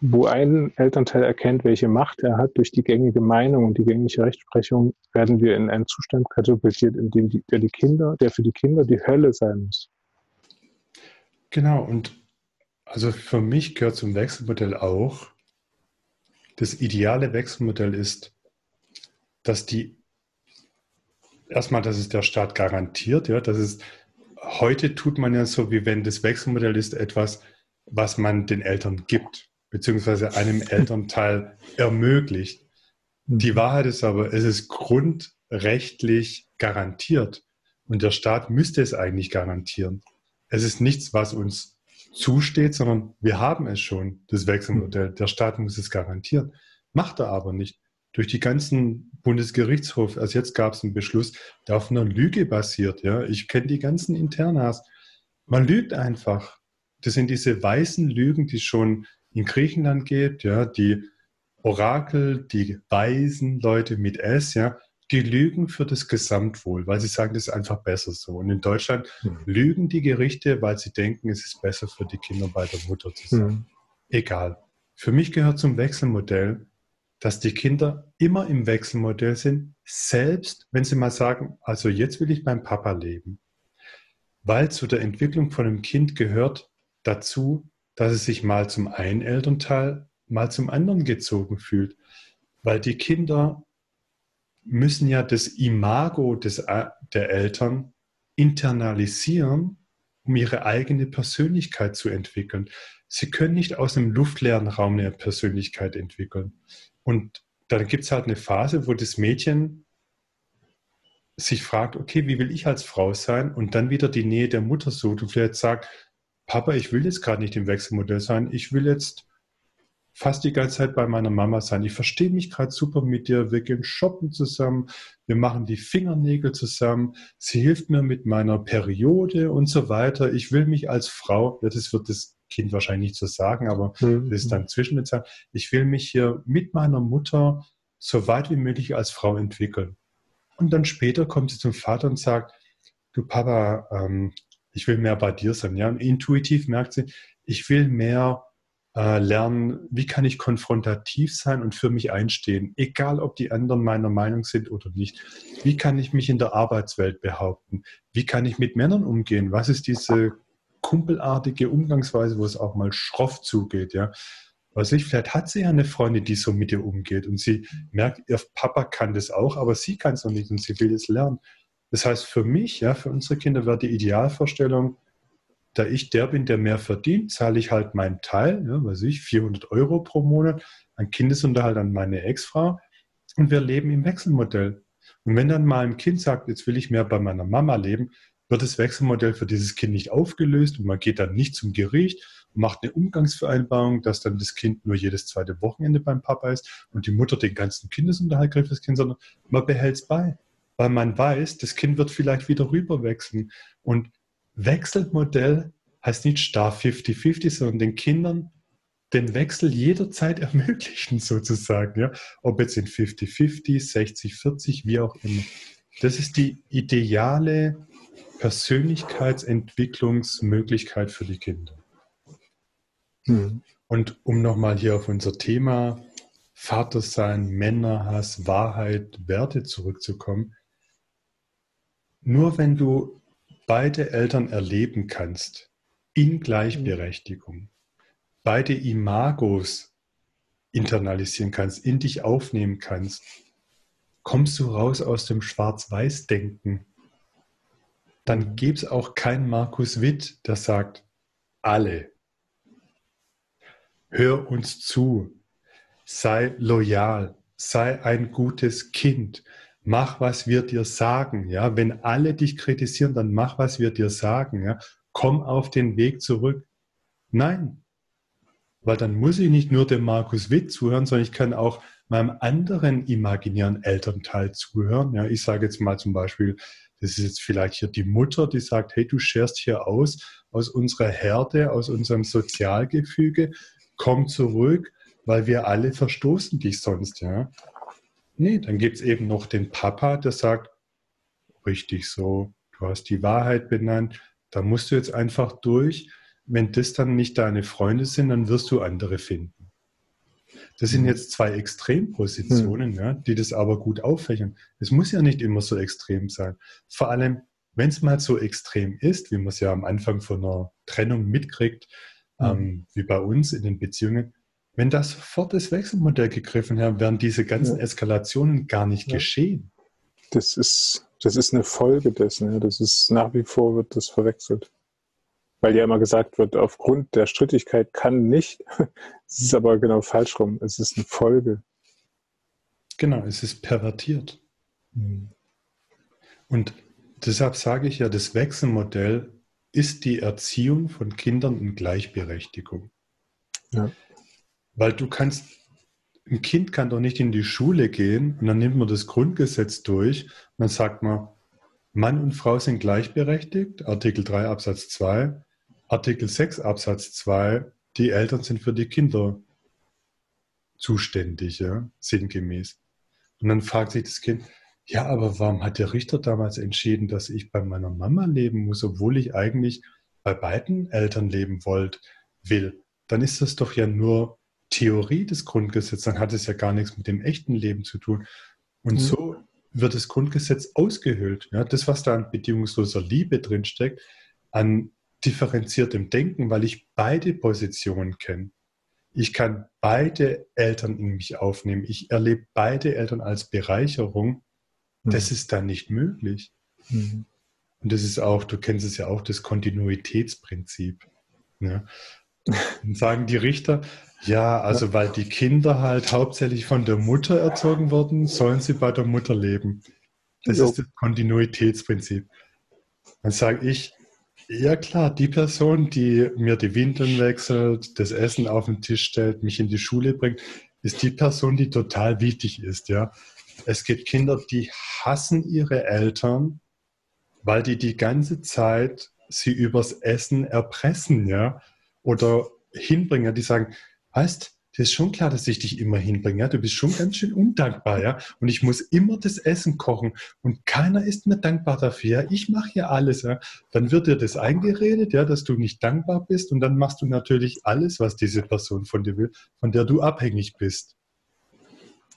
wo ein Elternteil erkennt, welche Macht er hat durch die gängige Meinung und die gängige Rechtsprechung, werden wir in einen Zustand katapultiert, in dem die, der die Kinder, der für die Kinder die Hölle sein muss. Genau, und also für mich gehört zum Wechselmodell auch, das ideale Wechselmodell ist, dass die erstmal, dass es der Staat garantiert, ja, dass es heute tut man ja so, wie wenn das Wechselmodell ist etwas, was man den Eltern gibt, beziehungsweise einem Elternteil ermöglicht. Die mhm. Wahrheit ist aber, es ist grundrechtlich garantiert und der Staat müsste es eigentlich garantieren es ist nichts, was uns zusteht, sondern wir haben es schon, das Wechselmodell. Der Staat muss es garantieren. Macht er aber nicht. Durch die ganzen Bundesgerichtshof, also jetzt gab es einen Beschluss, der auf einer Lüge basiert. Ja, ich kenne die ganzen Internas. Man lügt einfach. Das sind diese weißen Lügen, die schon in Griechenland gibt, ja, die Orakel, die weisen Leute mit S, ja, die lügen für das Gesamtwohl, weil sie sagen, das ist einfach besser so. Und in Deutschland mhm. lügen die Gerichte, weil sie denken, es ist besser für die Kinder bei der Mutter zu sein. Mhm. Egal. Für mich gehört zum Wechselmodell, dass die Kinder immer im Wechselmodell sind, selbst wenn sie mal sagen, also jetzt will ich beim Papa leben. Weil zu der Entwicklung von einem Kind gehört dazu, dass es sich mal zum einen Elternteil, mal zum anderen gezogen fühlt. Weil die Kinder müssen ja das Imago des, äh, der Eltern internalisieren, um ihre eigene Persönlichkeit zu entwickeln. Sie können nicht aus einem luftleeren Raum eine Persönlichkeit entwickeln. Und dann gibt es halt eine Phase, wo das Mädchen sich fragt, okay, wie will ich als Frau sein? Und dann wieder die Nähe der Mutter sucht und vielleicht sagt, Papa, ich will jetzt gerade nicht im Wechselmodell sein, ich will jetzt fast die ganze Zeit bei meiner Mama sein. Ich verstehe mich gerade super mit dir. Wir gehen shoppen zusammen. Wir machen die Fingernägel zusammen. Sie hilft mir mit meiner Periode und so weiter. Ich will mich als Frau, das wird das Kind wahrscheinlich nicht so sagen, aber mhm. das ist dann zwischen den Zeilen. Ich will mich hier mit meiner Mutter so weit wie möglich als Frau entwickeln. Und dann später kommt sie zum Vater und sagt, du Papa, ähm, ich will mehr bei dir sein. Ja, und intuitiv merkt sie, ich will mehr äh, lernen, wie kann ich konfrontativ sein und für mich einstehen, egal ob die anderen meiner Meinung sind oder nicht. Wie kann ich mich in der Arbeitswelt behaupten? Wie kann ich mit Männern umgehen? Was ist diese kumpelartige Umgangsweise, wo es auch mal schroff zugeht, ja? Was ich, vielleicht hat sie ja eine Freundin, die so mit ihr umgeht und sie merkt, ihr Papa kann das auch, aber sie kann es noch nicht und sie will es lernen. Das heißt, für mich, ja, für unsere Kinder wäre die Idealvorstellung, da ich der bin, der mehr verdient, zahle ich halt meinen Teil, ja, weiß ich, 400 Euro pro Monat an Kindesunterhalt an meine Ex-Frau und wir leben im Wechselmodell. Und wenn dann mal ein Kind sagt, jetzt will ich mehr bei meiner Mama leben, wird das Wechselmodell für dieses Kind nicht aufgelöst und man geht dann nicht zum Gericht und macht eine Umgangsvereinbarung, dass dann das Kind nur jedes zweite Wochenende beim Papa ist und die Mutter den ganzen Kindesunterhalt kriegt das Kind, sondern man behält es bei, weil man weiß, das Kind wird vielleicht wieder rüberwechseln. Und Wechselmodell heißt nicht starr 50-50, sondern den Kindern den Wechsel jederzeit ermöglichen, sozusagen. Ja? Ob jetzt in 50-50, 60-40, wie auch immer. Das ist die ideale Persönlichkeitsentwicklungsmöglichkeit für die Kinder. Hm. Und um nochmal hier auf unser Thema Vatersein, Männerhass, Wahrheit, Werte zurückzukommen. Nur wenn du beide Eltern erleben kannst, in Gleichberechtigung, beide Imagos internalisieren kannst, in dich aufnehmen kannst, kommst du raus aus dem Schwarz-Weiß-Denken. Dann gäbe es auch keinen Markus Witt, der sagt, alle. hör uns zu, sei loyal, sei ein gutes Kind, mach, was wir dir sagen. Ja, wenn alle dich kritisieren, dann mach, was wir dir sagen. Ja, komm auf den Weg zurück. Nein, weil dann muss ich nicht nur dem Markus Witt zuhören, sondern ich kann auch meinem anderen imaginären Elternteil zuhören. Ja, ich sage jetzt mal zum Beispiel, das ist jetzt vielleicht hier die Mutter, die sagt, hey, du scherst hier aus, aus unserer Herde, aus unserem Sozialgefüge, komm zurück, weil wir alle verstoßen dich sonst, ja. Nee, dann gibt es eben noch den Papa, der sagt, richtig so, du hast die Wahrheit benannt, da musst du jetzt einfach durch. Wenn das dann nicht deine Freunde sind, dann wirst du andere finden. Das sind mhm. jetzt zwei Extrempositionen, mhm. ja, die das aber gut auffächern. Es muss ja nicht immer so extrem sein. Vor allem, wenn es mal so extrem ist, wie man es ja am Anfang von einer Trennung mitkriegt, mhm. ähm, wie bei uns in den Beziehungen, wenn das sofort das Wechselmodell gegriffen hätte, wären diese ganzen ja. Eskalationen gar nicht ja. geschehen. Das ist, das ist eine Folge dessen. Ja. Das ist nach wie vor wird das verwechselt. Weil ja immer gesagt wird, aufgrund der Strittigkeit kann nicht. Es ist aber genau falsch rum. Es ist eine Folge. Genau, es ist pervertiert. Mhm. Und deshalb sage ich ja, das Wechselmodell ist die Erziehung von Kindern in Gleichberechtigung. Ja. Weil du kannst, ein Kind kann doch nicht in die Schule gehen und dann nimmt man das Grundgesetz durch und dann sagt man, Mann und Frau sind gleichberechtigt, Artikel 3 Absatz 2, Artikel 6 Absatz 2, die Eltern sind für die Kinder zuständig, ja, sinngemäß. Und dann fragt sich das Kind, ja, aber warum hat der Richter damals entschieden, dass ich bei meiner Mama leben muss, obwohl ich eigentlich bei beiden Eltern leben wollt, will? Dann ist das doch ja nur Theorie des Grundgesetzes, dann hat es ja gar nichts mit dem echten Leben zu tun. Und mhm. so wird das Grundgesetz ausgehöhlt. Ja, das, was da an bedingungsloser Liebe drinsteckt, an differenziertem Denken, weil ich beide Positionen kenne. Ich kann beide Eltern in mich aufnehmen. Ich erlebe beide Eltern als Bereicherung. Mhm. Das ist dann nicht möglich. Mhm. Und das ist auch, du kennst es ja auch, das Kontinuitätsprinzip. Ja. Dann sagen die Richter, ja, also weil die Kinder halt hauptsächlich von der Mutter erzogen wurden, sollen sie bei der Mutter leben. Das jo. ist das Kontinuitätsprinzip. Dann sage ich, ja klar, die Person, die mir die Windeln wechselt, das Essen auf den Tisch stellt, mich in die Schule bringt, ist die Person, die total wichtig ist. Ja, es gibt Kinder, die hassen ihre Eltern, weil die die ganze Zeit sie übers Essen erpressen, ja, oder hinbringen, die sagen, weißt, das ist schon klar, dass ich dich immer hinbringe. Ja? Du bist schon ganz schön undankbar, ja. Und ich muss immer das Essen kochen und keiner ist mir dankbar dafür. Ja? Ich mache hier alles, ja. Dann wird dir das eingeredet, ja, dass du nicht dankbar bist und dann machst du natürlich alles, was diese Person von dir will, von der du abhängig bist.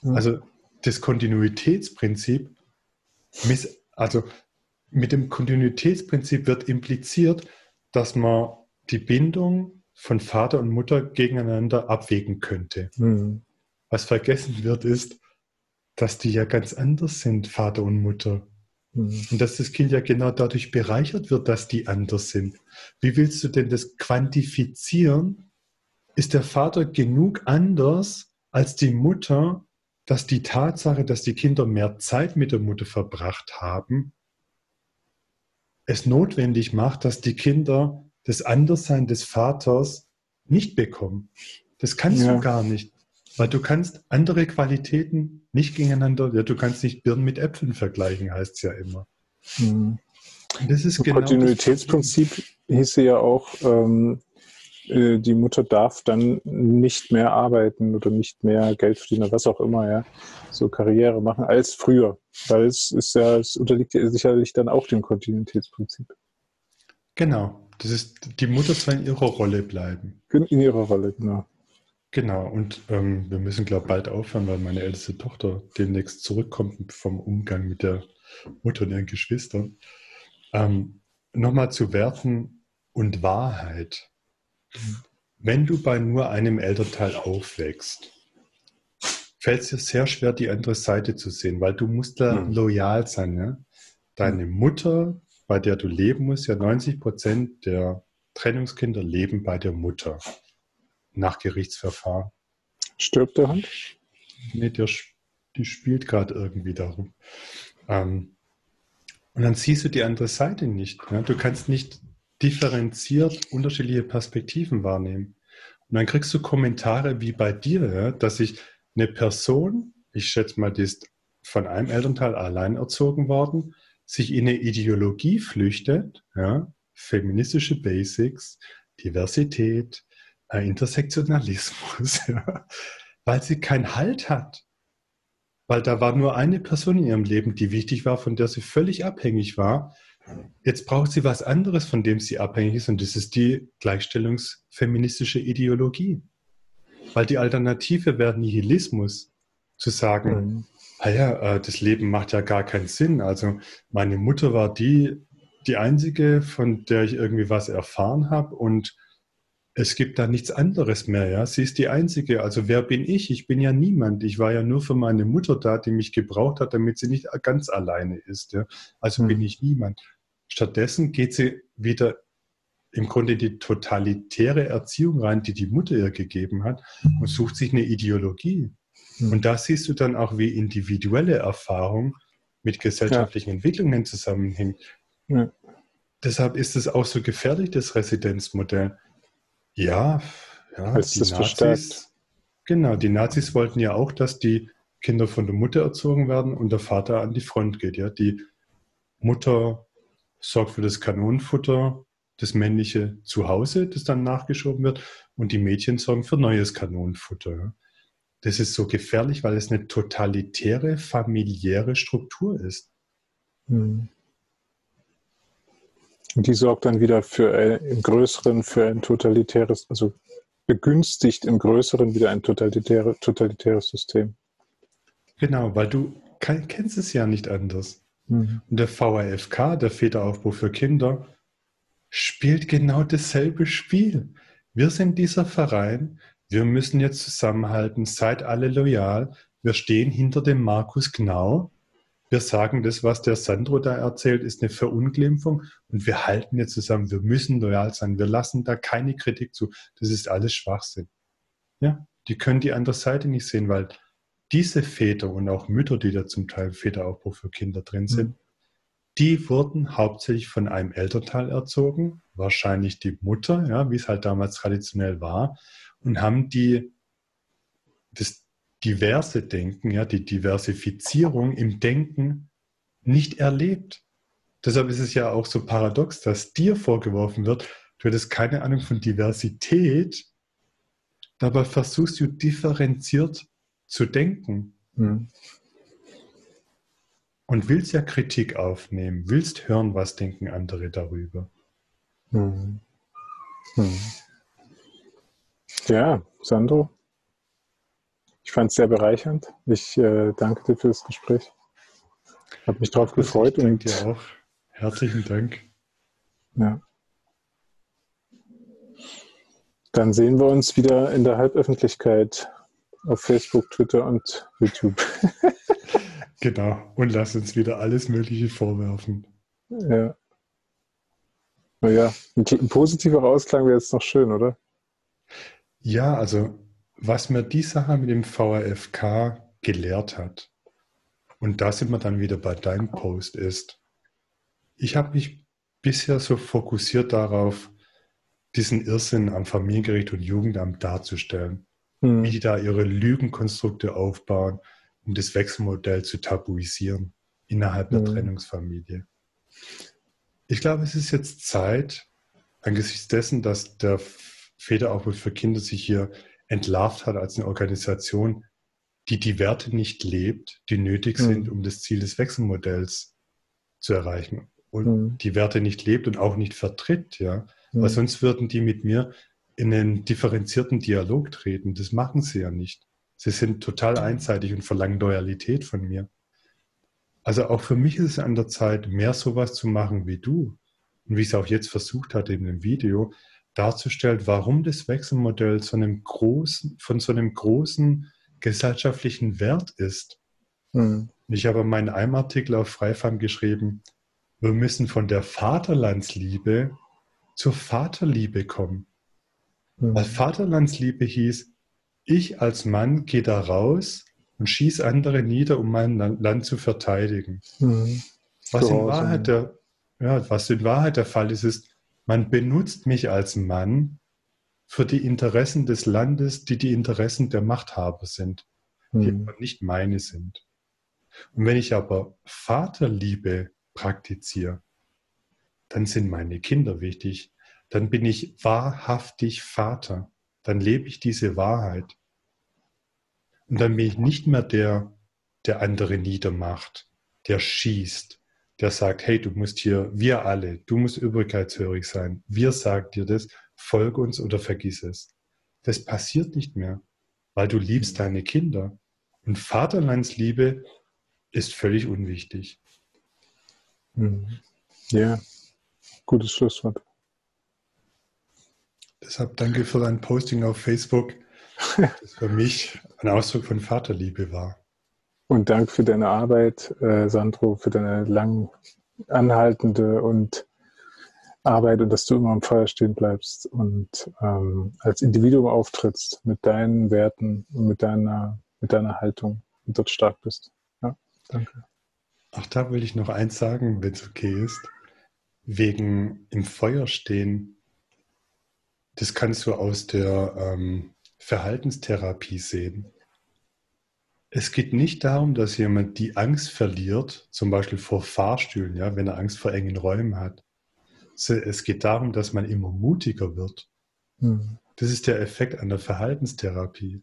Also das Kontinuitätsprinzip, also mit dem Kontinuitätsprinzip wird impliziert, dass man die Bindung von Vater und Mutter gegeneinander abwägen könnte. Mhm. Was vergessen wird, ist, dass die ja ganz anders sind, Vater und Mutter. Mhm. Und dass das Kind ja genau dadurch bereichert wird, dass die anders sind. Wie willst du denn das quantifizieren? Ist der Vater genug anders als die Mutter, dass die Tatsache, dass die Kinder mehr Zeit mit der Mutter verbracht haben, es notwendig macht, dass die Kinder das Anderssein des Vaters nicht bekommen. Das kannst ja. du gar nicht. Weil du kannst andere Qualitäten nicht gegeneinander, ja, du kannst nicht Birnen mit Äpfeln vergleichen, heißt es ja immer. Mhm. das ist genau Kontinuitätsprinzip hieße ja auch, ähm, äh, die Mutter darf dann nicht mehr arbeiten oder nicht mehr Geld verdienen oder was auch immer, ja, so Karriere machen als früher. Weil es ist ja, es unterliegt ja sicherlich dann auch dem Kontinuitätsprinzip. Genau. Das ist, die Mutter soll in ihrer Rolle bleiben. In ihrer Rolle, genau. Genau, und ähm, wir müssen, glaube ich, bald aufhören, weil meine älteste Tochter demnächst zurückkommt vom Umgang mit der Mutter und ihren Geschwistern. Ähm, Nochmal zu Werten und Wahrheit. Wenn du bei nur einem Elternteil aufwächst, fällt es dir sehr schwer, die andere Seite zu sehen, weil du musst da hm. loyal sein. Ne? Deine Mutter bei der du leben musst, ja 90 Prozent der Trennungskinder leben bei der Mutter. nach Gerichtsverfahren. Stirbt der Hund? Nee, der, die spielt gerade irgendwie darum. Ähm, und dann siehst du die andere Seite nicht. Ja? Du kannst nicht differenziert unterschiedliche Perspektiven wahrnehmen. Und dann kriegst du Kommentare wie bei dir, ja, dass sich eine Person, ich schätze mal, die ist von einem Elternteil allein erzogen worden, sich in eine Ideologie flüchtet, ja, feministische Basics, Diversität, äh, Intersektionalismus, ja, weil sie keinen Halt hat. Weil da war nur eine Person in ihrem Leben, die wichtig war, von der sie völlig abhängig war. Jetzt braucht sie was anderes, von dem sie abhängig ist, und das ist die gleichstellungsfeministische Ideologie. Weil die Alternative wäre Nihilismus, zu sagen, mhm. Ah ja, äh, das Leben macht ja gar keinen Sinn. Also meine Mutter war die, die einzige, von der ich irgendwie was erfahren habe und es gibt da nichts anderes mehr, ja. Sie ist die Einzige. Also wer bin ich? Ich bin ja niemand. Ich war ja nur für meine Mutter da, die mich gebraucht hat, damit sie nicht ganz alleine ist. Ja? Also mhm. bin ich niemand. Stattdessen geht sie wieder im Grunde die totalitäre Erziehung rein, die die Mutter ihr gegeben hat, und sucht sich eine Ideologie. Mhm. Und da siehst du dann auch, wie individuelle Erfahrung mit gesellschaftlichen ja. Entwicklungen zusammenhängt. Ja. Deshalb ist es auch so gefährlich, das Residenzmodell ja, ja. Als die das Nazis, verstärkt. Genau, die Nazis wollten ja auch, dass die Kinder von der Mutter erzogen werden und der Vater an die Front geht. Ja, die Mutter sorgt für das Kanonenfutter, das männliche Zuhause, das dann nachgeschoben wird, und die Mädchen sorgen für neues Kanonenfutter. Ja. Das ist so gefährlich, weil es eine totalitäre familiäre Struktur ist. Hm. Und die sorgt dann wieder für ein, im Größeren für ein totalitäres, also begünstigt im Größeren wieder ein totalitäre, totalitäres System. Genau, weil du kann, kennst es ja nicht anders. Mhm. Und der VAFK, der Väteraufbruch für Kinder, spielt genau dasselbe Spiel. Wir sind dieser Verein, wir müssen jetzt zusammenhalten, seid alle loyal, wir stehen hinter dem Markus Gnau. Wir sagen, das, was der Sandro da erzählt, ist eine Verunglimpfung. Und wir halten jetzt zusammen, wir müssen loyal sein, wir lassen da keine Kritik zu. Das ist alles Schwachsinn. Ja, die können die andere Seite nicht sehen, weil diese Väter und auch Mütter, die da zum Teil Väteraufbruch für Kinder drin sind, mhm. die wurden hauptsächlich von einem Elternteil erzogen, wahrscheinlich die Mutter, ja, wie es halt damals traditionell war, und haben die das diverse Denken, ja, die Diversifizierung im Denken nicht erlebt. Deshalb ist es ja auch so paradox, dass dir vorgeworfen wird, du hättest keine Ahnung von Diversität, dabei versuchst du differenziert zu denken. Mhm. Und willst ja Kritik aufnehmen, willst hören, was denken andere darüber. Mhm. Mhm. Ja, Sandro, ich fand es sehr bereichernd. Ich äh, danke dir für das Gespräch. Hat mich darauf gefreut. Ich danke dir auch. Herzlichen Dank. Ja. Dann sehen wir uns wieder in der Halböffentlichkeit auf Facebook, Twitter und YouTube. genau. Und lass uns wieder alles Mögliche vorwerfen. Ja. Naja, ein positiver Ausklang wäre jetzt noch schön, oder? Ja, also was mir die Sache mit dem VRFK gelehrt hat, und da sind wir dann wieder bei deinem Post, ist, ich habe mich bisher so fokussiert darauf, diesen Irrsinn am Familiengericht und Jugendamt darzustellen, hm. wie die da ihre Lügenkonstrukte aufbauen, um das Wechselmodell zu tabuisieren innerhalb der hm. Trennungsfamilie. Ich glaube, es ist jetzt Zeit, angesichts dessen, dass der Väteraufruf für Kinder sich hier entlarvt hat als eine Organisation, die die Werte nicht lebt, die nötig mhm. sind, um das Ziel des Wechselmodells zu erreichen. Und mhm. die Werte nicht lebt und auch nicht vertritt, ja. Mhm. Weil sonst würden die mit mir in einen differenzierten Dialog treten. Das machen sie ja nicht. Sie sind total einseitig und verlangen Loyalität von mir. Also auch für mich ist es an der Zeit, mehr sowas zu machen wie du. Und wie ich es auch jetzt versucht hatte in dem Video, darzustellen, warum das Wechselmodell so einem großen, von so einem großen gesellschaftlichen Wert ist. Mhm. Ich habe in meinem einem Artikel auf Freifam geschrieben, wir müssen von der Vaterlandsliebe zur Vaterliebe kommen. Mhm. Weil Vaterlandsliebe hieß, ich als Mann gehe da raus und schieße andere nieder, um mein Land zu verteidigen. Mhm. Was, in Wahrheit der, ja, was in Wahrheit der Fall ist, ist, man benutzt mich als Mann für die Interessen des Landes, die die Interessen der Machthaber sind, die aber nicht meine sind. Und wenn ich aber Vaterliebe praktiziere, dann sind meine Kinder wichtig. Dann bin ich wahrhaftig Vater. Dann lebe ich diese Wahrheit. Und dann bin ich nicht mehr der, der andere niedermacht, der schießt, der sagt, hey, du musst hier, wir alle, du musst übrigkeitshörig sein. Wir sagen dir das, folg uns oder vergiss es. Das passiert nicht mehr, weil du liebst deine Kinder. Und Vaterlandsliebe ist völlig unwichtig. Mhm. Ja, gutes Schlusswort. Deshalb danke für dein Posting auf Facebook, das für mich ein Ausdruck von Vaterliebe war. Und Dank für deine Arbeit, äh, Sandro, für deine lang anhaltende und Arbeit und dass du immer am Feuer stehen bleibst und ähm, als Individuum auftrittst mit deinen Werten und mit deiner, mit deiner Haltung und dort stark bist. Ja, danke. Ach, da will ich noch eins sagen, wenn es okay ist. Wegen im Feuer stehen, das kannst du aus der ähm, Verhaltenstherapie sehen. Es geht nicht darum, dass jemand die Angst verliert, zum Beispiel vor Fahrstühlen, ja, wenn er Angst vor engen Räumen hat. Es geht darum, dass man immer mutiger wird. Mhm. Das ist der Effekt an der Verhaltenstherapie.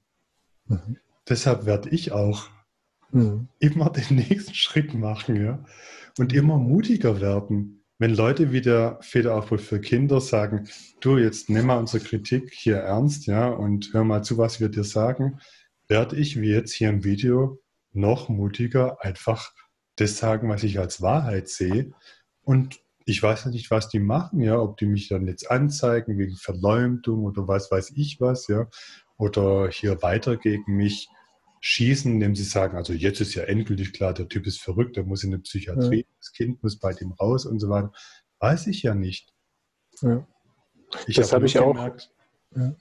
Mhm. Deshalb werde ich auch mhm. immer den nächsten Schritt machen, ja, und immer mutiger werden. Wenn Leute wie der Federaufbruch für Kinder sagen, du, jetzt nimm mal unsere Kritik hier ernst, ja, und hör mal zu, was wir dir sagen, werde ich, wie jetzt hier im Video, noch mutiger einfach das sagen, was ich als Wahrheit sehe. Und ich weiß nicht, was die machen, ja, ob die mich dann jetzt anzeigen wegen Verleumdung oder was weiß ich was, ja, oder hier weiter gegen mich schießen, indem sie sagen, also jetzt ist ja endgültig klar, der Typ ist verrückt, der muss in eine Psychiatrie, ja. das Kind muss bei dem raus und so weiter. Weiß ich ja nicht. Ja. Ich das habe hab ich auch. Gemerkt, ja.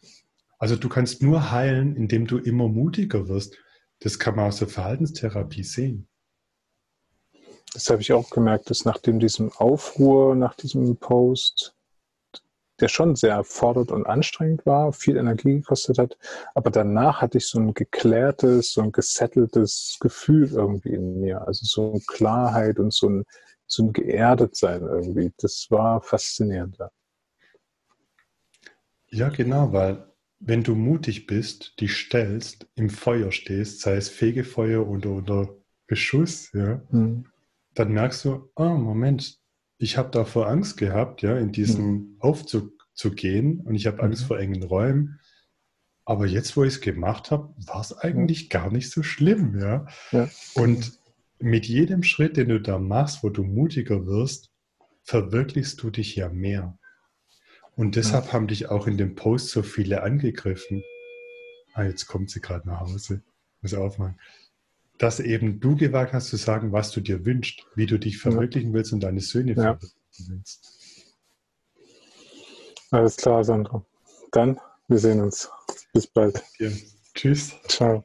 Also du kannst nur heilen, indem du immer mutiger wirst. Das kann man aus der Verhaltenstherapie sehen. Das habe ich auch gemerkt, dass nach diesem Aufruhr, nach diesem Post, der schon sehr fordernd und anstrengend war, viel Energie gekostet hat, aber danach hatte ich so ein geklärtes, so ein gesetteltes Gefühl irgendwie in mir. Also so eine Klarheit und so ein, so ein Geerdetsein irgendwie. Das war faszinierend. Ja, genau, weil wenn du mutig bist, dich stellst, im Feuer stehst, sei es Fegefeuer oder unter Beschuss, ja, mhm. dann merkst du, oh, Moment, ich habe davor Angst gehabt, ja, in diesen mhm. Aufzug zu gehen und ich habe Angst mhm. vor engen Räumen. Aber jetzt, wo ich es gemacht habe, war es eigentlich gar nicht so schlimm, ja? ja. Und mit jedem Schritt, den du da machst, wo du mutiger wirst, verwirklichst du dich ja mehr. Und deshalb ja. haben dich auch in dem Post so viele angegriffen. Ah, jetzt kommt sie gerade nach Hause. Muss aufmachen. Dass eben du gewagt hast zu sagen, was du dir wünschst, wie du dich verwirklichen willst und deine Söhne ja. verwirklichen willst. Alles klar, Sandra. Dann, wir sehen uns. Bis bald. Ja. Tschüss. Ciao.